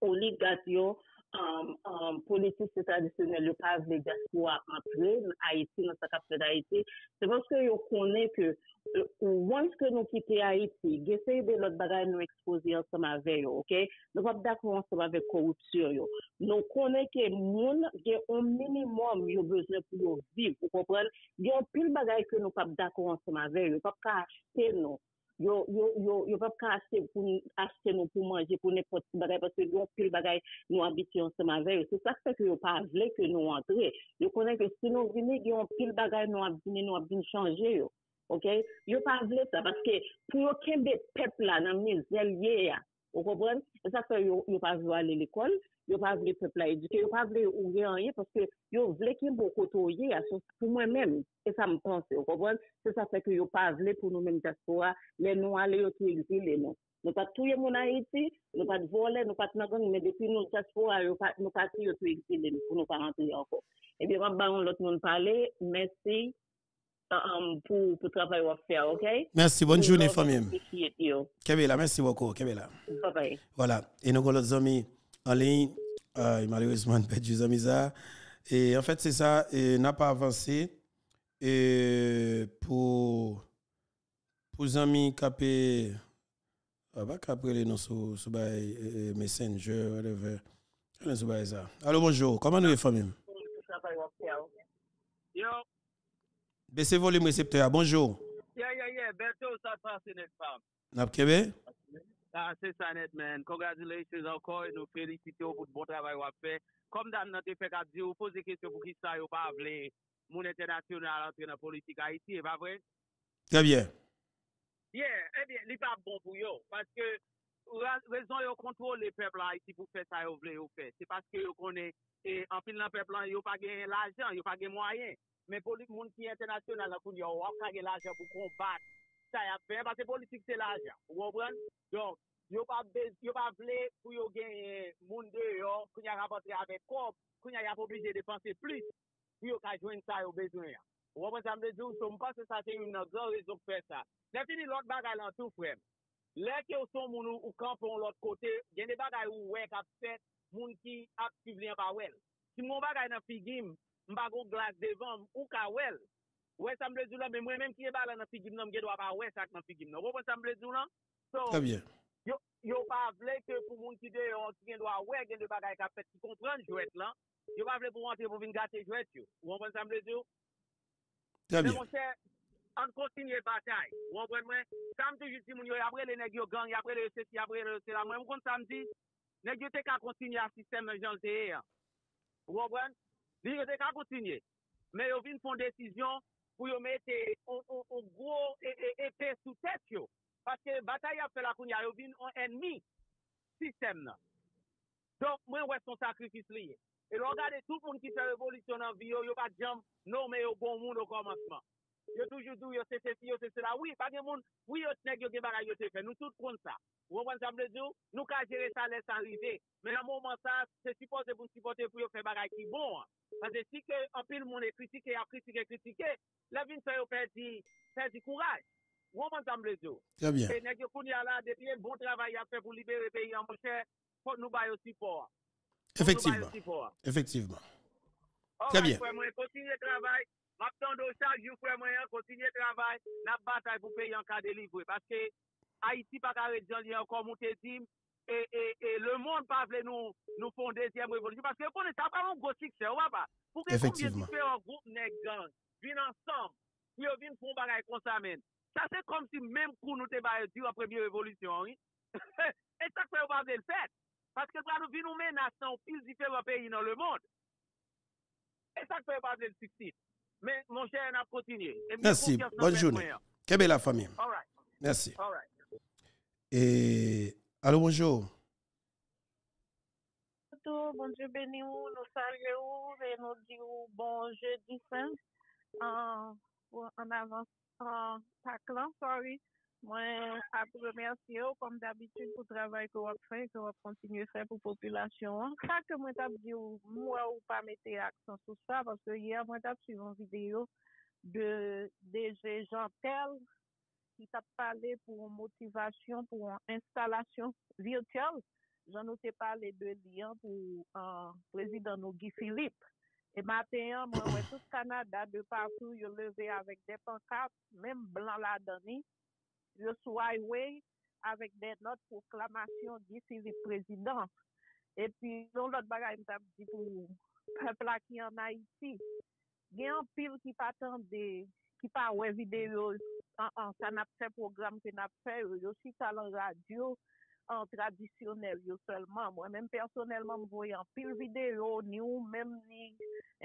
E: ou li gat yo, um, um, politik se tradisyonel yo pa vle gaspou a antre, Haiti, nan sa kapre d'Haiti, se vanske yo konen ke wans ke nou kite Haiti, gesey de lot bagay nou ekspozi ansama ve yo, ok? Nou wap dakou ansama ve korupsyon yo. Nou konen ke moun gen un minimum yo bezne pou yo viv, ou kompren? Gen pil bagay ke nou wap dakou ansama ve yo, wap ka achete nou. yo, yo, yo, yo pap ka aste pou aste nou pou manje pou nepot bagay, paske yon pil bagay nou abiti yon seman veyo. Se sa fek yo pa vle ke nou antre. Yo konen ke si nou vini, yon pil bagay nou abdine, nou abdine chanje yo. Ok? Yo pa vle sa, paske pou yo kembe pepla nan mi zelye ya. Ou kompren? Se sa fek yo pa vle ale l'ekol, yo pa vle pepla eduke, yo pa vle ouye anye, paske yo vle ki mbo koto ouye, asos pou mwen men, e sa mpense, yo kopon, se sa feke yo pa vle pou nou men diaspora, le nou ale yo tou exile nou. Nou pat touye moun a iti, nou pat vole, nou pat nagang, men depi nou diaspora, nou pat yo tou exile nou, pou nou pa rente yo anko. Eh Ebi wap baron lot moun pale, mersi um, pou, pou travay wap fè, ok?
A: Mersi,
E: bon jouni famim.
A: Kebela, mersi wako, kebela.
E: Bye bye.
A: Voilà, e nou kon lot zomi. En ligne. Euh, malheureusement, on a perdu les amis. ça. Et en fait, c'est ça. Et n'a pas avancé. Et pour, pour les amis qui ont ah, pas qu'après les noms sur sur Messenger, whatever. Ça. Allô, bonjour. Comment nous les familles? Baissez volume récepteur. Bonjour.
C: yeah, yeah, yeah. Beto sa passe.
A: N'a?
C: Ah, se sanet men, congratulations ankon, nou felisite ou pou bon travay wap fe. Kom dam nan te fek ap di ou, pose kesyon pou ki sa yo pa avle moun internasyonal antre nan politik Haiti, e pa vre?
A: Trè bien.
C: Yeah, e bien, li pa bon pou yo, paske rezon yo kontrole pepl Haiti pou fe sa yo vle yo fe. Se paske yo konen, anpil nan pepl an yo pa gen l'ajan, yo pa gen mwayen. Men pou li moun ki internasyonal akoun yo wap pa gen l'ajan pou kombat sa ya fe, parce politik se la ajan, wopren? Don, yo pa, pa vle pou yo gen moun de yo, kou nyan rapotre avek kop, kou nyan yap oblige depanse plis, pou yo ka jwen sa yo bezwen ya. Wopren sa mde djou, sou mpa se sa se yon nan zon rezon fe sa. Ne fini lot bagay lan tou frem. Lè ke ou son moun ou, ou kampon lot kote, gen de bagay ou wek ap fet, moun ki ap suvlien pa wel. Si moun bagay nan figim, mbago glas devan, ou ka wel, wè sa mble zou lan, mè mwen mèm ki e balan nan figim nan, mge dwa pa wè sak nan figim nan. Wè kon sa mble zou lan? So, yo, yo pa vle ke pou moun ki de yon ki gen dwa wè gen de bagay ka pet ki kontran jwet lan, yo pa vle pou antre pou vin gate jwet yo. Wè kon sa mble zou? Mè mwen se, an kontinye batay. Wè mwen mwen, samdi jiti moun yo, apre le neg yo gang, apre le se si, apre le se la, mwen mwen kon samdi, neg yo te ka kontinye a sistem men jan te e. Wè mwen, li yo te ka kontinye. Mè yo vin fon desisyon, pou yo mette ou gwo epè e, e, e sou tèt yo. Paske batay ap fè la koun ya yo vin an enmi sistem nan. Donk mwen wè son sakrifis liye. E lò gade tout moun ki se revolisyon an vi yo, yo pa jam nou me yo bon moun yo komanseman. yo toujou dou yo se se si, yo se se la. Oui, pa gen moun, oui yo tnek yo gen bagay yo se fe. Nou tout kon sa. Ou kon sa mle diyo, nou ka jere sa lè sa rive. Men nan mouman sa, se supose pou supporte pou yo fe bagay ki bon. Pase si ke apil moun e kritike, a kritike, kritike, la vin sa yo perdi, perdi kouraj. Ou kon sa mle diyo.
A: Très bien.
C: Se nek yo koun ya la, depi e bon travay a fe pou libere peyi an mouche, pot nou bayo si pou.
A: Effectivement. Effectivement. Très bien.
C: Mwen kontinye travay, Map tando chak jou fwe mwen yon kontinye travay, nap batay pou pe yon ka delivre. Paske Haiti pa kare diyan li yon komoute dim, e, e, e le moun pa vle nou, nou fon dezyem revolisyon. Paske yon konen sa pa moun gotik se, wapa. Pou ke pou
A: yon
C: diferan group nek gang, vin ansam, pou yon vin pou bagay konsamen. Sa se kom si menm kou nou te baye diyo apre biye revolisyon. e sa kwe wap vle l fèt. Paske kwa nou vin nou menas nan pil diferan peyi nan le moun. E sa kwe wap vle l siksit. Mais mon cher, on a continué.
A: Merci. Bonne journée. Quelle belle famille.
C: All right.
A: Merci.
C: All right.
A: Et allô, bonjour.
B: Bonjour, béni nous saluons et nous disons bon jeudi saint en avance en sorry. Moi, à vous remercier ou, comme d'habitude pour le travail que vous faites, que vous continuez à faire pour la population. Ça que moi t'ai dit, ou, moi ou pas mettre accent sur ça, parce que hier, moi t'ai suivi une vidéo de DG Jean-Tel qui t'a parlé pour une motivation, pour une installation virtuelle j'en ai parlé de lien pour le président nous, Guy Philippe. Et matin, moi, ouais, tout le Canada, de partout, ils levé avec des pancartes, même blanc là dedans yo sou highway avèk den not proklamasyon di siri prezident. Epi, yon lot bagay mtap di pou pepla ki an Haiti. Gen an pil ki pa tande,
F: ki pa wè videyo, an, an sa nap fè program ki nap fè, yo si talan radyo, an tradisyonel yo selman. Mwen men personelman mwoy an pil videyo, ni ou men ni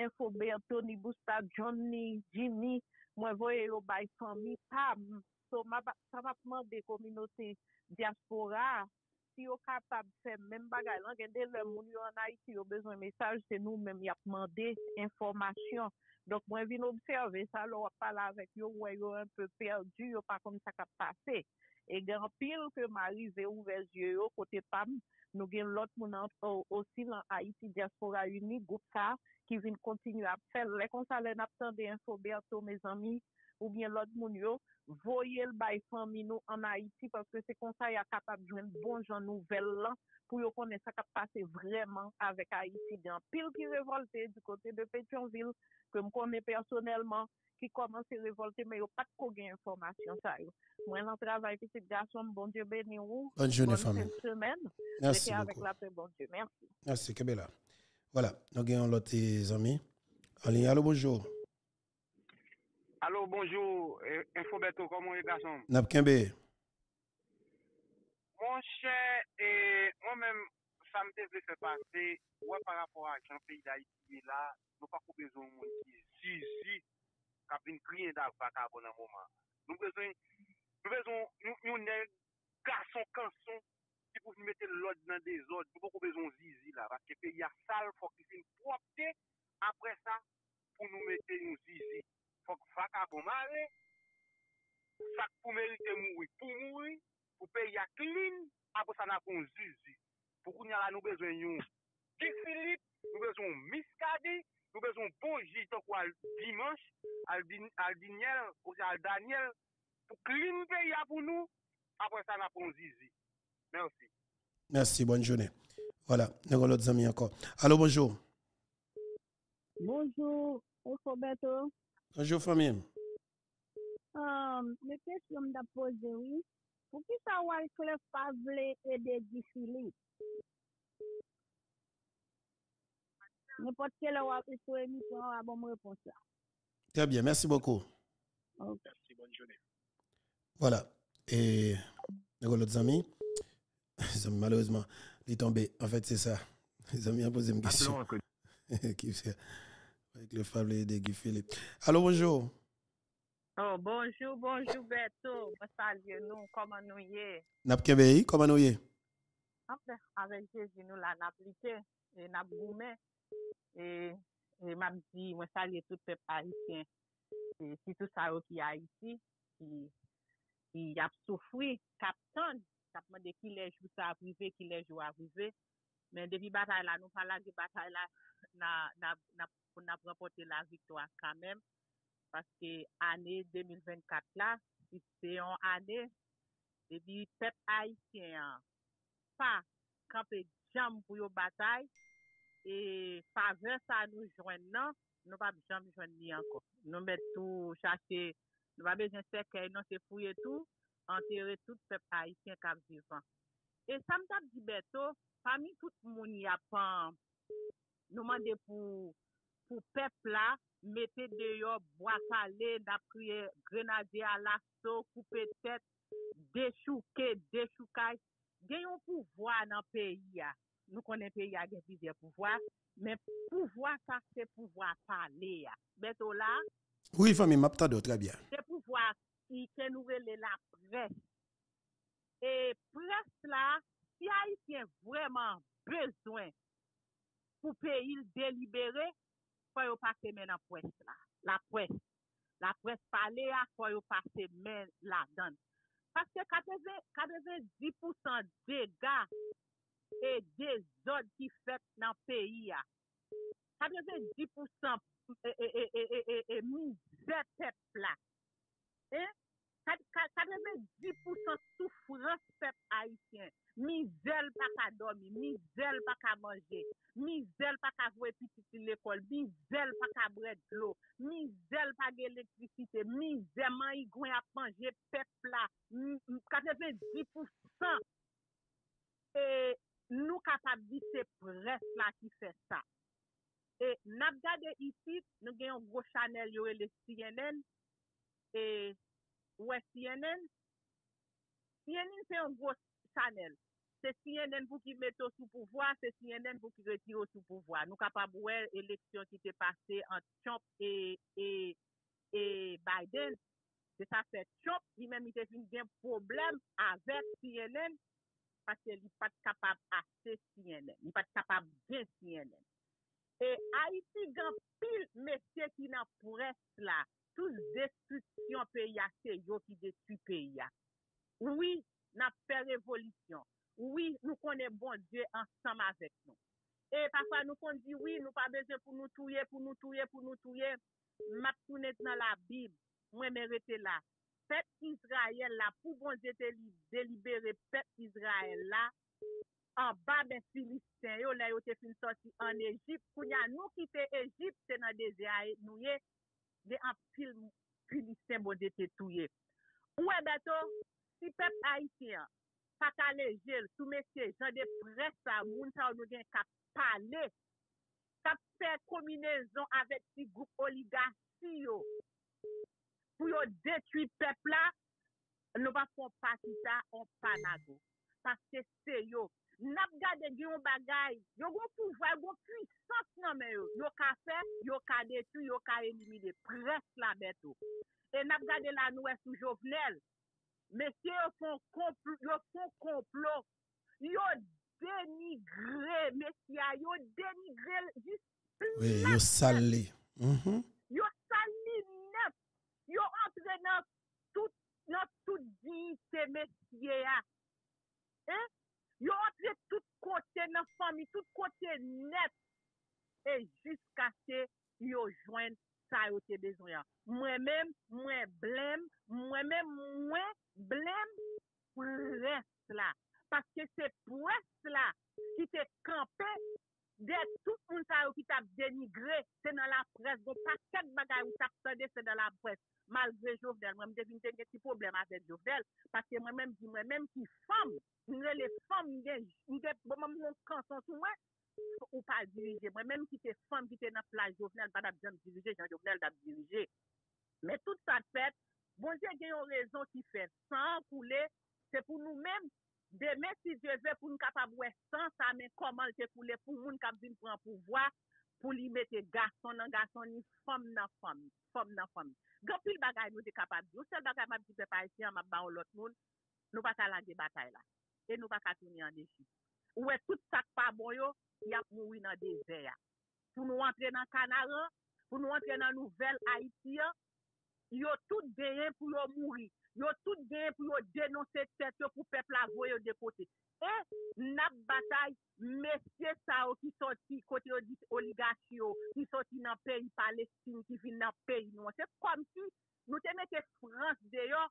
F: Infoberto, ni Busta John, ni Jimmy, mwen voye yo bay fami pam. So, sa va pman de kominote diaspora, si yo kapab fè men bagay lan, gen de lè moun yo anay si yo bezon mesaj, se nou men yap mande informasyon. Donk mwen vin observe sa, lò wap pala avèk yo, wè yo un peu perdu, yo pa kom sa kap pase. E gen pil ke mari ve ouvez yo yo, kote pam, nou gen lot moun an, osi lan Haiti Diaspora Uni, goup sa, ki vin kontinu ap fè. Lè kon sa lè nap tan de info berto, me zami, ou bien lot moun yo, voye l bay fami nou an Haiti, paske se kon sa ya kapab jwen bon jan nouvel lan, pou yo konen sa kap pase vreman avèk Haiti. Gen pil ki revolte du kote de Pétionville, ke m konen personelman, ki komanse revolte, men yo pat ko gen informasyon sa yo. Mwen lan travay petit garçon, bon Dieu béni ou.
A: Bonne journée, famille.
F: de semaine.
A: Merci
F: avec
A: beaucoup.
F: la paix, bon Dieu. Merci.
A: Merci, Kebela. Voilà, nous avons l'autre amis. En ligne, allô, bonjour.
G: Alo, bonjou, euh, Infobeto, komon e
A: gason? Napkenbe.
G: Mon chè, mwen mèm, sa mte vle fè pase, wè par rapport a jan peyi da iti la, nou pa kou bezon moun ki si, si, kap vin kriyen da baka bon an mouman. Nou bezon, nou bezon, nou nen gason kanson, ki pou vin mette lòd nan de zòd, nou pa kou bezon zi, zi la, vake peyi a sal, fòk ki fin propte, apre sa, pou nou mette nou zi, zi. fok vakabon mare, sak pou merite moui, pou moui, pou pe ya klin, apos an apon zizi. Pou koun yara nou bezwen yon kisilip, nou bezwen miskadi, nou bezwen bonji tok wal dimanche, al, din, al dinyel, ou al danyel, pou klin pe ya pou nou, apos an apon zizi. Mersi.
A: Merci, bonne journée. Voilà, nous avons l'autre ami encore. Allô, bonjour.
H: Bonjour, Roberto.
A: Bonjour, famille.
H: Um, me question mda pose oui. Pou ki sa Wyclef pa vle ede Guy Philippe? N'importe quel wap sou emisyon a bon me repons la.
A: Très bien, merci beaucoup.
H: Ok.
A: Voilà. Et nous avons l'autre ami? Les amis, Malheureusement, il est tombé. En fait, c'est ça. Les amis ont posé une question. Avec le fable de Guy Philippe. Allô, bonjour.
F: Oh, bonjour, bonjour, Beto. Salut, nous, comment nous y
A: est? Napkebei, comment nous y est?
F: Ah, avec Jésus, nous la naplité, et napgoumé. Et, et m'a dit, moi, salut tout peuple haïtien. Et si tout ça qui est Haïti, qui, qui a souffri, captain, captain de qui les jours ça arrivé, qui les jours arrivé. Mais depuis bataille là, nous parlons de bataille là, na, na, na, pou na prepote la viktoa kamem. Paske ane 2024 la, se yon ane, debi pep Haitien an, pa kampe jam pou yo batay, e fave sa nou jwen nan, nou pa jam jwen ni anko. Nou met tou chache, nou pa bejen sekey nou se fouye tou, anterre tout pep haisyen kap vivan. E sa samtap di beto, fami tout moun yapan, nou mande pou, pou pepla, mette deyo, boakale, dapkriye grenadye alaso, koupe tet, dechouke, dechoukaj. Genyon pouvoi nan peyi ya. Nou konen peyi ya gen vizye pouvoi, men pouvoi sa se pouvoi pale ya. Beto la?
A: Oui, fami, mapta do, tre bien.
F: Se pouvoi ki kenouwe le la pres. E pres la, si a yi tien vweman bezwen pou peyi l delibere, fwa yo pase men nan pwes la. La pwes. La pwes pale a, fwa yo pase men la dan. Paske 90% dega e de zon ki fet nan peyi a. 90% e, e, e, e, e, e, e, mi zet pep la. E, 90% soufrans pep haitien, mizel pa ka domi, mizel pa ka manje, mizel pa ka vwe pititi l'ekol, mizel pa ka bret glo, mizel pa ge elektrisite, mizelman yi gwen ap manje pep la, 90% e nou kapab di se pres la ki fe sa. E nap gade isi, nou gen yon gwo chanel yore le CNN, e wè CNN, CNN se yon gros chanel. Se CNN pou ki meto sou pouvoi, se CNN pou ki retiro sou pouvoi. Nou kapab wè eleksyon ki te pase an Trump e, e, e Biden. Se sa se Trump, li men mi te fin gen problem avèk CNN pase li pat kapab ase CNN. Li pat kapab gen CNN. E Haiti gen pil mesye ki nan pres la. tous destriksyon peyi a se yo ki detri peyi a. Oui, nan pe revolisyon. Oui, nou konen bon Diyo ansam avek nou. E papa nou kon di, oui, nou pa beze pou nou touye, pou nou touye, pou nou touye. Map tounet nan la Bib, mwen merete la. Pet Israel la, pou bon Diyo te li delibere pet Israel la, an ba ben Filisten yo, la yo te fin sorti an Egypt, kou ya nou kite Egypt, se nan dese a nou ye, de an pil pilise bon de te touye. Ouwe beto, si pep Haitien, patale jel, sou mesye, jan de presa, moun sa ou nou gen kap pale, kap fe kombinezon avet si goup oligasi yo. Pou yo detui pepla, nou va fon pati sa an panago. paske se yo. Nap gade di yon bagay, yo gon pouva, yo gon pwisans nan men yo. Yo ka fe, yo ka detu, yo ka elimide, pres la beto. E nap gade la nou e sou jovenel, mesye yo fon komplo, yo denigre, mesye yo denigre, oui, yo sali, mm
B: -hmm. yo
F: sali net, yo entre nan tout, nan tout di se mesye ya. eh? yo otre tout kote nan fami, tout kote net, e jiska se yo jwen sa yo te bezon ya. Mwen men, mwen blem, mwen men, mwen blem pres la. Paske se pres la ki te kampe de tout moun sa yo ki tap denigre, se nan la pres, de pa ket bagay ou tap sade, se nan la pres, malgre Jovdel, mwen devine ten gen ti problem avèk Jovdel, paske mwen mèm di mwen mèm ki fòm, mwen le fòm, mwen de mwen mwen konson sou mwen, ou pa dirije, mwen mèm ki te fòm, ki te nan plaj Jovdel, pa dap jan dirije, jan Jovdel dap dirije. Mè tout sa fèt, bonje gen yon rezon ki fè, san koule, se pou nou mèm, Deme si Jeze pou nou kapab wè san sa men koman lte pou le pou moun kap din pran pou vwa pou li mette gason nan gason ni fom nan fom, fom nan fom. Gopil bagay nou de kapab di. Ou sel bagay map di pe pa iti an map ba ou lot moun, nou pa ka lage batay la. E nou pa ka touni an deshi. Ou e tout sak pa boyo, yap moui nan deje ya. Pou nou antre nan Kanara, pou nou antre nan Nouvel Haiti ya, yo tout deyen pou yo moui. yo tout gen pou yo denonse tèt yo pou pepl avwe yo dekote. E eh, nap batay mesye sa yo ki soti kote yo dit oligasyo, ki soti nan peyi Palestine, ki vin nan peyi nou. Se kom si nou te mette Frans deyo,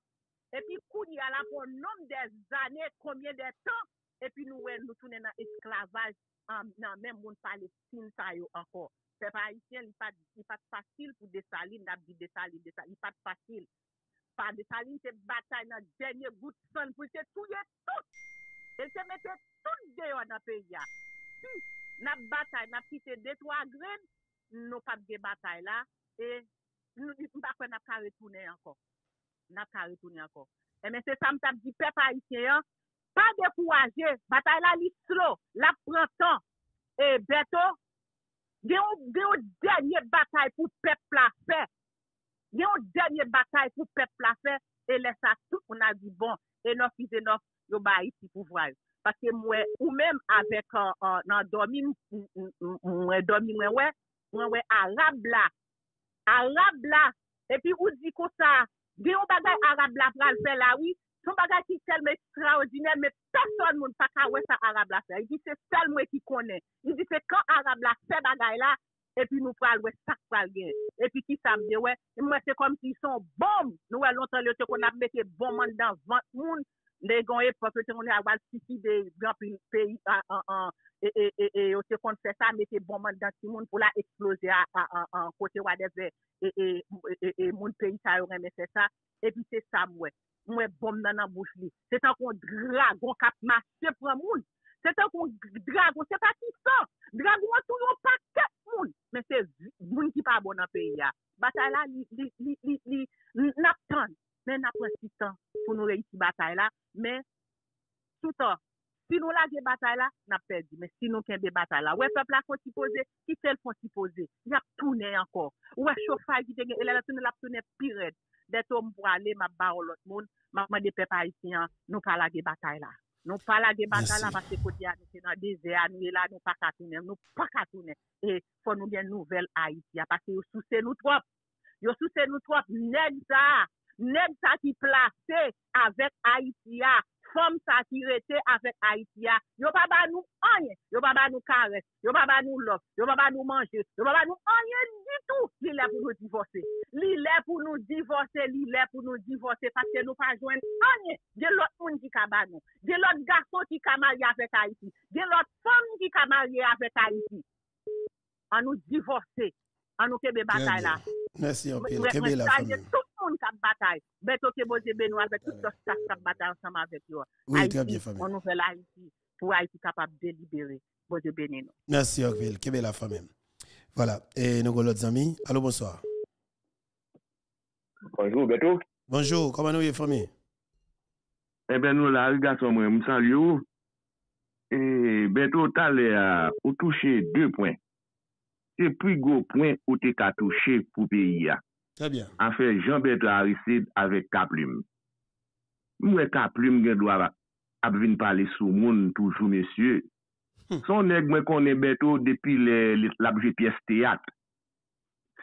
F: epi kou ni ala pou nom de zane, komyen de tan, epi nou wè nou tounen nan esklavaj an, nan men moun Palestine sa yo anko. Se pa isyen li pat fasil pou desaline, nap di desaline, desaline, li pat fasil. pa de salin te batay nan denye gout son pou se touye tout. El se mette tout deyo nan peya. Si nap batay, nap pite detwa gren, nou pap de batay la, e nou di mpa kwen nap ka retoune anko. Nap ka retoune anko. E men se sam tap di pep a ite yon, pa dekouaje, batay la li slo, la prantan, e beto, gen ou denye batay pou pep la fey. Gen yon denye batay pou pep plase, e lesa tout pou nan di bon, enof is enof, yo ba iti pou vwayo. Pase mwen, ou menm avek uh, uh, nan domi, mwen domi mwen we, mwen we Arab la. Arab la, epi ou di ko sa, gen yon bagay Arab la pral fe la wik, Son bagay ki selme ekstraordinel, me person moun pa ka wè sa Arab la fè. Y di se sel mwen ki konen. Y di se kan Arab la fè bagay la, epi nou pral wè sak pral gen, epi ki samde wè, mwen se kom si son bom, nou wè lontan lè te kon ap mette bom an dan vant moun, lè gon e pop, lè te kon ap wè sisi de gran peyi an, an, e, e, e, yo te kon fè sa, mette bom an dan si moun pou la eksplose an, an, an, kote wè devè, e, e, e, e, moun peyi sa yo remè fè sa, epi se sam wè, mwen bom nan an bouch li, se tan kon dragon kap ma se pran moun, se tan kon dragon, se pa ki sa, dragon an tou yon pa kap, moun, men se moun ki pa bon an peyi ya. Batay la, li, li, li, li li, nap tan, men nap resistan pou nou reyisi batay la, men toutan, si nou lage batay la, nap perdi, men si nou kenbe batay la. Ouè pepla kon si pose, ki sel kon si pose, yap toune ankor. Ouè chofay ki te gen, elè la toune lap toune pired, deto mbo ale, map barolot moun, map mwen de pepa isi an, nou pa lage batay la. Nou pala de
A: batala
F: pase kote a nou se nan deze a nou e la nou pa katounen. Nou pa katounen. E fon nou gen nouvel Haiti a pase yo souse nou trop. Yo souse nou trop. Neg sa. Neg sa ki plase avèk Haiti a. fom sa ki rete avèk Haitia. Yo pa ba nou anye, yo pa ba nou kares, yo pa ba nou lop, yo pa ba nou manje, yo pa ba nou anye di tou. Li lè pou nou divose. Li lè pou nou divose, li lè pou nou divose, paske nou pa jwen anye. gen lot moun ki ka ba nou. gen lot gason ki ka marye avèk Haiti. gen lot fom ki ka marye avèk Haiti. An nou divose. An nou kebe batay la.
A: Merci, Mersi
F: anpil,
A: kebe la
F: fom. moun kap batay. Beto Keboze benou avèk, tout dos tak kap batay ansama avèk yo.
A: Oui, très bien, famille.
F: On nou fè la Haiti pou Haiti kapap delibere. Boze Benoît.
A: Merci, Orville. Kebe la famille. Voilà. Et nous avons l'autre ami. Allô, bonsoir.
I: Bonjour, Beto.
A: Bonjour, comment nous y famille?
I: Eh ben nou la, regason mwen, mwen san liyo. Eh, Beto, talè a ou touche 2 poin. Se pri go poin ou te ka touche pou peyi ya. a fe Jean-Bertrand Aristide avek Kaplume. Mwen Kaplume gen do ap vin pale sou moun toujou mesye. Hmm. Son neg mwen konen beto depi l'abje piyes teat.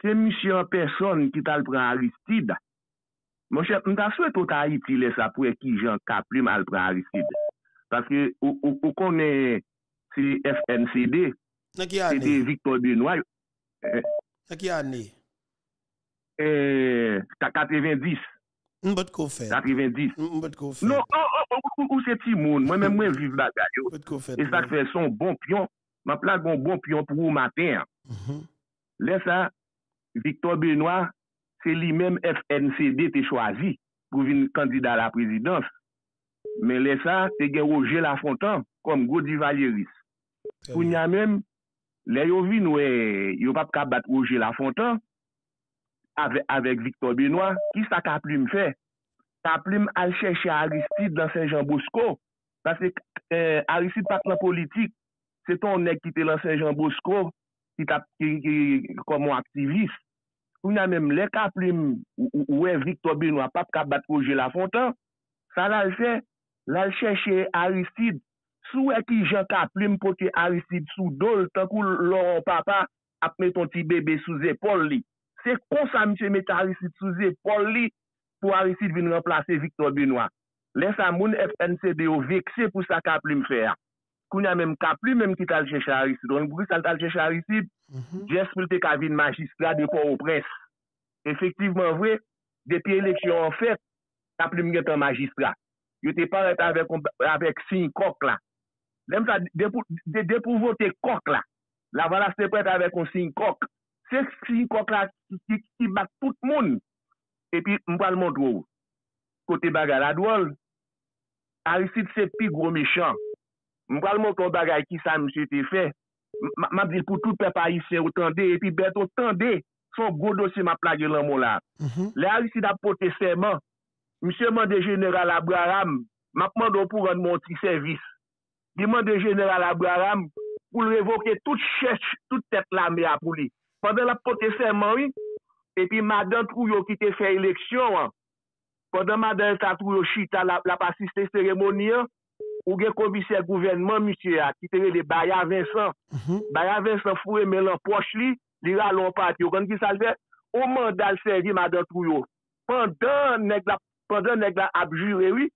I: Se misye an person ki tal pran Aristide, mwen chep mwen ta swet o ta iti les apwe ki Jean Kaplume al pran Aristide. Paske ou konen si FNCD, se
A: de
I: Victor Benoit.
A: Sa ki ane?
I: Eh, ta
A: 90. Mbot ko fè.
I: 90.
A: Mbot ko fè.
I: Non, ou ou se ti moun, mwen mwen mwen viv bagay yo.
A: Mbot ko fè.
I: E sa fè son bon pion, ma plak bon bon pion pou ou mater.
A: Mm-hmm.
I: Lè sa, Victor Benoit, se li mèm FNCD te chwazi pou vin kandida la prezidans. Men lè sa, te gen Roger Lafontan kom Godi Valéris.
A: Eh
I: pou nyan mèm, lè yo vin wè, yo pap ka bat Roger Lafontan, ave, avek Victor Benoit, ki sa Kaplim fe? Kaplim al chèche Aristide dan Saint-Jean Bosco, pase eh, Aristide pat nan politik, se ton nek ki te lan Saint-Jean Bosco, ki tap komon aktivist. Kou nan menm le Kaplim, ouwe Victor Benoit, pap kap bat koje la fontan, sa lal fe, lal chèche Aristide, sou e ki jan Kaplim pote Aristide sou dol, tan kou loron papa ap meton ti bebe sou zepol li. Se kon sa msye mette Aristide Souze pol li pou Aristide vin remplase Victor Benoit. Lè sa moun FNCB yo vekse pou sa ka pli mfè. Koun ya menm ka pli menm ki tal chè chè Aristide. Don pou ki tal tal chè chè Aristide,
A: mm
I: -hmm. jès pou te ka vin magistrat de por ou pres. Efektivman vwe, depi eleksyon an fèt, ta pli mgen tan magistrat. Yo te paret avèk sin kok la. Lem sa, de, de, de pou vote kok la. La vala se pret avèk on sin kok la. se psikok la ki ki bat tout moun, E pi mpal montrou, kote bagay la dwol, Aristide se pi gro mechan, mpal montrou bagay ki sa msye te fe, mabdil pou tout pe parisyen ou tende, e epi beto tende, son gro dosye ma plage lan moun la.
A: Mm -hmm.
I: Le Aristide ap pote seman, msye mande general Abraham, map mando pou ren monti servis. Di mande general Abraham, pou l revoke tout chèche, tout tèt la mè apou li. Pande la pote seman oui, epi madan trou yo ki te fe eleksyon an, pande madan ta trou yo chita la, la pasiste seremoni an, ou gen komise gouvenman misye a, ki te re de Baya Vincent,
A: mm -hmm.
I: Baya Vincent fure men lan poch li, li ralon pati yo, kon ki salve, ou mandal servi madan trou yo. Pandan neg la, la abjure oui,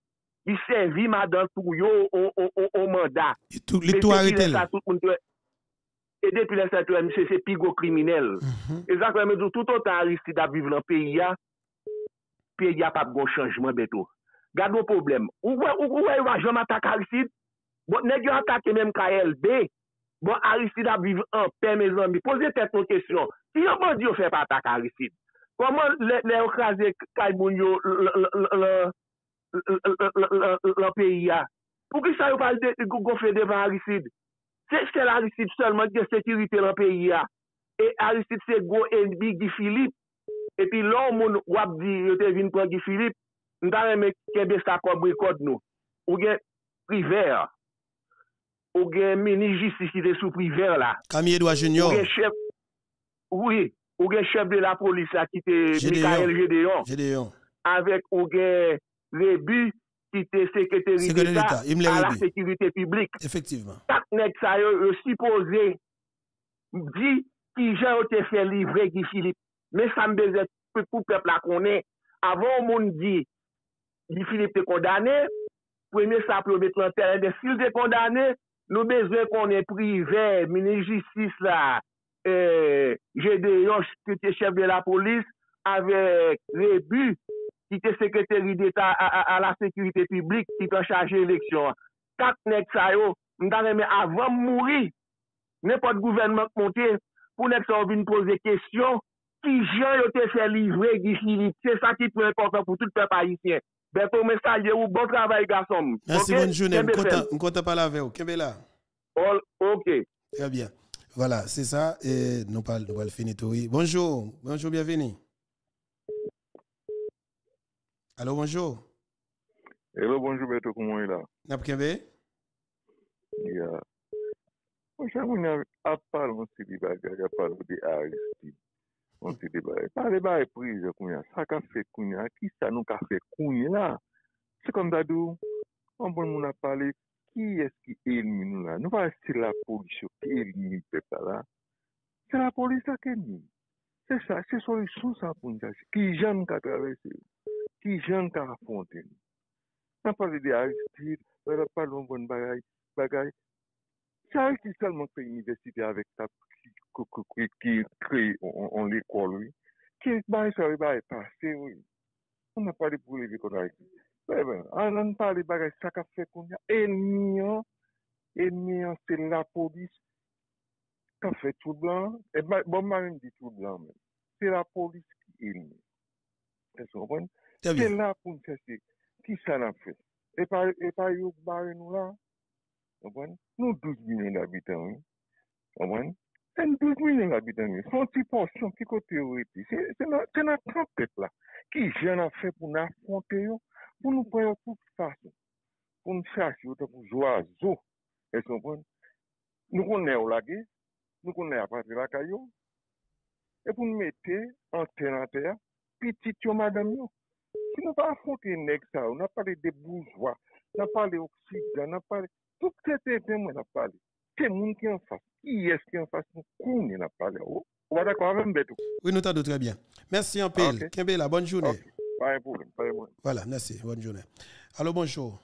I: li servi madan trou yo o, o, o, o mandat.
A: Li tou arete
I: la?
A: Tout,
I: E depi lè statue msè se pigo kriminel.
A: Mm.
I: E zak kwen mè djou tout an Aristide ap vive nan peyi ya, peyi ya pap gon chanjman beto. Gade wè problem. Ou wè ou wè yon jom atak Aristide, bon nè gyo atake mèm KLB, bon Aristide ap vive an, pe mè zan mi. Poze tèt nou kesyon, Si yon bon diyo fè pa atak Aristide? Koman lè yon krasè Kaiboun yo lè peyi ya? Pou ki sa yon pal de, go fè devan Aristide? Se Seke l'Aristide solman gen sekirite lan peyi ya. E Aristide se go enbi Gifilip. E pi lò moun wap di yo te vin pran Gifilip, nda reme kebe sa kobri kod nou. Ou gen priver. Ou gen meni jistikite sou priver la.
B: Kamye Edouard Junior.
I: Ou gen chef. Oui. Ou gen chef de la polis la ki te Mikael Gedeon.
B: Gedeon.
I: Avèk ou gen rebu.
B: entité
I: sécurité
B: d'État
I: à la sécurité publique.
B: Effectivement.
I: Chaque nèg ça yo supposé dit qui j'ai été fait livrer Guy Philippe. Mais ça me désespère pour peuple là qu'on est avant monde dit Guy Philippe est condamné, premier ça pour mettre en terre des s'il est condamné, nous besoin qu'on est privé, ministre justice là euh, j'ai des chef de la police avek Rebu, sekreteri d'Etat a, a, a la sekurite publik, ki te chaje eleksyon. Kat nek sa yo, mdane men avan mouri, nepot gouvernement monte, pou nek sa ou vin pose kesyon, ki jan yo te fè livre Guy. Se sa ki pou important pou tout pep haïtien. Ben pou mè salye ou, bon travay gasom.
B: Merci, bonne journée. Je suis content de parler avec vous.
I: Ok.
B: Très bien. Voilà, c'est ça. Et nous parlons, nous allons finir. Bonjour. Bonjour, bienvenue. Alo, bonjou.
J: Alo, bonjou, beto koumou e la.
B: Nap kebe?
J: Ya. Mwen chan moun ap pal moun si di bagaj, ap pal moun di Aristide. Moun si di bagaj. Pal e bagaj priz koumou ya. Sa ka fe koumou ya. Ki sa nou ka fe koumou la? Se kom dadou, an bon moun ap pale, ki eski elmi nou la? Nou va esti la polis yo ki elmi pepa la? Se la polis la ke elmi? Se sa, se solisyon sa pou nja. Ki jan ka travese yo. ki jan ka afonte nou. Nan pale de Aristide, wè la pale yon bon bagay, bagay, sa yon ki salman kre universite avek sa ki kre yon l'ekol, ki bay sa wè bay pase, an nan pale pou leve kon Aristide. Wè wè, an nan pale bagay sa ka fe kon ya, enmiyan, enmiyan se la polis, ka fe tout blan, e bon marim di tout blan men, se la polis ki enmi. E so,
B: wè,
J: Se la pou mfeste, ki sa la fwe? E pa yo bare nou la? Nou 12 milyon abitan. Sen 12 milyon abitan. Son ti porsyon, ti kote yo eti. Se nan kap pet la. Ki jen a fwe pou nan fonte yo? Pou nou pre yo tout fason. Pou nou chache yo te pou zwa zo. E son pon. Nou konnen yo lage. Nou konnen apate laka yo. E pou nou mette antena ter. Pitit yo madame yo. Si nou pa afonte nek sa ou, nan pale de bourgeois, nan pale oksidan, nan pale, tout se te temen nan pale. Ke moun ki an fase, ki es ki an fase, nou kouni nan pale ou. Ou wada kwa mwen betou.
B: Oui, nou tado tre bien. Merci an pil.
J: Okay.
B: Kembe la, bonne journée.
J: Okay. Pas de problème, pas de problème.
B: Voilà, merci, bonne journée. Allô, bonjour.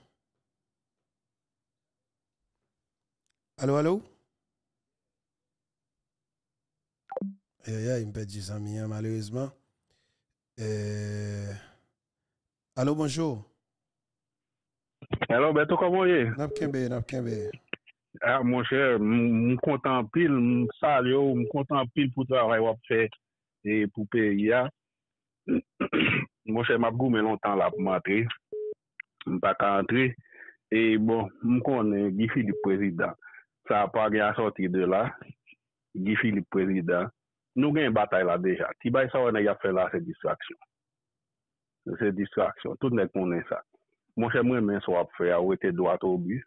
B: Allô, allô? Eh, eh, il me perd 10 amis, malheureusement. Euh... Allô, bonjour.
K: Allô, Beto, comment est
B: Napkembe, Napkembe.
K: Ah, mon cher, je content pile, je salue, je content pile pour le travail qu'on fait et pour pays. mon cher, je suis longtemps là pour m'entrer. Je ne pas entrer. Et bon, je connais Guy Philippe président. Ça n'a pas rien sorti de là. Guy Philippe président. Nous avons une bataille là déjà. Si ça, on a fait là, c'est distraction. Se distraksyon. Tout nek konen sa. Mwen se mwen men so ap fè a ou ete doat ou bu.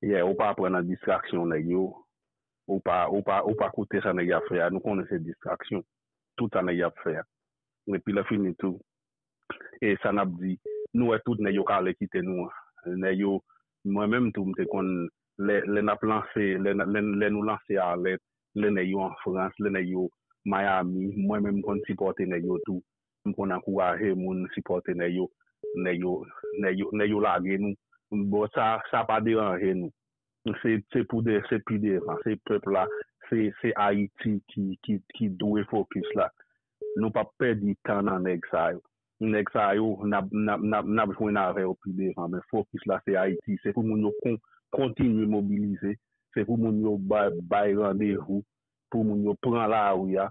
K: Ye, yeah, ou pa apren nan distraksyon nek yo. Ou pa, ou pa, ou pa koute sa nek ap fè a. Nou konen se distraksyon. Tout sa nek ap fè a. Mwen pi la fini tou. E san ap di, nou e tout nek yo ka le kite nou. Nek yo, mwen menm tou mte kon le, le nap lanse, le, le, le nou lanse a let. Le nek yo an Frans, le nek yo Miami. Mwen menm kon sipote nek yo tou. m kon ankouraje moun sipote ne yo, ne yo, ne yo, ne yo lage nou. Bo sa, sa pa deranje nou. Se, se pou de, se pi devan, se pepla, se, se Haiti ki, ki, ki dwe fokus la. Nou pa pedi tan nan neg sa yo. Neg sa yo, nab, nab, nab, nab jwen avè yo pi devan, men fokus la se Haiti. Se pou moun yo kon, kontinu mobilize, se pou moun yo bay, bay randevou, pou moun yo pran la ou ya,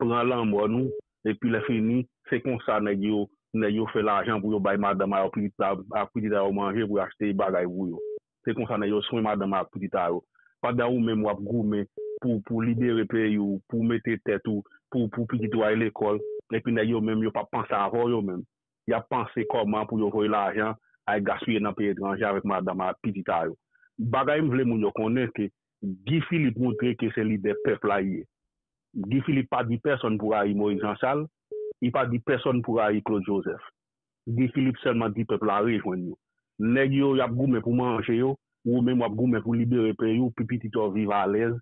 K: pran lan mwen nou, epi le fini, se kon sa neg yo, neg yo fe l'ajan pou yo bay madama yo, apri ta yo manje pou yo achete bagay pou yo. Se kon sa neg yo swen madama apri yo. Padan ou men wap goumen pou, pou libere pe yo, pou mette tet ou, pou, pou piti to ay l'ekol, epi neg yo men yo pa panse avon yo men. Ya panse koman pou yo voy l'ajan ay gaswye nan pe etranje avik madama apri yo. Bagay m vle moun yo konen ke Guy Philippe montre ke se li de pepla ye. Di Philippe pa di person pou a yi Moïse Jansal, i pa di person pou a yi Claude Joseph. Di Philippe selman di pepla rejwen yo. Neg yo yap goumen pou manje yo, ou men wap goumen pou libere pe yo, pipi tito viva alez,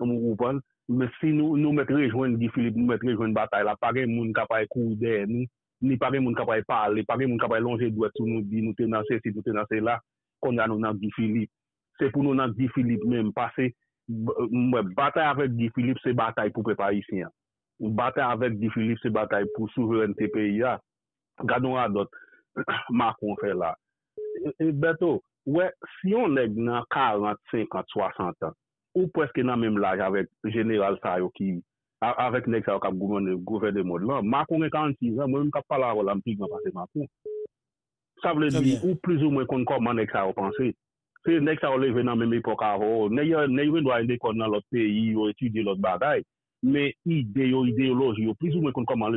K: komou koupan. Men si nou, nou met rejwen di Philippe, nou met rejwen batay la, pare moun kapay kou de ni, ni pare moun kapay pale, pare moun kapay longe dwe sou nou di nou tenase si nou tenase la, kon ya nou nan di Philippe. Se pou nou nan di Philippe men, pase batay avèk Guy Philippe se batay pou preparisyen. Batay avèk Guy Philippe se batay pou souveren souverènte PIA. Gadon adot, makon fè la. E, e beto, wè, si yon neg nan 40, 50, 60 an, ou preske nan mèm laj avèk General Sayo ki, avèk neg Sayo kap gouverne de mod lan, makon e 46 an, mwen mwen kap pala wò lampik nan pase makon. Sa vle di, ou plus ou mwen kon kon man neg Sayo panse. Se nek sa ou leve nan menme epok avon, ne yon dwa ende kon nan lot peyi, yo etudye lot bagay, me ide yo, ideoloji yo, plis ou men kon koman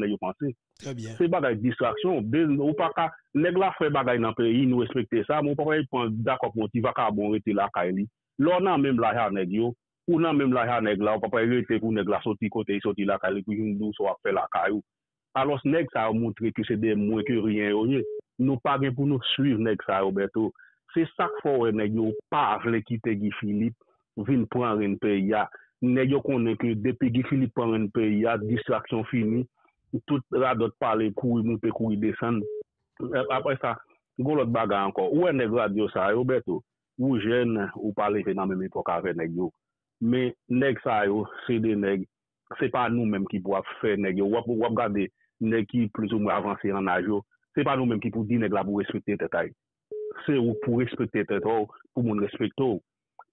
K: ne yo panse. Se bagay distraksyon, ou pa ka, nek la fwe bagay nan peyi, nou respekte sa, moun pa pa yon pan dakop moun ti vaka bon rete la ka eli. Lò nan menm la ya neg yo, ou nan menm la ya neg la, ou pa pa yon rete pou neg la soti kote, soti la ka eli, pou yon dou so ap fe la ka yo. Alos nek sa ou moun tre ki se de mwen ke riyen yo ye, nou pa gen pou nou suiv nek sa yo beto. Se sak fò wè nè yo parle ki te Gifilip vin pran ren pe ya. Nè yo konen ke depi Gifilip pran ren pe ya, distraksyon fini, tout radot pale koui moun pe koui desen. E, apre sa, goun lot baga anko. wè e nè radio sa yo beto, ou jen ou pale fè nan mè mè epoka vè nè yo. Men neg sa yo, se de neg, se pa nou mèm ki pou ap fè nè yo. Wap, wap gade neg ki plus ou mè avanse nan a yo. Se pa nou mèm ki pou di neg la pou respete tetay. se ou pou respekte tèt ou, pou moun respekte ou.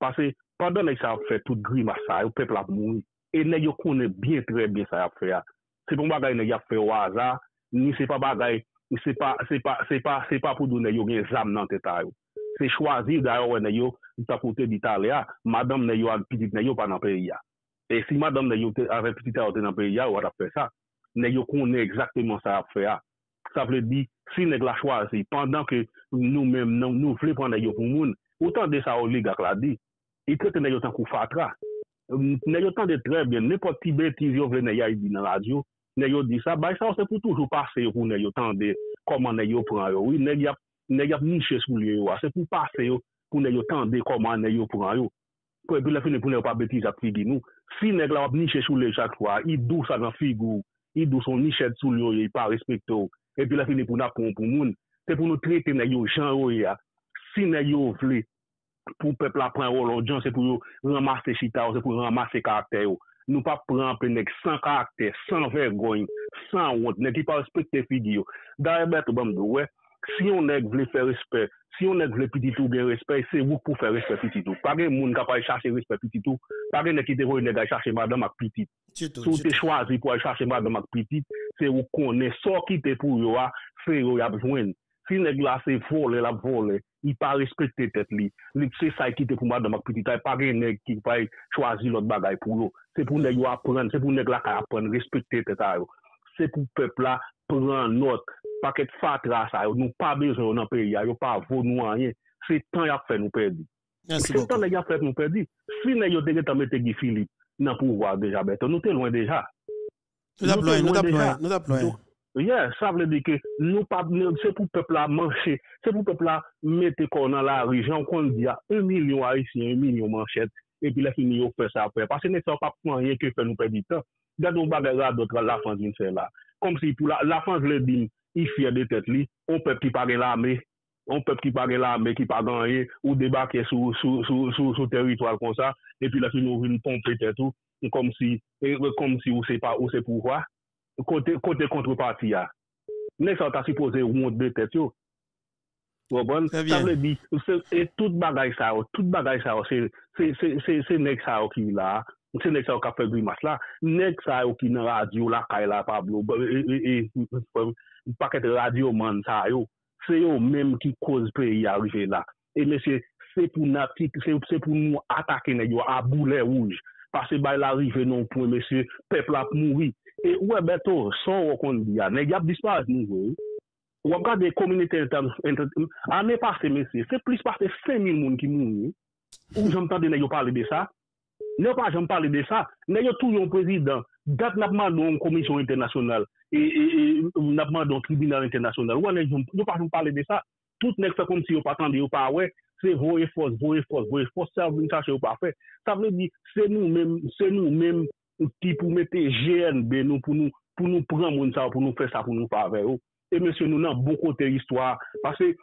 K: Pase, pandan nèk sa ap fè tout gri masay, ou pepl ap moun, e nèk yo konè bien tre bien sa ap fè ya. Se pou bagay nèk ap fè waza, ni se pa bagay, se pa, se pa, se pa, se pa pou doun nèk yo gen zam nan tèt a yo. Se chwazi dayo wè nèk yo, ta kote di talè ya, madame nèk yo al pitit nèk yo pa nan peyi ya. E si madame nèk yo avè pitit a yo te nan peyi ya, wè ap fè sa. Nèk yo konè exactement sa ap fè ya. sa vle di, si neg la chwazi, pandan ke nou men, nou vle pran neg yo pou moun, otan de sa ou li gak la di, i trete neg yo tan kou fatra. Neg yo tan de trebyen, ne pot ti betiz yo vle neg ya yi di nan radyo, neg yo di sa, bay sa ou se pou toujou pase yo pou neg yo. Tan de, koman neg yo pran yo, oui, neg yap, neg yap niche sou li yo, a se pou pase yo, pou neg yo tan de, koman neg yo pran yo. Pou epi la fin pou neg yo pa betiz ap figi nou, si neg la wap niche sou li chak fwa, i dou sa nan figou, i dou son niche sou li yo, i pa respekto yo, epi la fini pou na pon pou moun, te pou nou trete nan yo jan yo ya, si nan yo vle, pou pepla pran yo lor jan, se pou yo ramase chita yo, se pou ramase karakter yo, nou pa pran pe nek san karakter, san vergogne, san wot, nek ki pa respekte figi yo, da e bet ou bam do we, si yon neg vle fè respect, si yon neg vle pititou gen respect, se wouk pou fè respect pititou. Pagè moun kapay chache respect pititou, pagè nek ite woy neg a chache madame ak pitit. Sou te chwazi pou a chache madame ak pitit, se wouk konen so ki te pou yo a, se yo yap jwen. Si neg la se vole la vole, i pa respekte tet li. Li se sa ki te pou madame ak pitit, ay pagè neg ki pay chwazi lot bagay pou yo. Se pou neg yo apren, se pou neg la ka apren, respekte tet a yo. Se pou pepla pren not, paket fatra sa yo, nou pa bezon yo nan peyi ya, yo pa vo nou anyen, se tan ya fè nou perdi. Se tan ya fè nou perdi, si ne yo dege tamete Guy Philippe nan pouvoar deja beto, nou te lwen deja.
B: Nou tap lwen, nou tap lwen, nou tap lwen.
K: Yeah, sa vle di ke nou pa, se pou pepla manche, se pou pepla mette kon nan la rijan kon di ya, un milyon haisyen, un milyon manchet, epi la fini yo fè sa fè. Pase ne sa pa pran ye ke fè nou perdi tan. Gado bagay la dotra la fan din fè la. Kom si pou la, la fan vle din, i fye de tet li, on pep ki page la me, on pep ki page la me, ki page anye, ou debake sou, sou, sou, sou teritwal kon sa, epi la ki nou vin pompe tet ou, kom si, kom si ou se, pa, ou se pou wwa, kote, kote kontrepati ya. Nek sa ta suppose woun de tet yo. Wabon, sa vle di, se tout bagay sa yo, tout bagay sa yo, se, se, se, se, se nek sa yo ki la, Se nek sa yo ka fe grimas la, nek sa yo ki nan radyo la kay la pablo, paket radyo man sa yo, se yo menm ki koz peyi arive la. E mesye, se pou, natik, se, se pou nou atake ne yo a boule ouj, pase bay la rive non pou mesye, pepl ap mouri. E ouwe beto, son wakon diya, ne yap dispaj nou yo. Wap gade komunite entertainment, ane pase mesye, se plis pase 5.000 moun ki mouni, ou jom tande ne yo pale de sa, ne yo pa jom pale de sa, ne yo tou yon prezident, dat napman nou yon komisyon internasyonal, e, e, e mnapman don tribunal internasyonal. Ou anek, nou pa joun pale de sa, tout nek fe kom si yo pa tande, yo pa we, se voye fos, voye fos, voye fos, sa voun kache yo pa fe. Sa vle di, se nou men, se nou men, ki pou mette GNB nou pou nou, pou nou pran moun sa, pou nou fe sa, pou nou pa ve yo. E monsye nou nan bon kote histwa, pase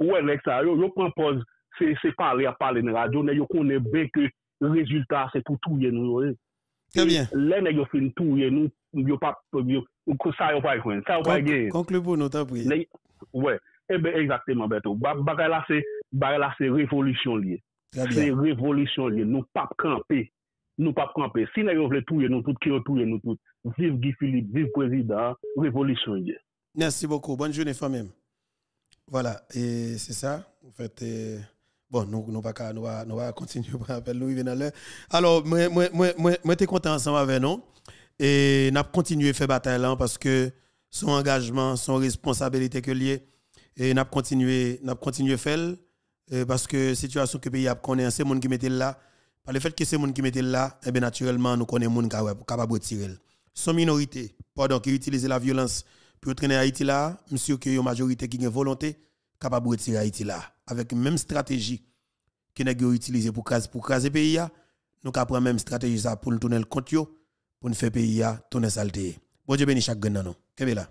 K: ou anek sa yo, yo pran pose, se, se pale a pale nan radyo, ne yo konen be ke rezultat se pou touye nou yo. E.
A: Très bien.
K: Lè nè yo fin touye nou, yo pas, yo, ça yo pas joindre, ça yo exactement, Beto. Bagay bagay c'est révolution liée.
A: Très
K: C'est
A: bien.
K: révolution liée. Nous pas camper. Nous pas camper. Si nous voulons tout. Vive Guy Philippe, vive président, révolution liée.
A: Merci beaucoup. Bonne journée, famille. Voilà, et c'est ça. En fait, bon, nous nous pas nous va continuer appel l'heure. Alors, moi moi moi moi moi content ensemble avec nous et n'a continuer faire bataille là parce que son engagement, son responsabilité que lié et n'a continuer n'a continuer faire parce que situation que pays a connaît c'est monde qui mettait là. Par le fait que c'est monde qui mettait là et bien naturellement nous connaissons monde capable de tirer. Son minorité, pardon, qui utilise la violence pour traîner Haïti là, monsieur que une majorité qui a une volonté capable de retirer Haïti là. Avec même stratégie que nous utilisé pour craser pour craser pays nous avons même stratégie ça pour nous tourner le compte pour nous faire payer, tourner saleté. Bon Dieu bénisse chaque gagnant. nous. Kebela.